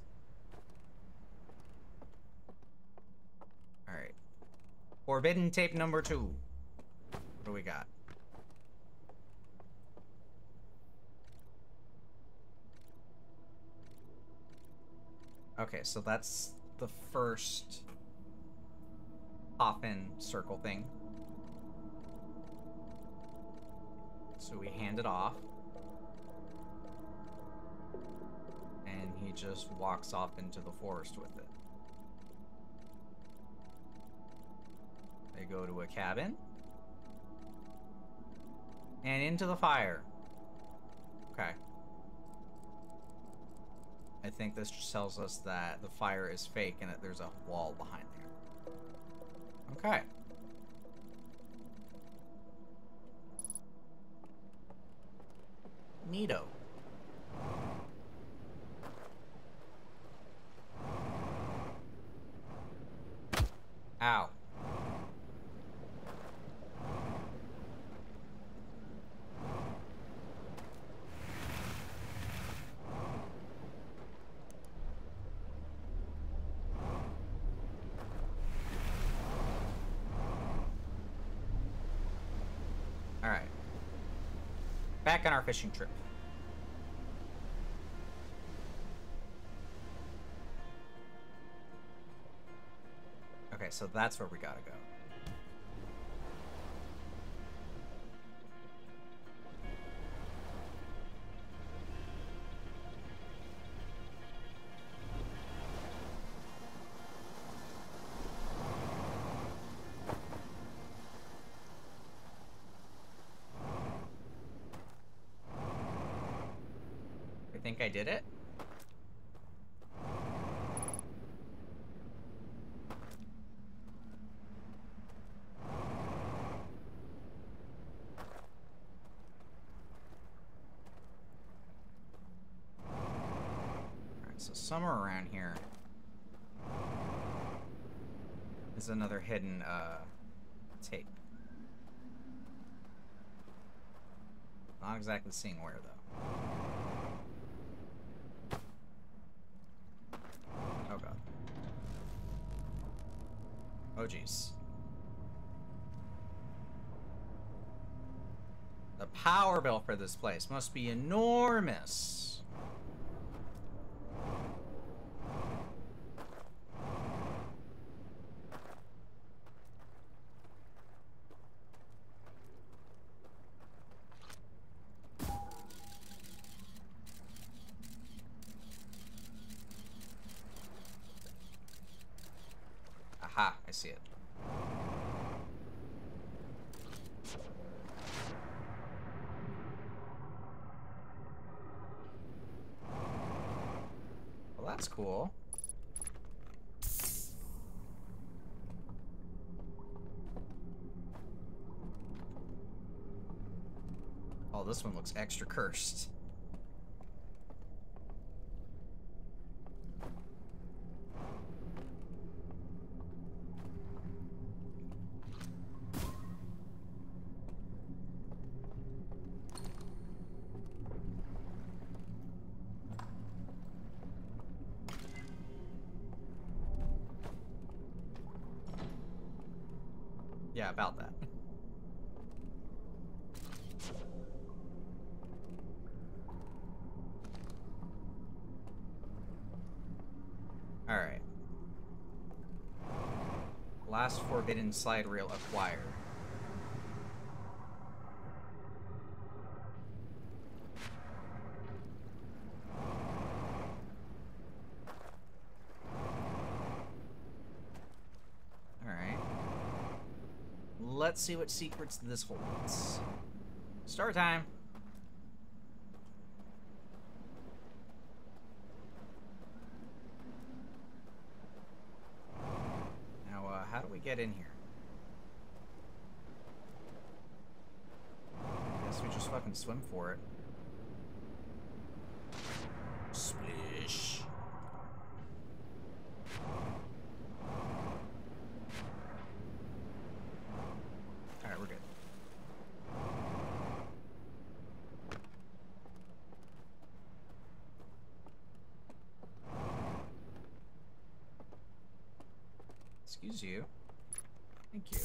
Alright. Forbidden tape number two. What do we got? Okay, so that's the first off-in circle thing. So we hand it off. He just walks off into the forest with it. They go to a cabin. And into the fire. Okay. I think this just tells us that the fire is fake and that there's a wall behind there. Okay. Neato. Ow. Back on our fishing trip. Okay, so that's where we gotta go. I did it. Alright, so somewhere around here is another hidden uh, tape. Not exactly seeing where though. Oh god. Jeez. The power bill for this place must be enormous. Aha, I see it. That's cool. Oh, this one looks extra cursed. Yeah, about that. Alright. Last forbidden slide reel acquired. Alright. Let's see what secrets this holds. Start time. Now, uh, how do we get in here? Guess we just fucking swim for it. Splish. Alright, we're good. Excuse you. Thank you.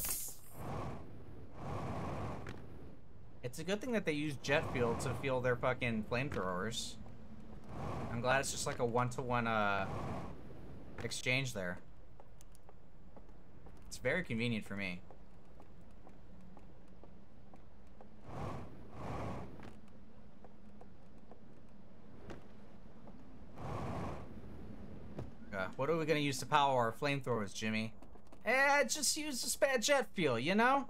It's a good thing that they use jet fuel to fuel their fucking flamethrowers. I'm glad it's just like a one-to-one uh exchange there. It's very convenient for me. Uh, what are we gonna use to power our flamethrowers, Jimmy? Eh, just use the spare jet fuel, you know?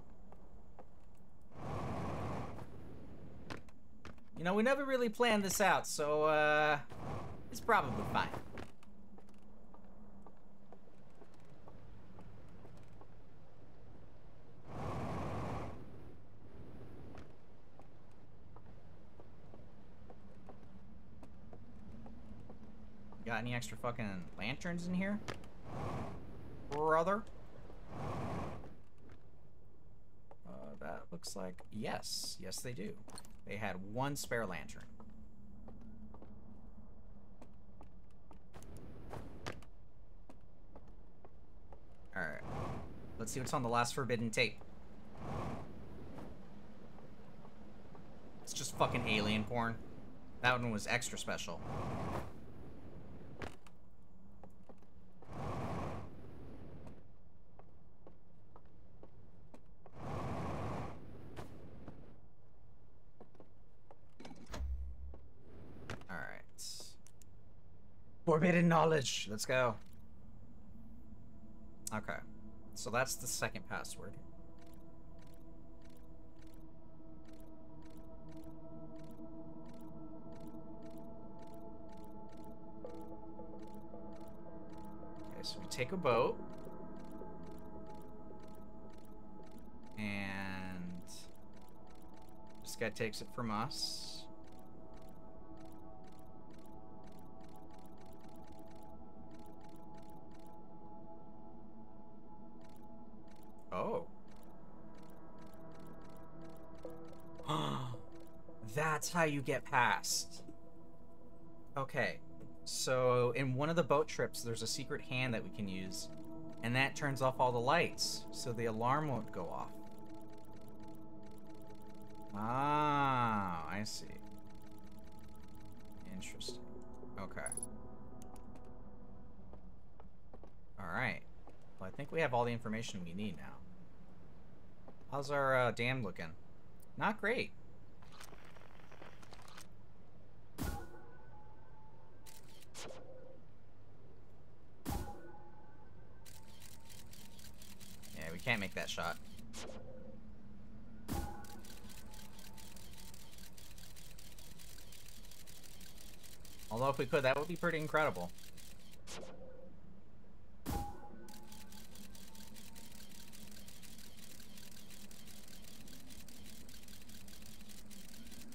You know, we never really planned this out, so, uh, it's probably fine. Got any extra fucking lanterns in here? Brother? Uh, that looks like... Yes. Yes, they do. They had one spare lantern. Alright. Let's see what's on the last forbidden tape. It's just fucking alien porn. That one was extra special. Alright. Forbidden knowledge. Let's go. Okay. So that's the second password. Okay, so we take a boat. And this guy takes it from us. How you get past. Okay. So in one of the boat trips, there's a secret hand that we can use. And that turns off all the lights, so the alarm won't go off. Ah, I see. Interesting. Okay. Alright. Well, I think we have all the information we need now. How's our uh, dam looking? Not great. Shot. Although if we could, that would be pretty incredible.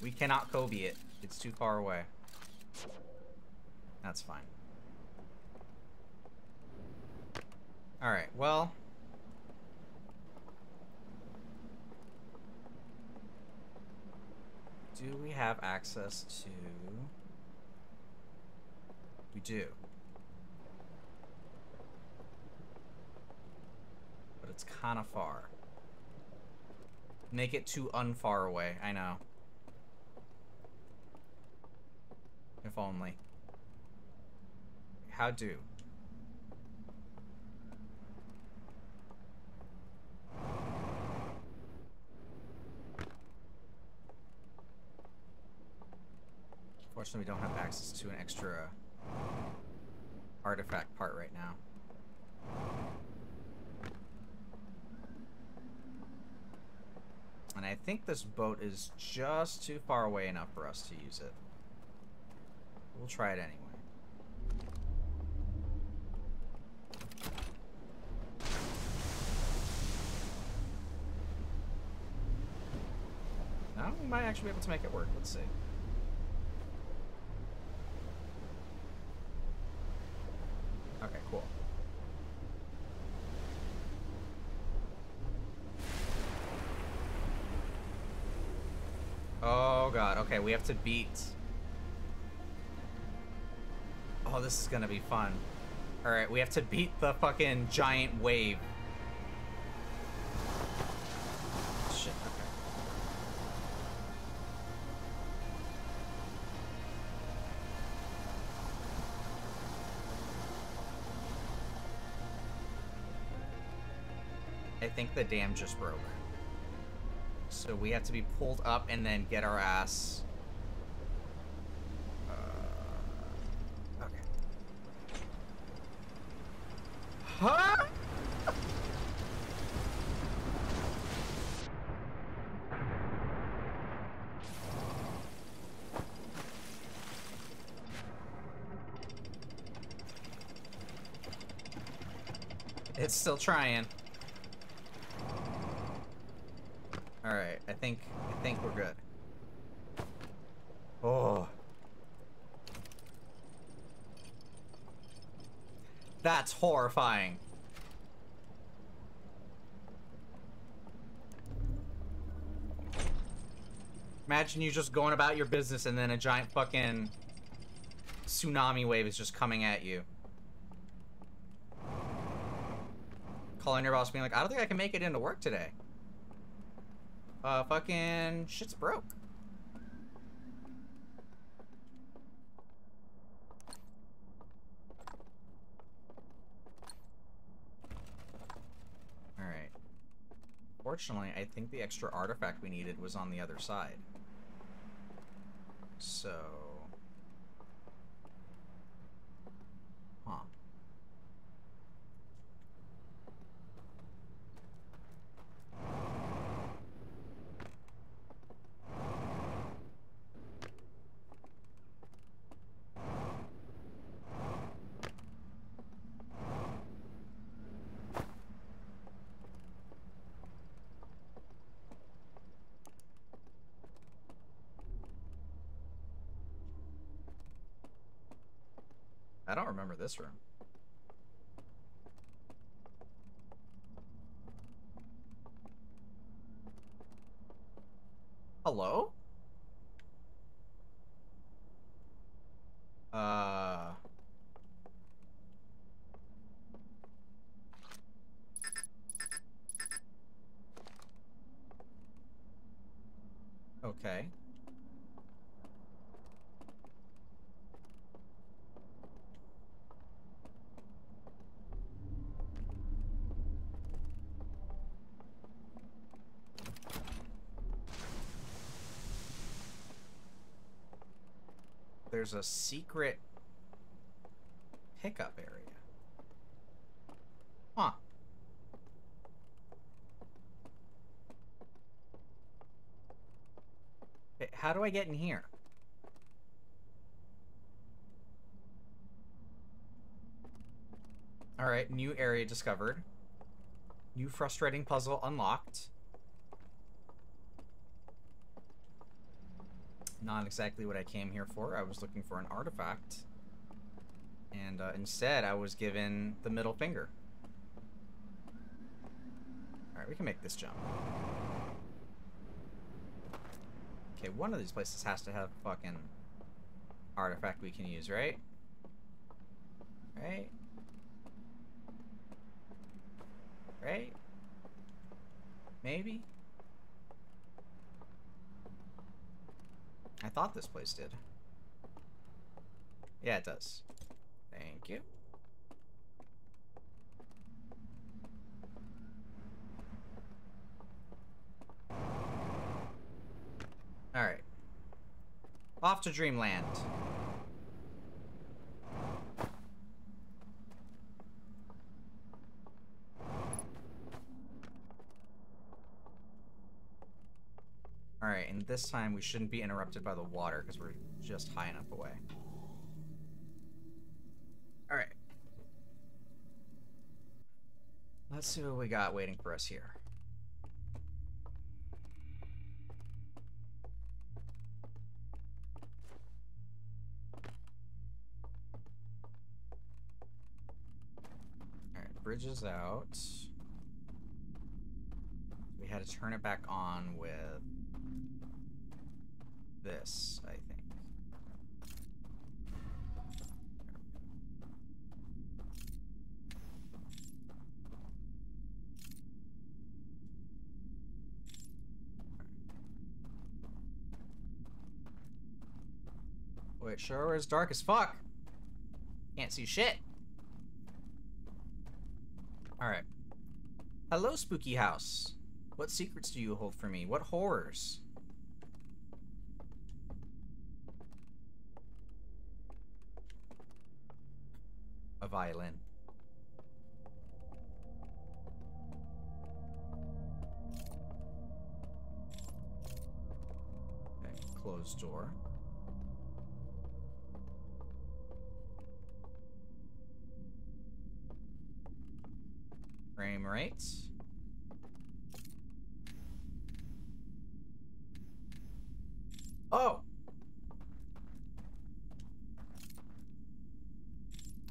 We cannot Kobe it. It's too far away. That's fine. Alright, well... Do we have access to... We do. But it's kind of far. Make it too unfar away, I know. If only. How do? Fortunately, we don't have access to an extra artifact part right now. And I think this boat is just too far away enough for us to use it. We'll try it anyway. Now we might actually be able to make it work. Let's see. Okay, cool. Oh god, okay, we have to beat Oh, this is gonna be fun. Alright, we have to beat the fucking giant wave. Shit, okay. I think the dam just broke. So we have to be pulled up and then get our ass uh, Okay. Huh? It's still trying. Alright, I think I think we're good. Oh. That's horrifying. Imagine you just going about your business and then a giant fucking tsunami wave is just coming at you. calling your boss being like, I don't think I can make it into work today. Uh, fucking shit's broke. Alright. Fortunately, I think the extra artifact we needed was on the other side. So... this room. Hello? Uh... Okay. There's a secret pickup area. Huh. How do I get in here? Alright, new area discovered. New frustrating puzzle unlocked. Not exactly what I came here for. I was looking for an artifact. And uh, instead, I was given the middle finger. Alright, we can make this jump. Okay, one of these places has to have a fucking artifact we can use, right? Right? Right? Maybe? I thought this place did. Yeah, it does. Thank you. Alright. Off to Dreamland. Alright, and this time we shouldn't be interrupted by the water because we're just high enough away. Alright. Let's see what we got waiting for us here. Alright, bridge is out. We had to turn it back on with this, I think. Wait, sure is dark as fuck. Can't see shit. Alright. Hello, spooky house. What secrets do you hold for me? What horrors? Violin. Okay, closed door. Frame rates. Oh!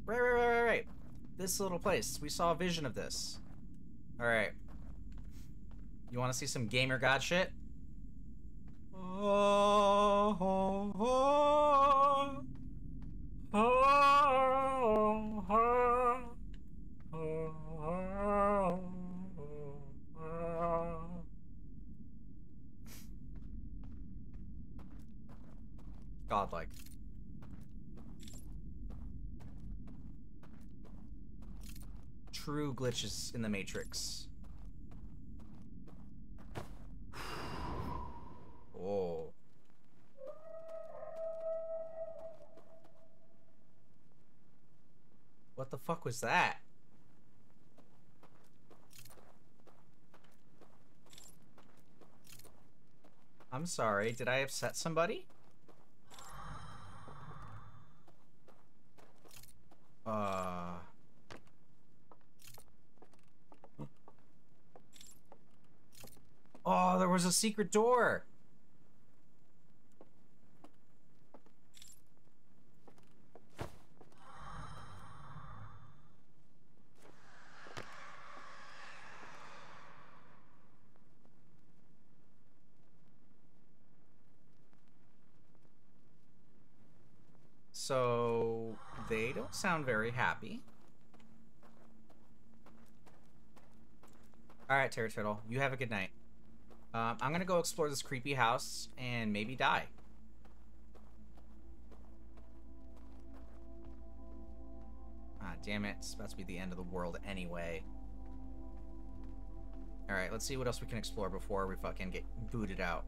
Right, right, right, right, right. This little place. We saw a vision of this. Alright. You want to see some gamer god shit? Oh, oh, oh. which is in the Matrix. Oh. What the fuck was that? I'm sorry, did I upset somebody? Secret door! So they don't sound very happy. All right, Terra Turtle, you have a good night. Um, I'm gonna go explore this creepy house and maybe die. Ah, damn it! It's about to be the end of the world anyway. All right, let's see what else we can explore before we fucking get booted out.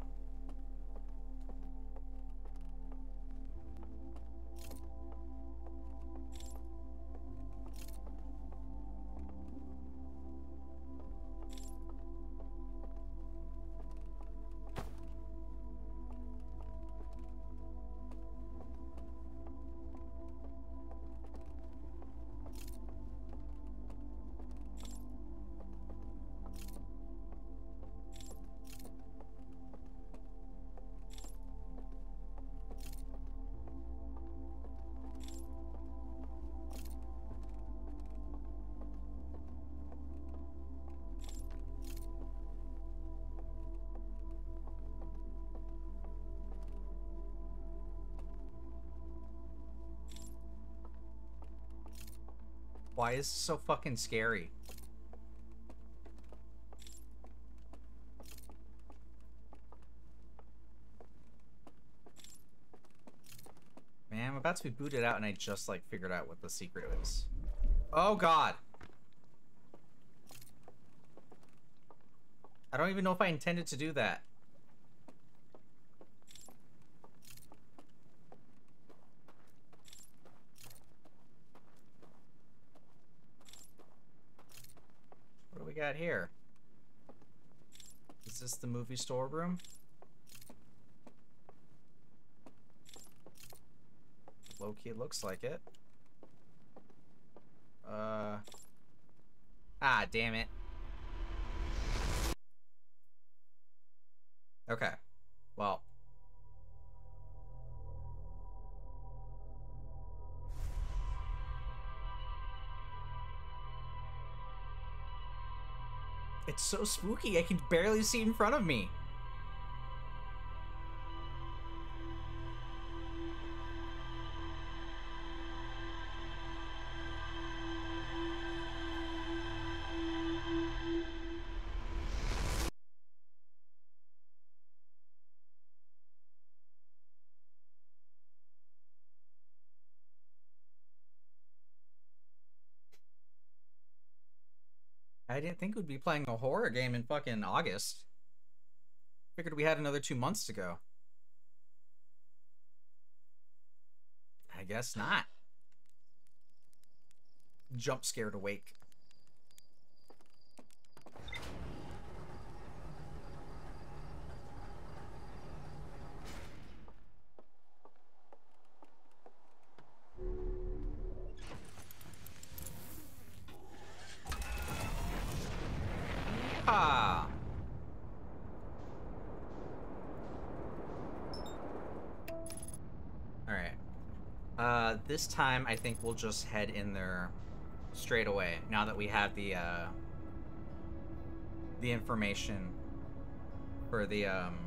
Why is this so fucking scary? Man, I'm about to be booted out and I just like figured out what the secret is. Oh god. I don't even know if I intended to do that. What do we got here? Is this the movie store room? Low-key, looks like it. Uh... Ah, damn it. Okay. It's so spooky, I can barely see in front of me. I didn't think we'd be playing a horror game in fucking August. Figured we had another two months to go. I guess not. Jump scared awake. Ah. All right. Uh, this time I think we'll just head in there straight away. Now that we have the uh, the information for the um.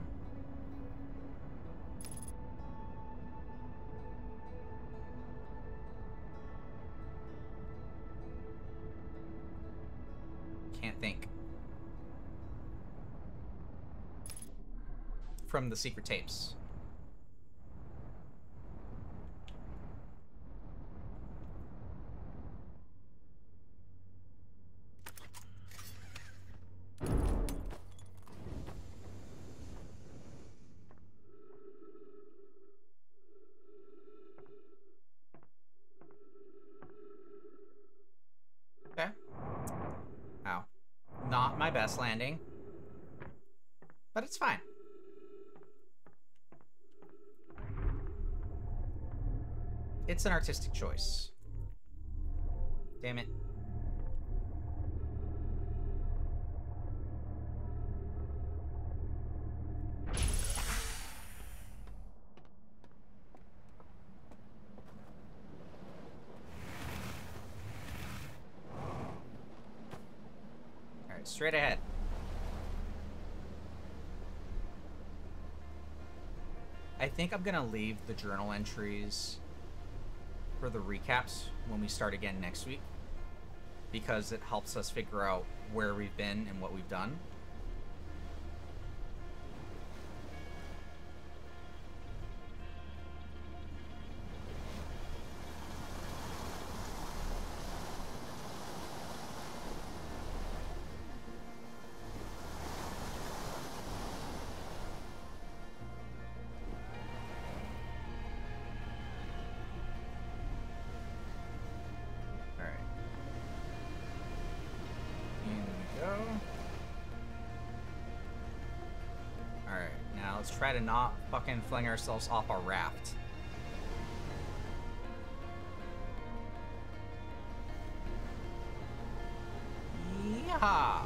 Can't think. From the secret tapes. Artistic choice. Damn it. Alright, straight ahead. I think I'm gonna leave the journal entries for the recaps when we start again next week because it helps us figure out where we've been and what we've done. Try to not fucking fling ourselves off a raft. Yeah.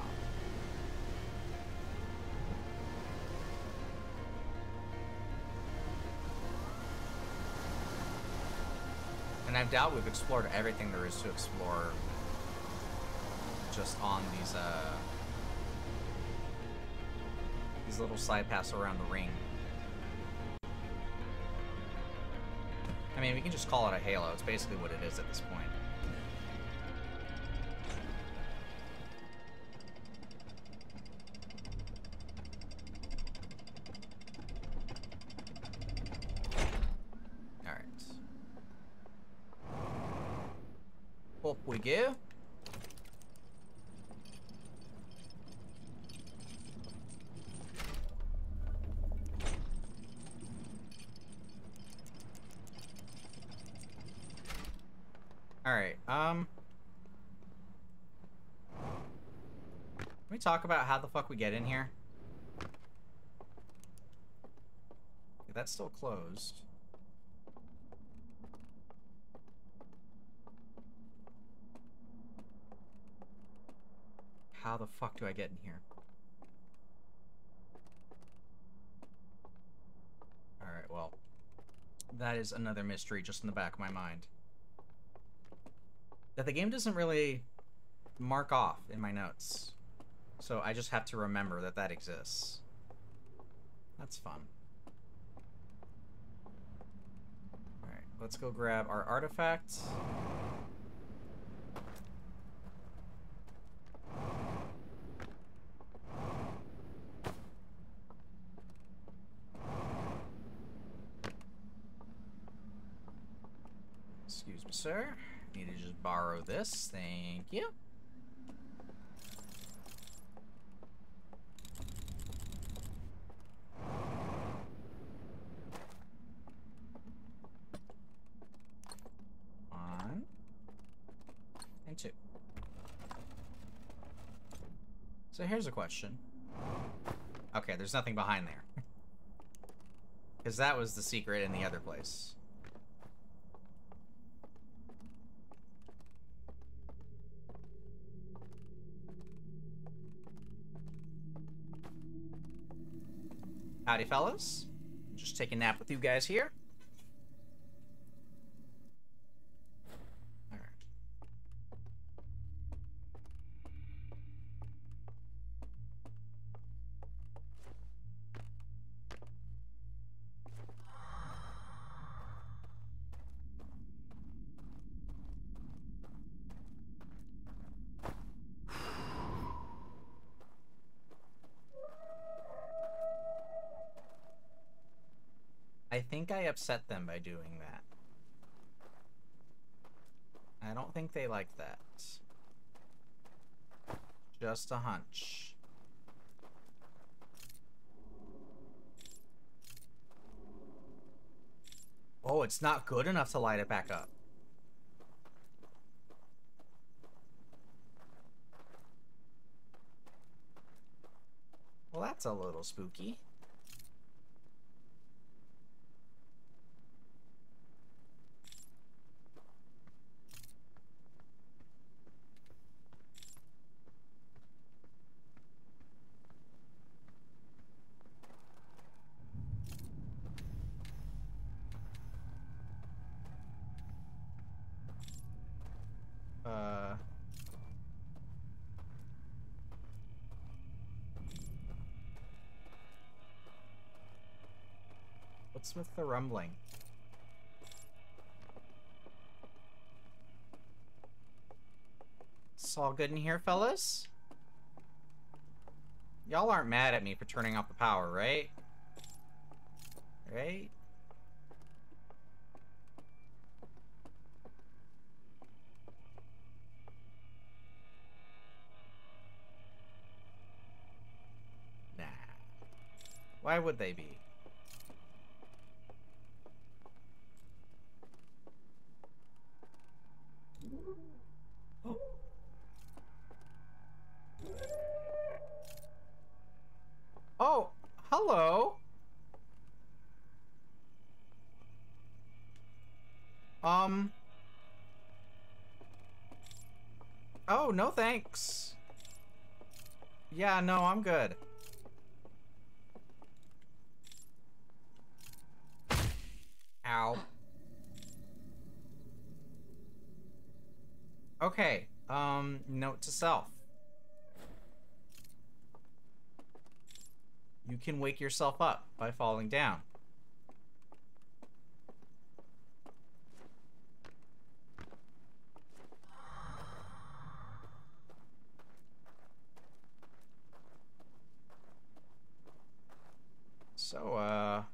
And I doubt we've explored everything there is to explore just on these uh these little side paths around the ring. Mean, we can just call it a halo. It's basically what it is at this point. Talk about how the fuck we get in here? Okay, that's still closed. How the fuck do I get in here? Alright, well. That is another mystery just in the back of my mind. That the game doesn't really mark off in my notes. So I just have to remember that that exists. That's fun. Alright, let's go grab our artifact. Excuse me, sir. Need to just borrow this. Thank you. One. And two. So here's a question. Okay, there's nothing behind there. Because that was the secret in the other place. Howdy, fellas. Just take a nap with you guys here. Upset them by doing that. I don't think they like that. Just a hunch. Oh, it's not good enough to light it back up. Well, that's a little spooky. Uh... What's with the rumbling? It's all good in here, fellas? Y'all aren't mad at me for turning off the power, right? Right? Nah. Why would they be? Oh, hello. Um. Oh, no thanks. Yeah, no, I'm good. Ow. Okay, um, note to self. You can wake yourself up by falling down. So, uh, are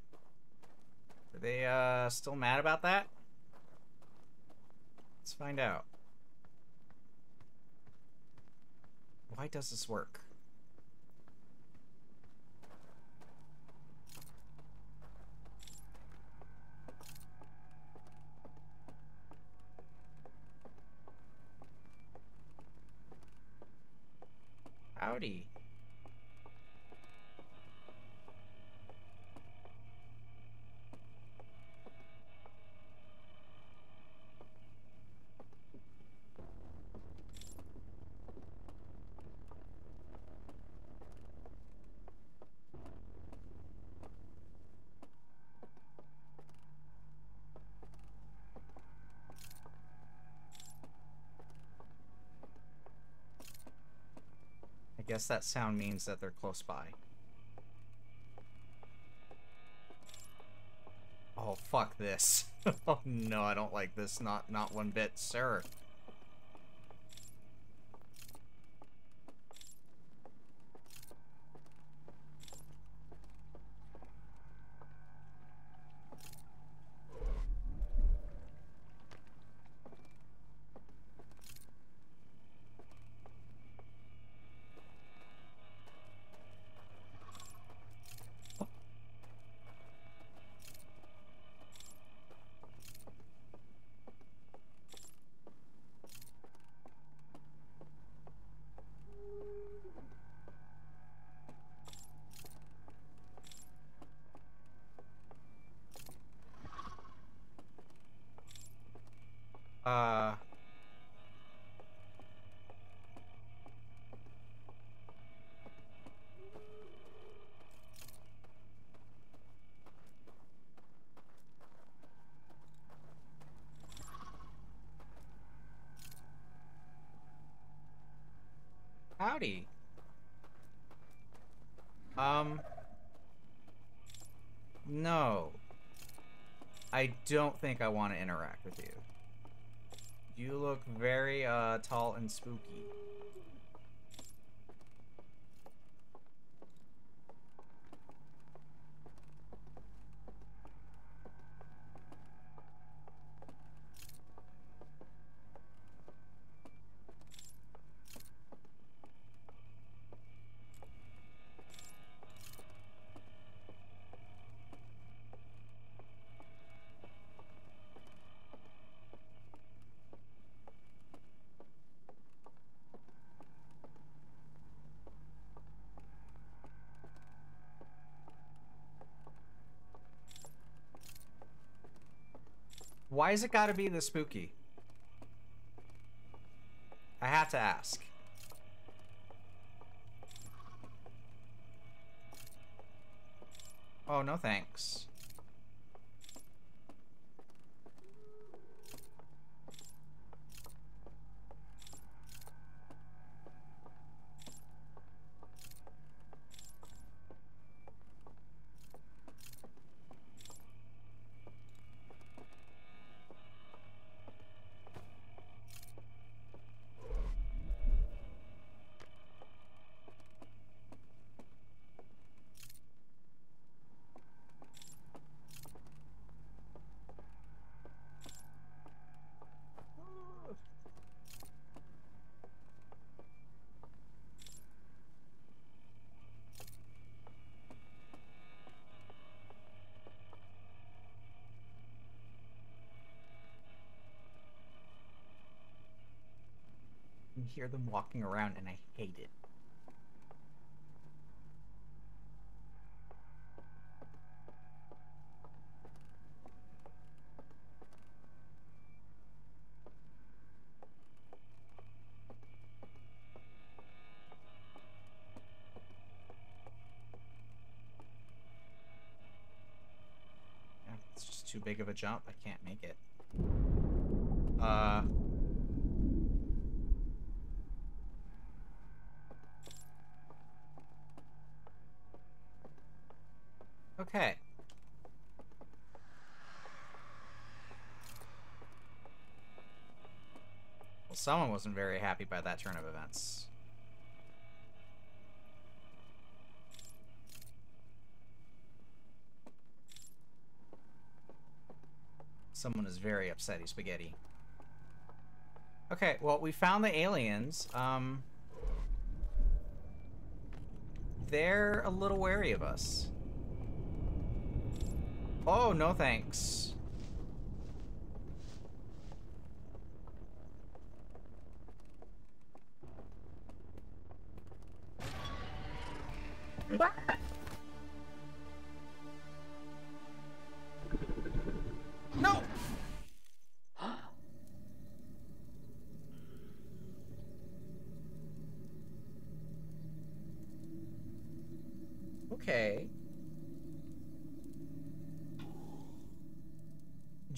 they, uh, still mad about that? Let's find out. Why does this work? Howdy. I guess that sound means that they're close by. Oh, fuck this. oh no, I don't like this. Not not one bit, sir. Uh... Howdy. Um... No. I don't think I want to interact with you. You look very uh, tall and spooky. Why is it gotta be this spooky? I have to ask. Oh, no thanks. Hear them walking around and I hate it. Too big of a jump. I can't make it. Uh... Okay. Well, someone wasn't very happy by that turn of events. Someone is very upset upsetty spaghetti. Okay, well, we found the aliens. Um, they're a little wary of us. Oh, no thanks.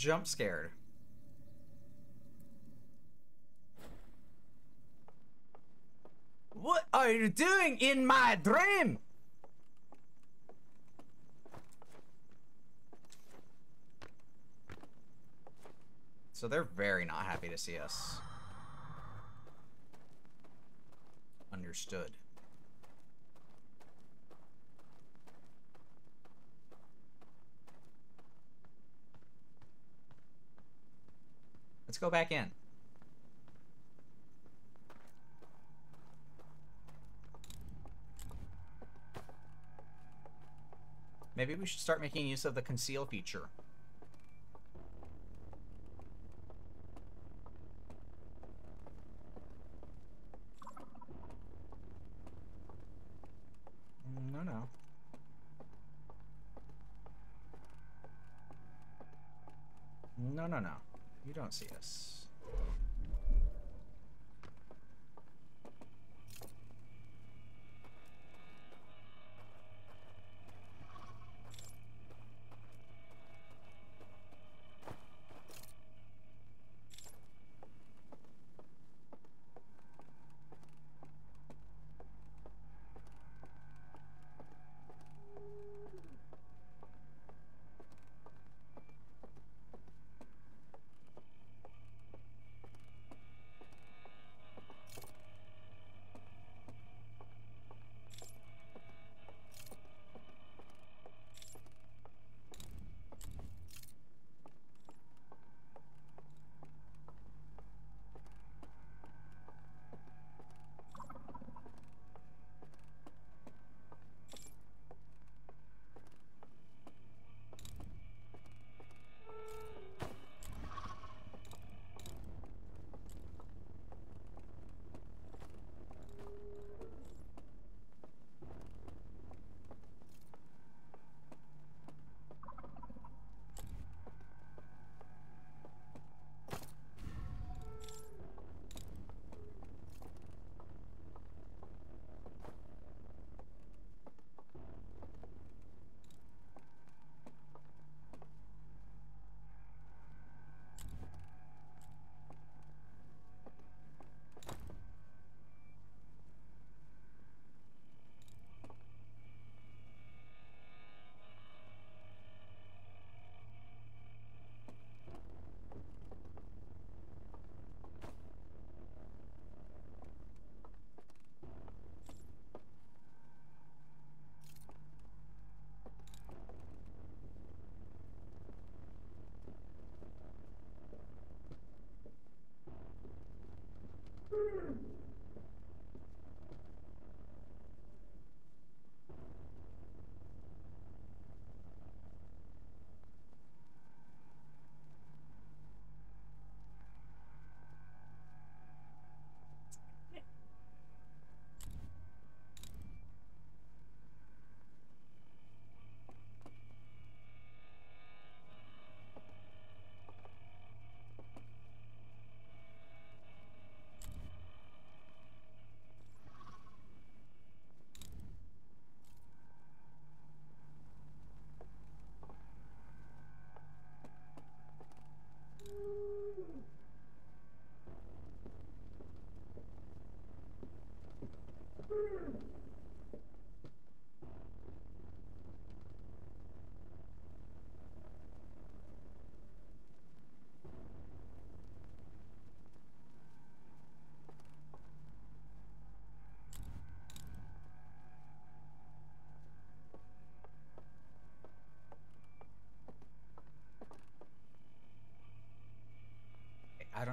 Jump scared. What are you doing in my dream? So they're very not happy to see us. Understood. Go back in. Maybe we should start making use of the conceal feature. Mm, no, no. No, no, no. Don't see us.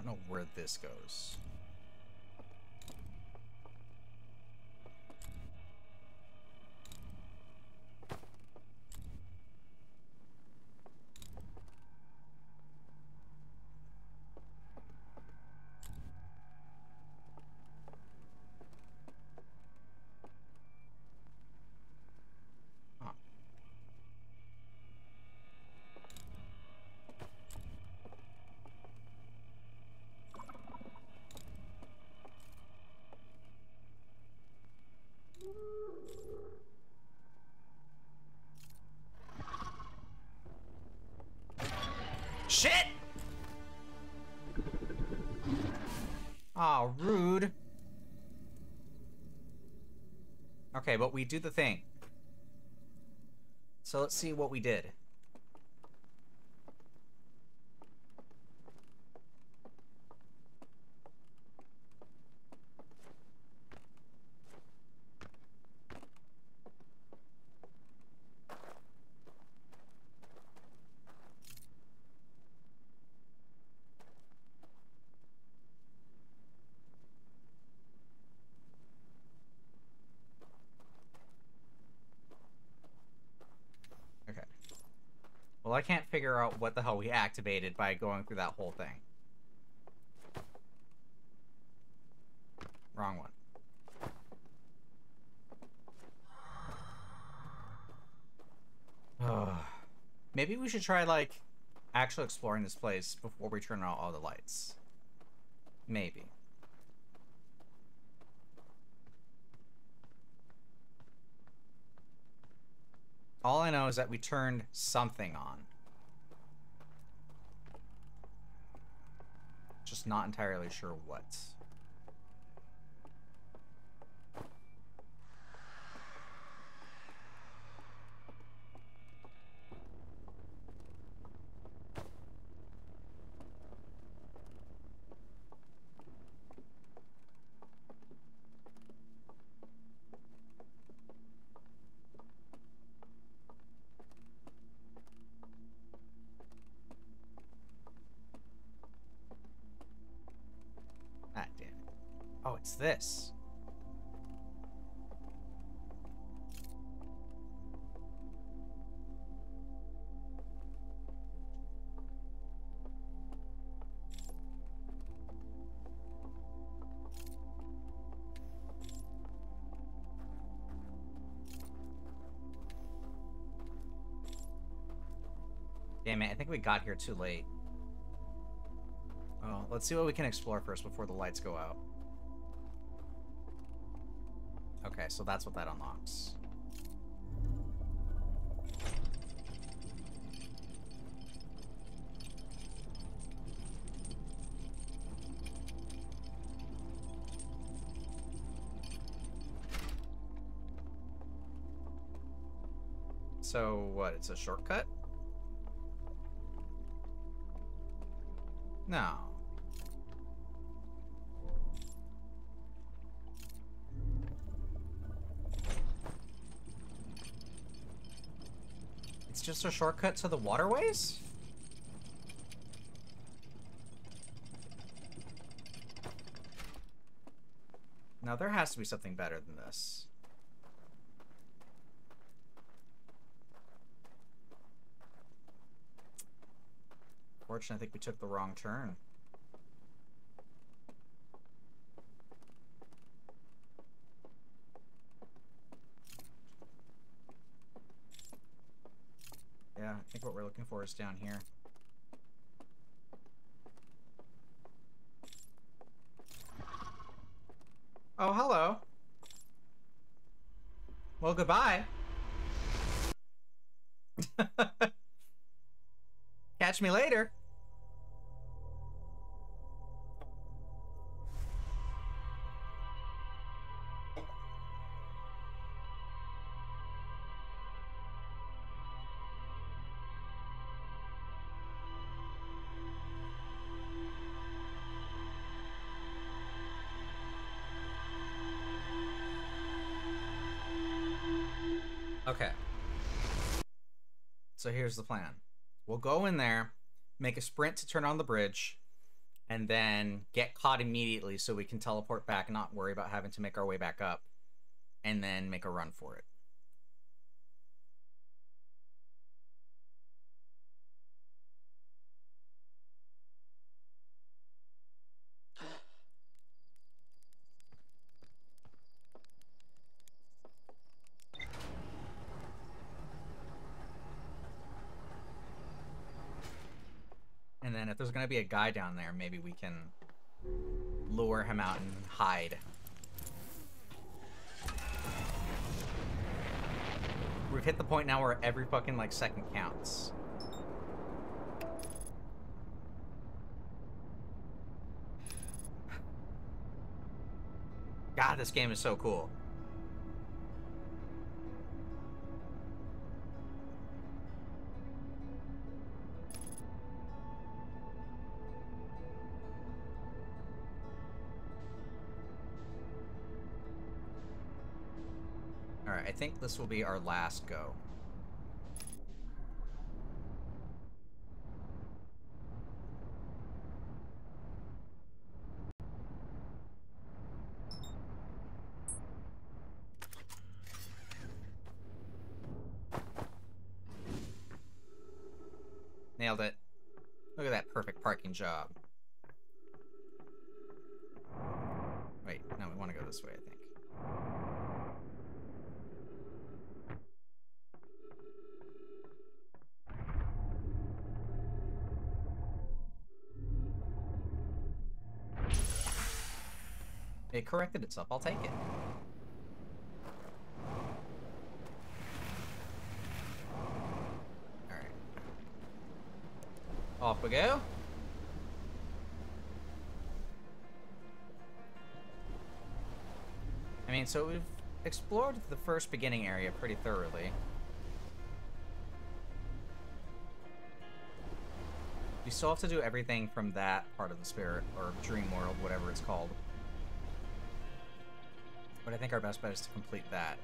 Don't know where this goes. Okay, but we do the thing. So let's see what we did. Figure out what the hell we activated by going through that whole thing. Wrong one. Maybe we should try, like, actually exploring this place before we turn on all the lights. Maybe. All I know is that we turned something on. Just not entirely sure what. Ah, damn it. Oh, it's this. Damn it, I think we got here too late. Let's see what we can explore first before the lights go out. So that's what that unlocks. So, what, it's a shortcut? Just a shortcut to the waterways? Now there has to be something better than this. Fortunately, I think we took the wrong turn. Yeah, I think what we're looking for is down here. Oh, hello. Well, goodbye. Catch me later. So here's the plan. We'll go in there, make a sprint to turn on the bridge, and then get caught immediately so we can teleport back and not worry about having to make our way back up, and then make a run for it. And then if there's gonna be a guy down there, maybe we can lure him out and hide. We've hit the point now where every fucking like second counts. God, this game is so cool. I think this will be our last go. Nailed it. Look at that perfect parking job. Itself. I'll take it. Alright. Off we go. I mean, so we've explored the first beginning area pretty thoroughly. We still have to do everything from that part of the spirit, or dream world, whatever it's called. But I think our best bet is to complete that.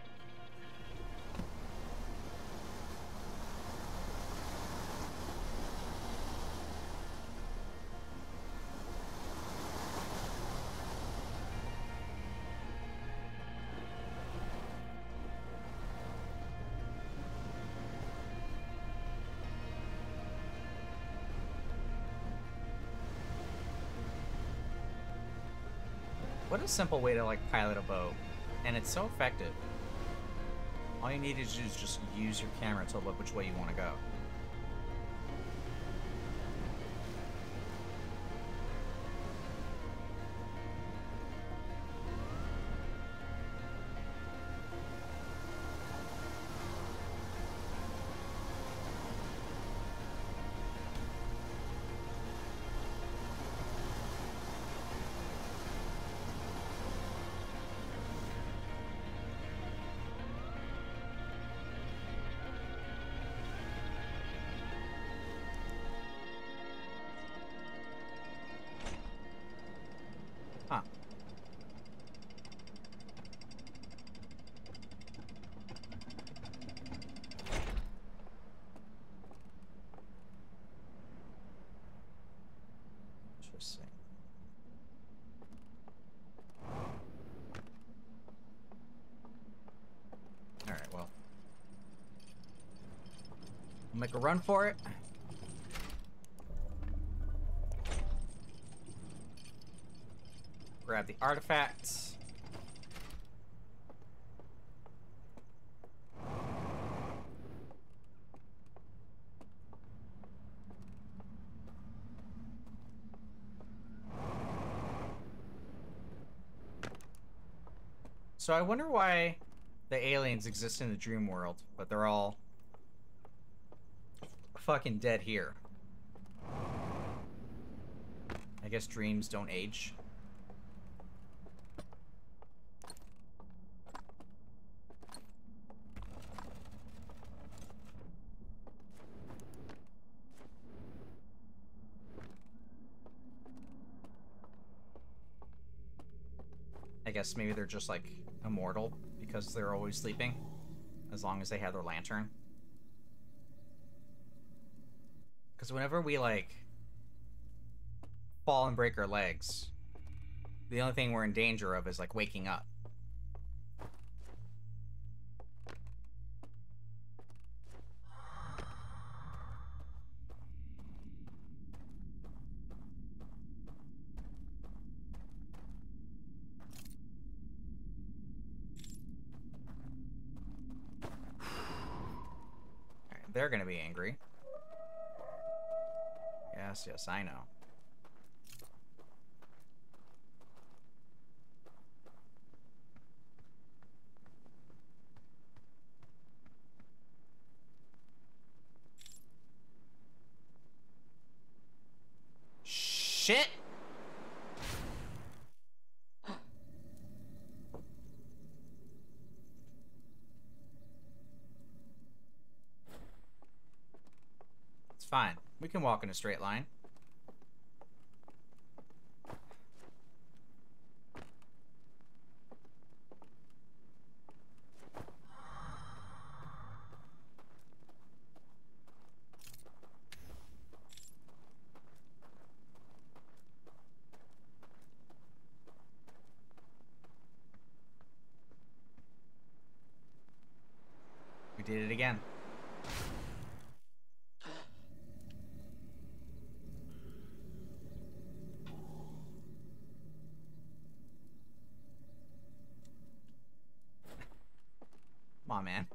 What a simple way to like pilot a boat. And it's so effective. All you need to do is just use your camera to look which way you want to go. We'll make a run for it. Grab the artifacts. So I wonder why the aliens exist in the dream world, but they're all fucking dead here. I guess dreams don't age. I guess maybe they're just like immortal because they're always sleeping. as long as they have their lantern. Because whenever we like fall and break our legs, the only thing we're in danger of is like waking up. Alright, they're gonna be angry. Yes, I know. Shit! It's fine. We can walk in a straight line. We did it again. Come on, man.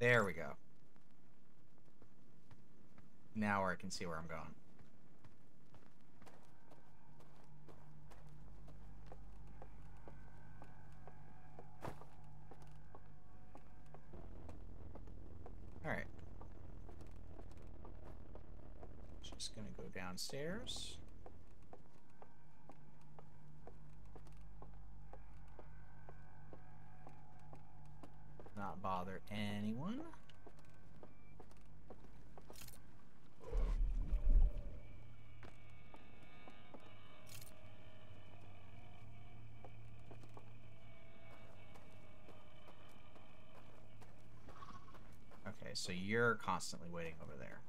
There we go. Now where I can see where I'm going. Alright. Just gonna go downstairs. Not bother anyone. Okay, so you're constantly waiting over there.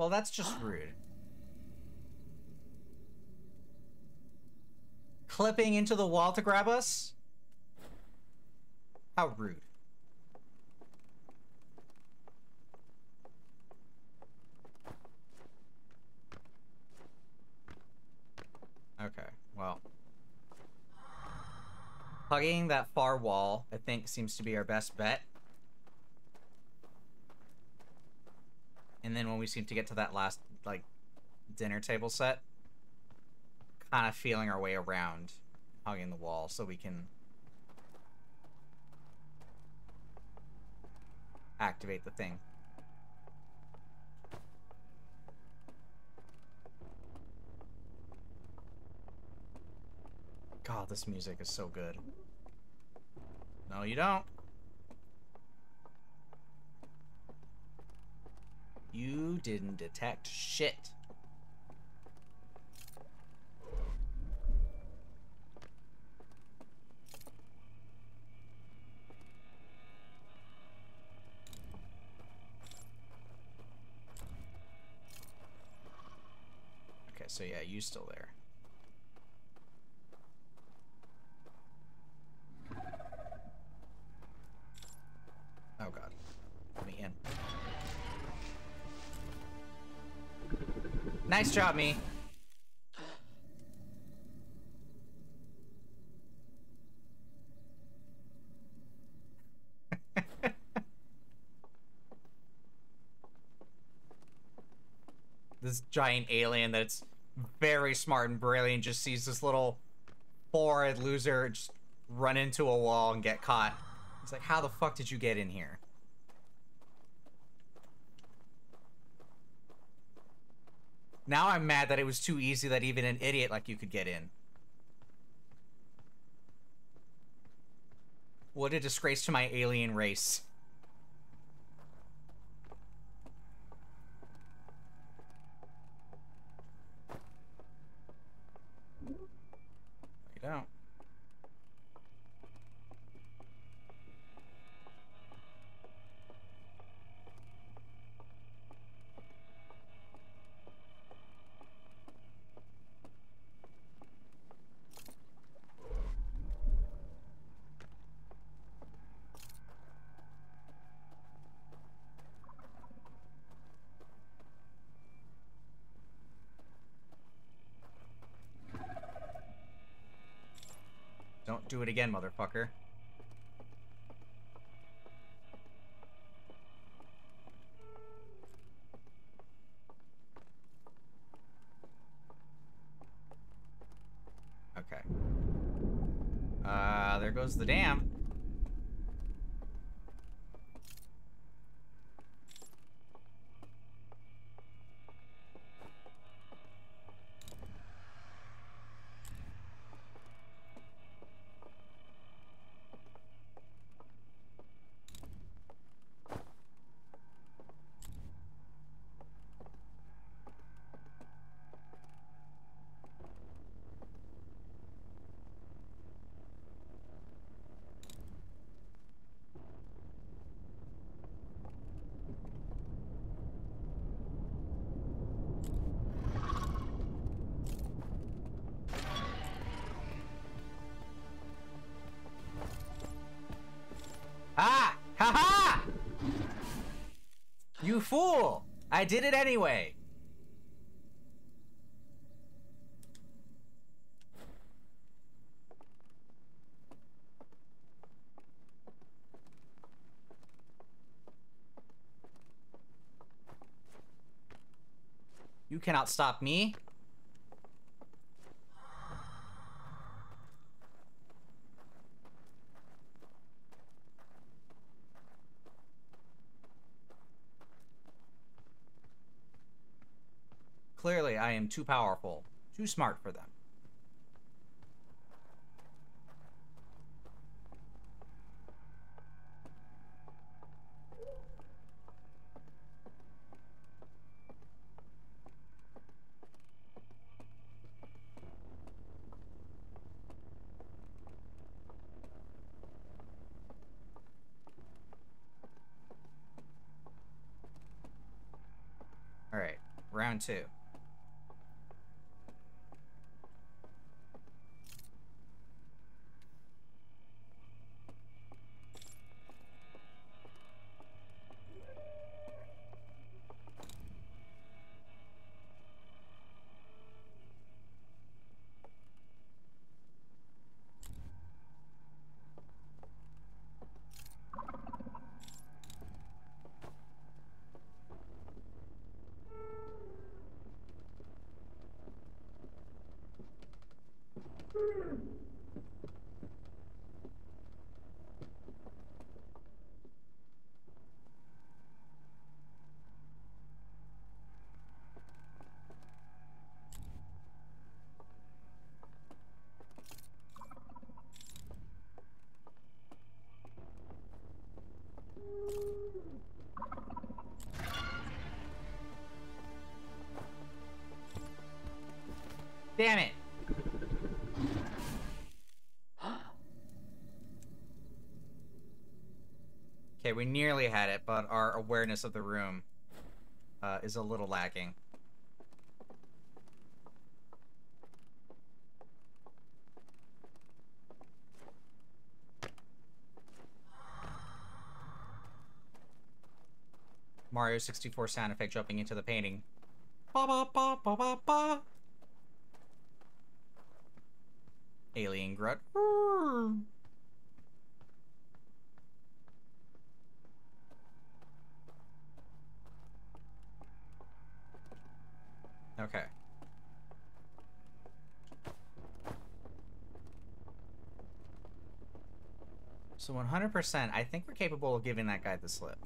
Well, that's just rude. Clipping into the wall to grab us? How rude. Okay, well. Hugging that far wall, I think, seems to be our best bet. And then when we seem to get to that last, like, dinner table set, kind of feeling our way around, hugging the wall so we can activate the thing. God, this music is so good. No, you don't. You didn't detect shit. Okay, so yeah, you still there. Nice job, me. this giant alien that's very smart and brilliant just sees this little four-eyed loser just run into a wall and get caught. It's like, how the fuck did you get in here? Now I'm mad that it was too easy that even an idiot like you could get in. What a disgrace to my alien race. You don't. Don't do it again, motherfucker. Fool! I did it anyway. You cannot stop me. Clearly, I am too powerful, too smart for them. All right. too. Damn it! okay, we nearly had it, but our awareness of the room uh, is a little lacking. Mario 64 sound effect jumping into the painting. Ba ba ba ba ba ba. Alien grunt. Okay. So 100%, I think we're capable of giving that guy the slip.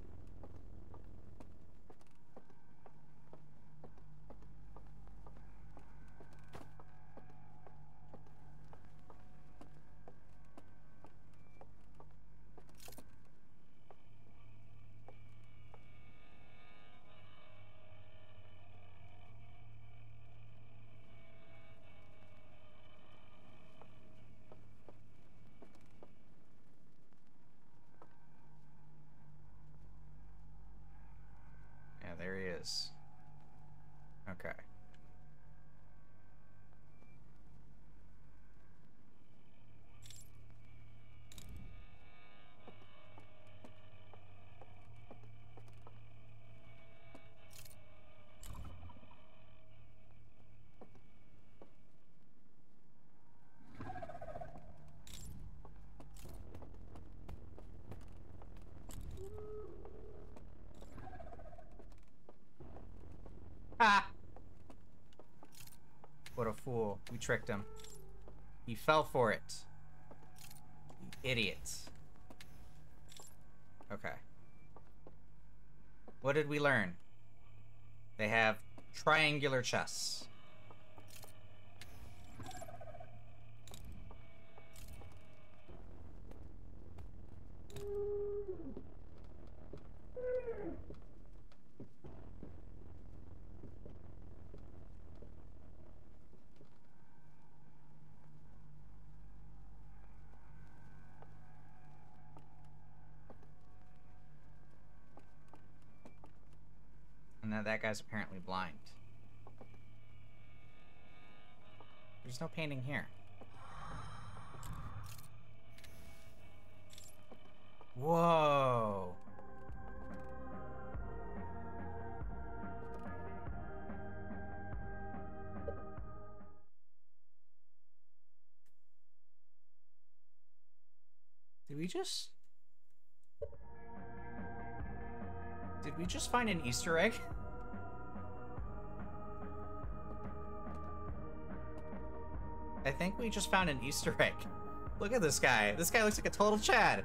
Yeah, there he is. Okay. Ha! What a fool. We tricked him. He fell for it. You idiots. Okay. What did we learn? They have triangular chests. And now that guy's apparently blind. There's no painting here. Whoa. Did we just... Did we just find an Easter egg? I think we just found an Easter egg. Look at this guy. This guy looks like a total Chad.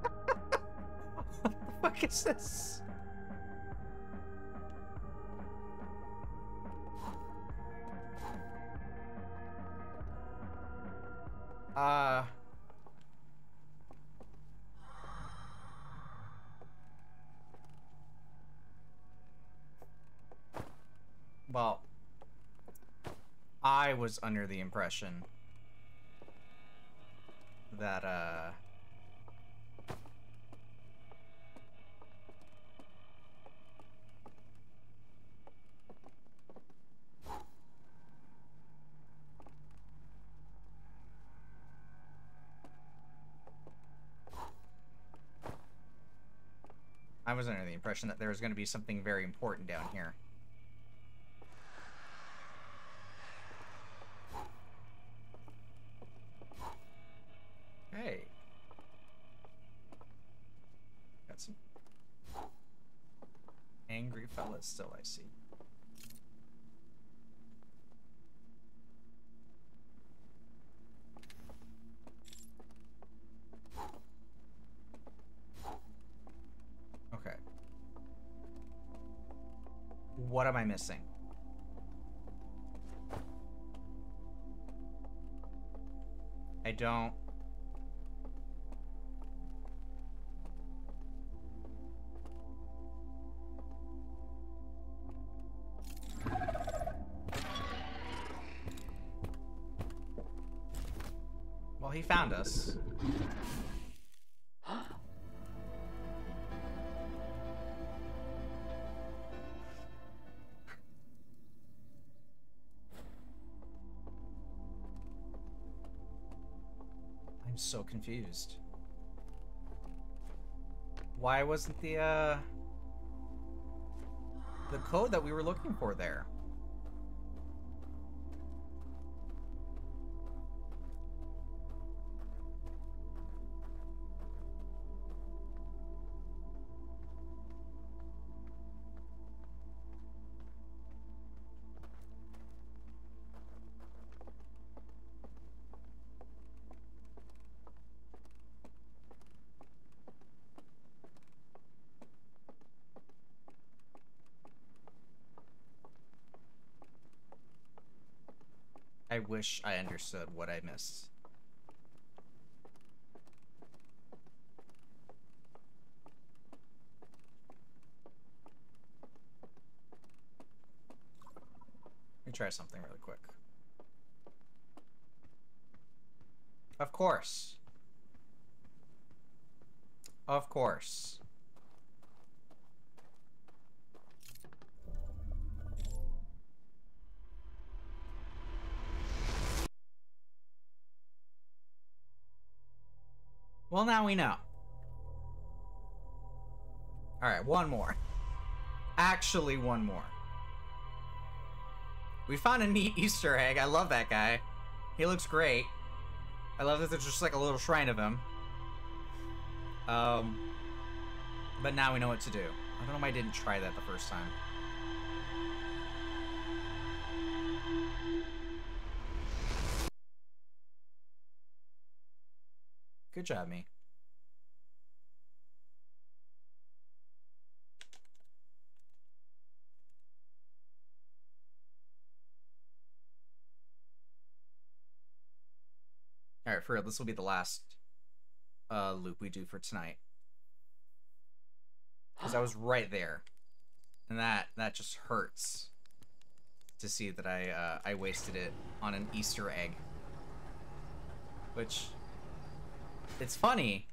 what the fuck is this? Was under the impression that, uh... I was under the impression that there was going to be something very important down here. Don't... Well, he found us. So confused. Why wasn't the, uh... The code that we were looking for there? Wish I understood what I missed. Let me try something really quick. Of course. Of course. Well, now we know. Alright, one more. Actually, one more. We found a neat Easter egg. I love that guy. He looks great. I love that there's just like a little shrine of him. Um, but now we know what to do. I don't know why I didn't try that the first time. Good job, me. Alright, for real, this will be the last uh, loop we do for tonight. Because I was right there. And that that just hurts to see that I uh, I wasted it on an Easter egg. Which it's funny.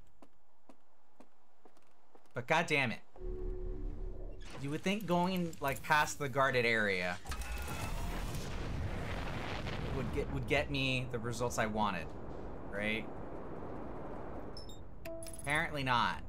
But god damn it. You would think going like past the guarded area would get would get me the results I wanted, right? Apparently not.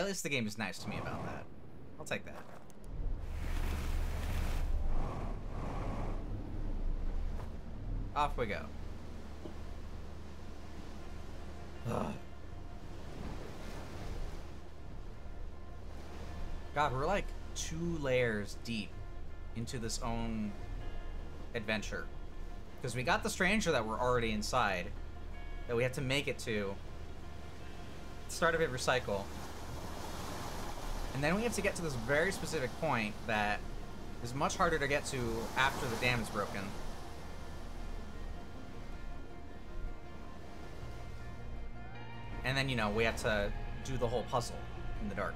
At least the game is nice to me about that. I'll take that. Off we go. Ugh. God, we're like two layers deep into this own adventure. Because we got the stranger that we're already inside, that we have to make it to. Start of every cycle. And then we have to get to this very specific point that is much harder to get to after the dam is broken. And then, you know, we have to do the whole puzzle in the dark.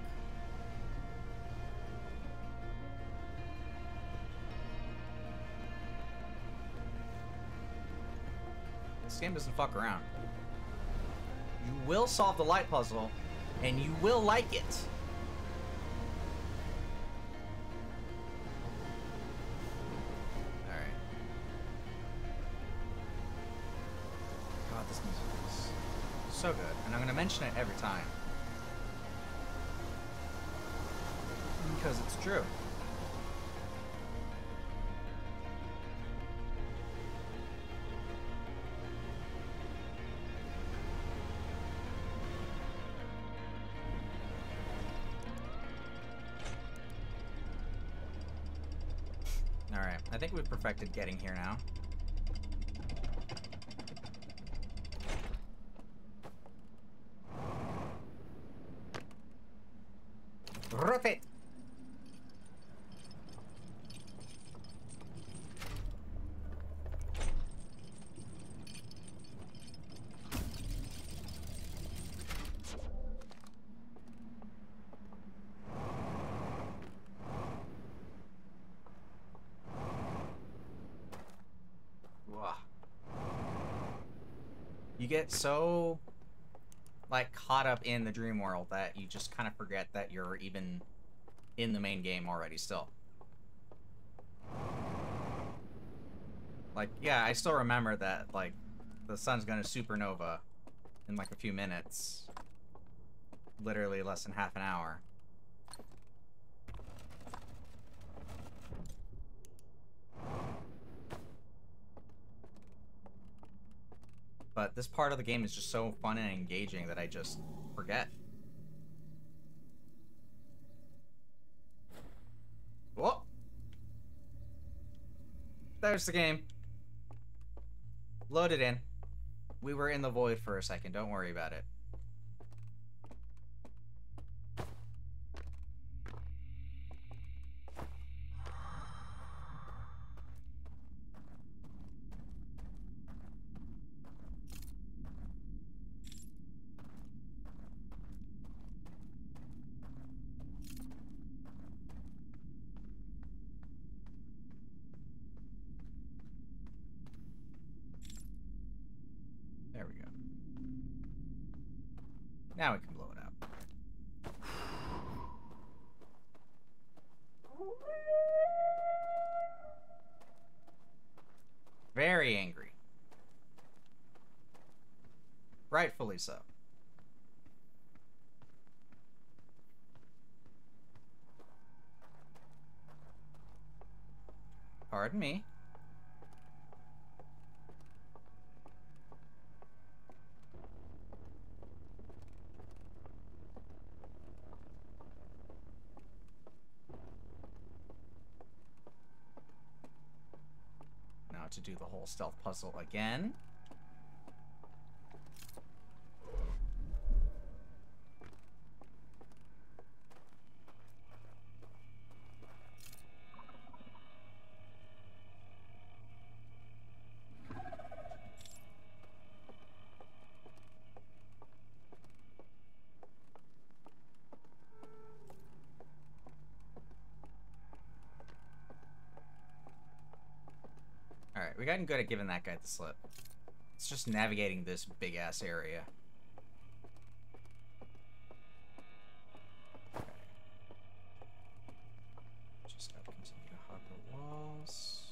This game doesn't fuck around. You will solve the light puzzle, and you will like it. Mention it every time. Because it's true. Alright, I think we've perfected getting here now. Rotate! Wah. You get so like caught up in the dream world that you just kind of forget that you're even in the main game already still. Like, yeah, I still remember that like the sun's gonna supernova in like a few minutes. Literally less than half an hour. But this part of the game is just so fun and engaging that I just forget. Whoa! There's the game. Loaded in. We were in the void for a second, don't worry about it. There we go. Now we can blow it up. Very angry. Rightfully so. Pardon me. Now to do the whole stealth puzzle again. Alright, we gotten good at giving that guy the slip. It's just navigating this big ass area. Okay. Just gotta continue to hug the walls.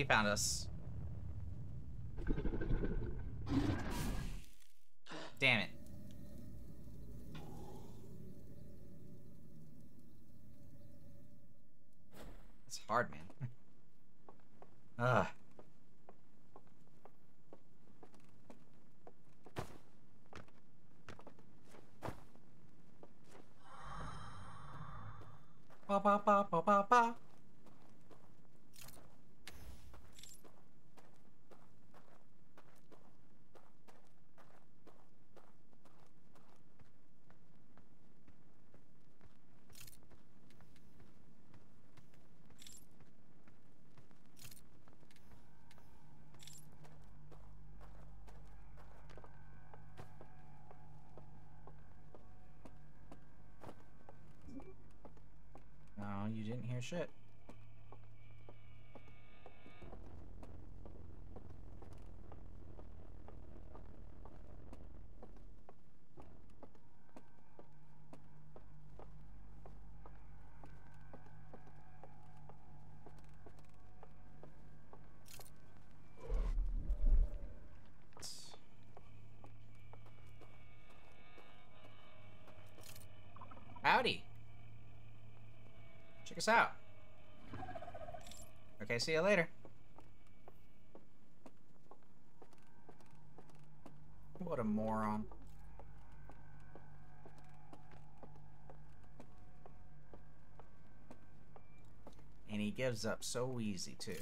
He found us. Damn it. It's hard, man. Ugh. Ba ba ba ba ba ba. No, you shit. Howdy. Check us out. Okay, see you later. What a moron. And he gives up so easy, too.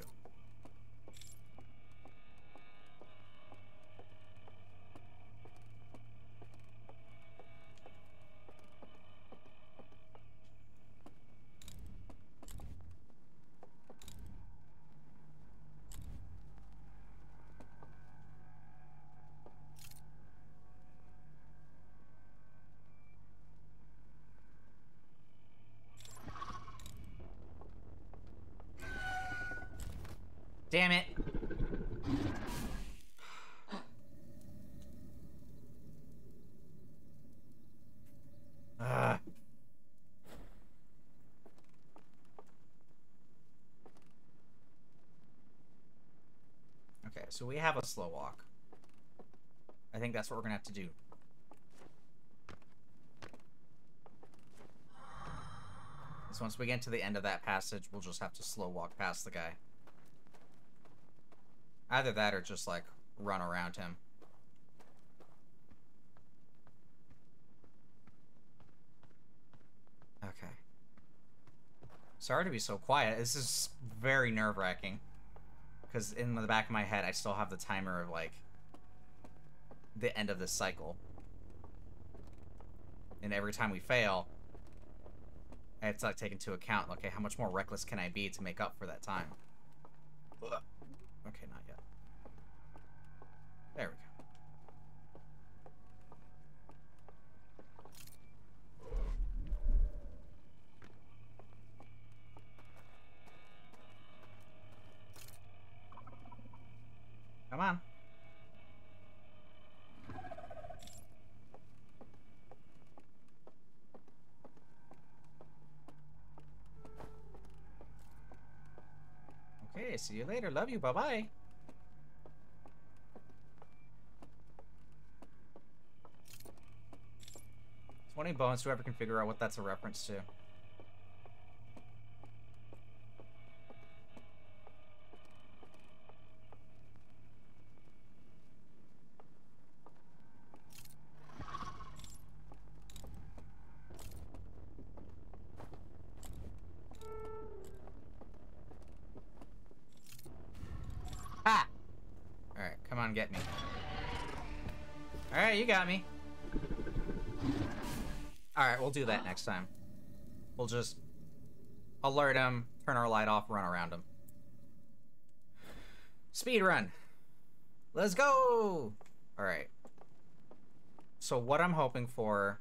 Damn it. Ugh. Okay, so we have a slow walk. I think that's what we're gonna have to do. Because once we get to the end of that passage, we'll just have to slow walk past the guy. Either that or just like run around him. Okay. Sorry to be so quiet. This is very nerve wracking. Because in the back of my head, I still have the timer of like the end of this cycle. And every time we fail, it's, like take into account, okay, how much more reckless can I be to make up for that time? Okay, not yet. There we go. Come on. Okay, see you later. Love you. Bye-bye. 20 bonus, whoever can figure out what that's a reference to. We'll do that next time. We'll just alert him, turn our light off, run around him. Speed run. Let's go! Alright. So what I'm hoping for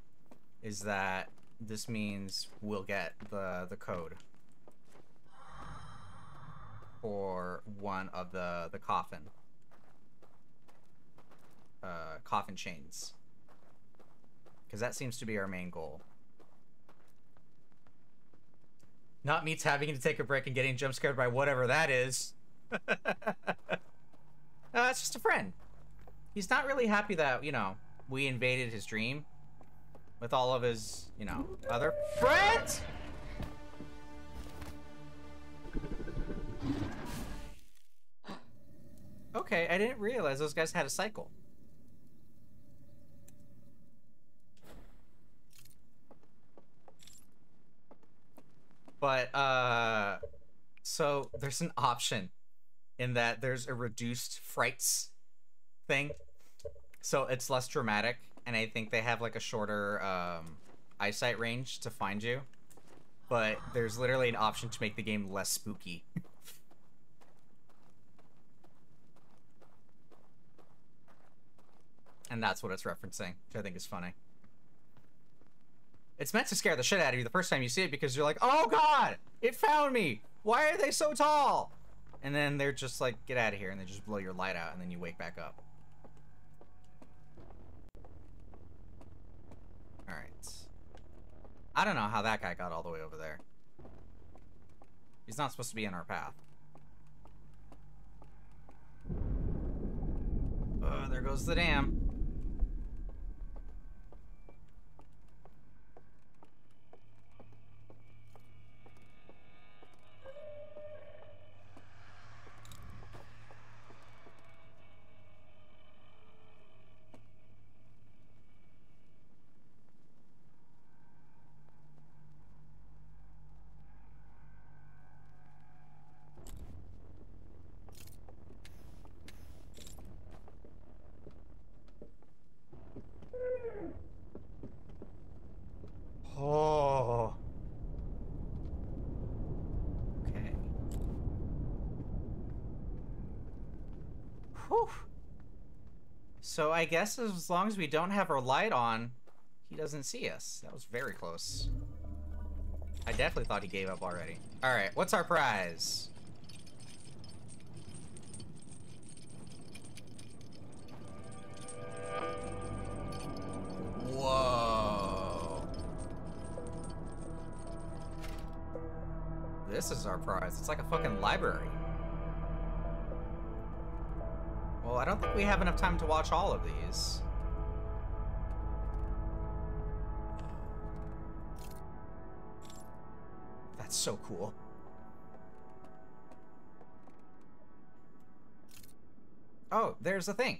is that this means we'll get the the code for one of the the coffin uh coffin chains because that seems to be our main goal not me having to take a break and getting jump scared by whatever that is uh, it's just a friend. He's not really happy that, you know, we invaded his dream with all of his, you know, other friends. Okay, I didn't realize those guys had a cycle. But, uh, so there's an option in that there's a reduced frights thing. So it's less dramatic, and I think they have like a shorter um, eyesight range to find you. But there's literally an option to make the game less spooky. and that's what it's referencing, which I think is funny. It's meant to scare the shit out of you the first time you see it because you're like, oh god, it found me. Why are they so tall? And then they're just like, get out of here, and they just blow your light out, and then you wake back up. Alright. I don't know how that guy got all the way over there. He's not supposed to be in our path. Uh, there goes the dam. Oh. Okay. Whew. So I guess as long as we don't have our light on, he doesn't see us. That was very close. I definitely thought he gave up already. Alright, what's our prize? Whoa. This is our prize. It's like a fucking library. Well, I don't think we have enough time to watch all of these. That's so cool. Oh, there's the thing.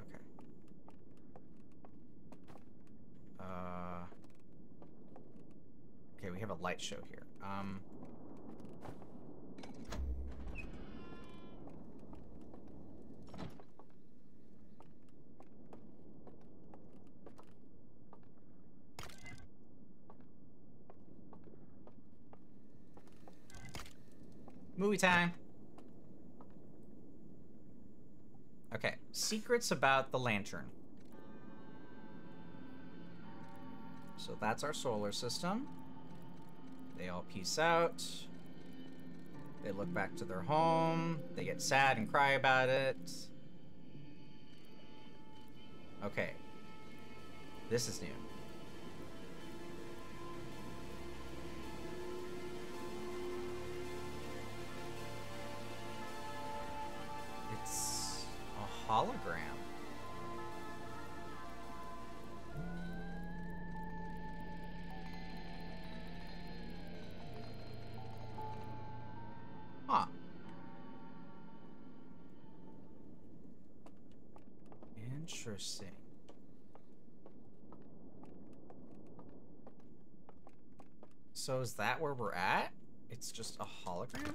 Okay. Uh. Okay, we have a light show here. Um. Movie time. Okay, secrets about the lantern. So that's our solar system. They all peace out. They look back to their home. They get sad and cry about it. Okay. This is new. Hologram. Huh. Interesting. So is that where we're at? It's just a hologram?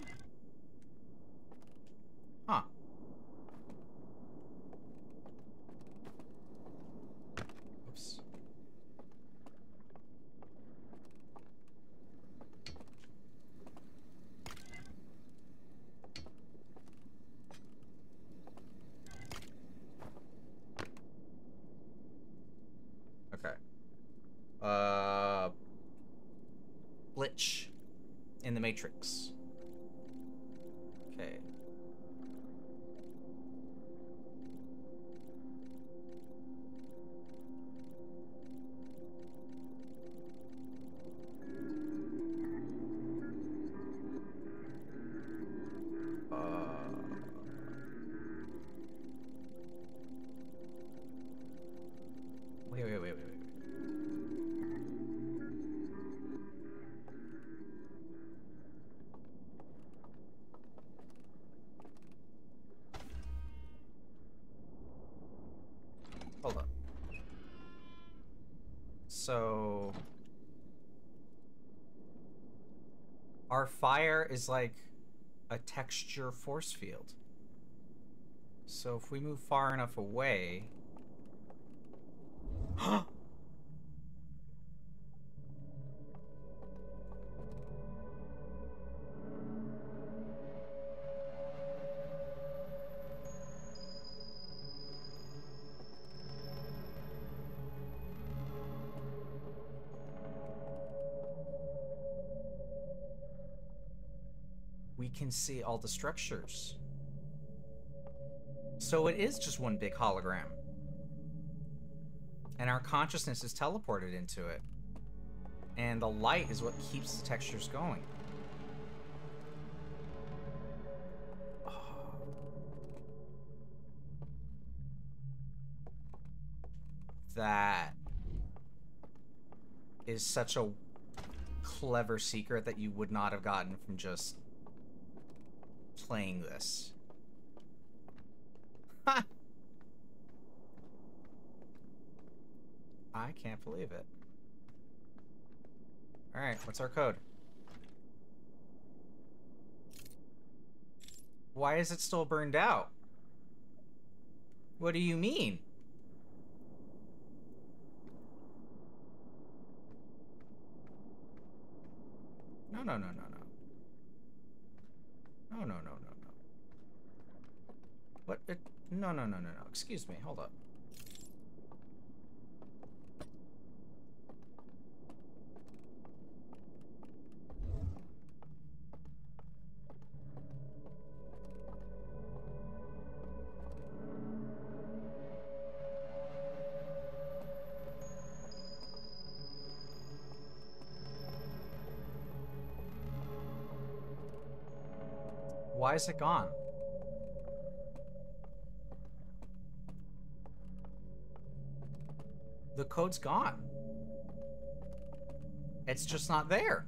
Is like a texture force field. So if we move far enough away, we can see all the structures. So it is just one big hologram. And our consciousness is teleported into it. And the light is what keeps the textures going. Oh. That is such a clever secret that you would not have gotten from just playing this. Ha! I can't believe it. Alright, what's our code? Why is it still burned out? What do you mean? No, no, no, no, no. No, no, no, no, no. What? It, no, no, no, no, no. Excuse me. Hold up. Why is it gone? The code's gone. It's just not there.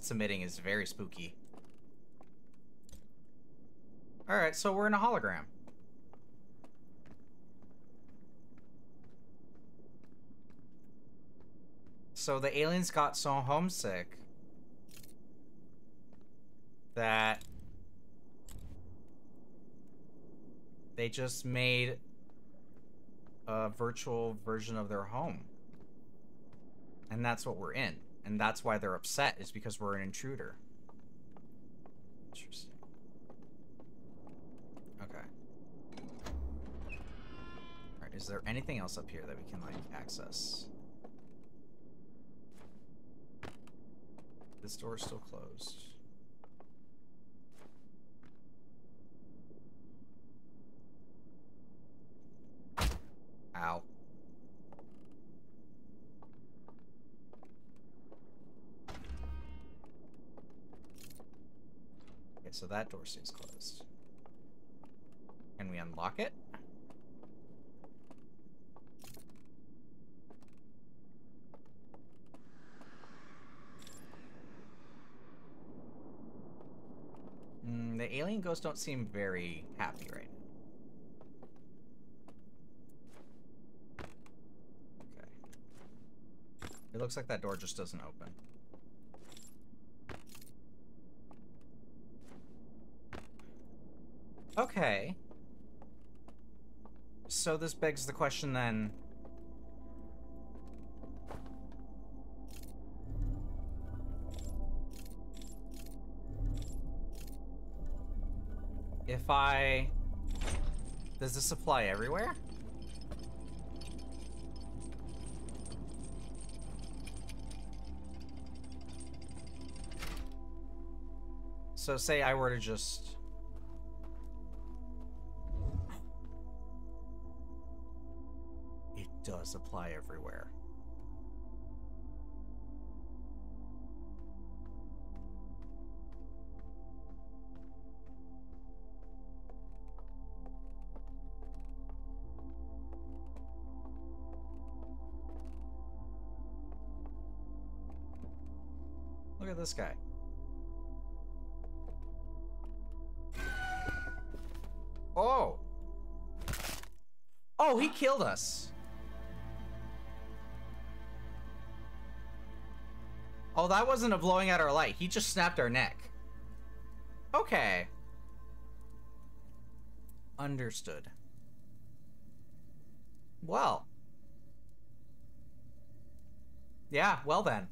It's emitting is very spooky. Alright, so we're in a hologram. So the aliens got so homesick that they just made a virtual version of their home. And that's what we're in. And that's why they're upset, is because we're an intruder. Interesting. Okay. Alright, is there anything else up here that we can, like, access? This door is still closed. Ow. Okay, so that door stays closed. Can we unlock it? Mm, the alien ghosts don't seem very happy right now. Okay. It looks like that door just doesn't open. Okay. So this begs the question then. If I... Does this apply everywhere? So say I were to just... does apply everywhere. Look at this guy. Oh! Oh, he killed us. Oh, that wasn't a blowing out our light. He just snapped our neck. Okay. Understood. Well. Yeah, well then.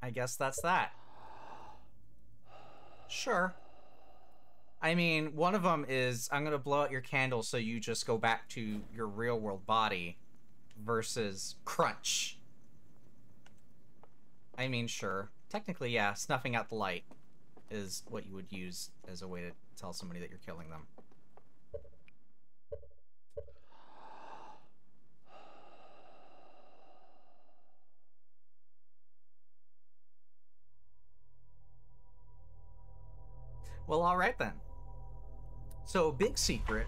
I guess that's that. Sure. I mean, one of them is I'm gonna blow out your candle so you just go back to your real world body, versus crunch. I mean, sure. Technically, yeah, snuffing out the light is what you would use as a way to tell somebody that you're killing them. Well, alright then. So, big secret.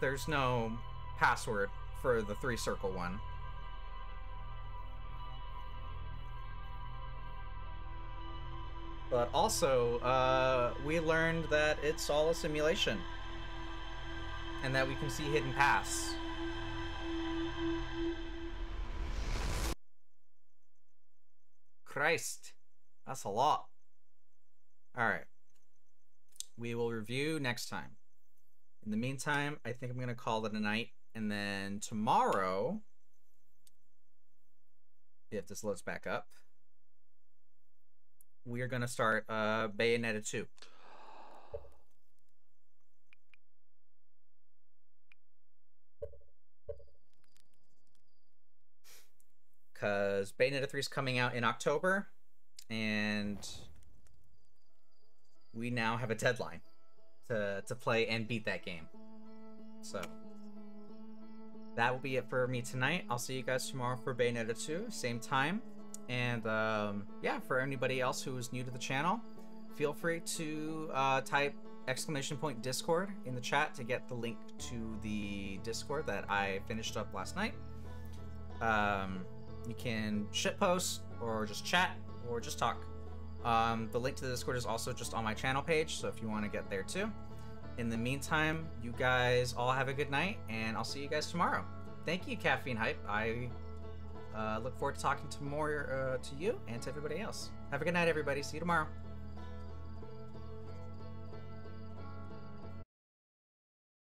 There's no password for the three circle one. But also, uh, we learned that it's all a simulation. And that we can see hidden paths. Christ. That's a lot. Alright. We will review next time. In the meantime, I think I'm going to call it a night. And then tomorrow, if this loads back up, we are going to start uh, Bayonetta 2. Because Bayonetta 3 is coming out in October, and we now have a deadline to, to play and beat that game. So, that will be it for me tonight. I'll see you guys tomorrow for Bayonetta 2, same time. And um, yeah, for anybody else who is new to the channel, feel free to uh, type exclamation point Discord in the chat to get the link to the Discord that I finished up last night. Um, you can shitpost or just chat or just talk. Um, the link to the Discord is also just on my channel page, so if you want to get there too. In the meantime, you guys all have a good night, and I'll see you guys tomorrow. Thank you, Caffeine Hype. I uh, look forward to talking to more uh, to you and to everybody else. Have a good night, everybody. See you tomorrow.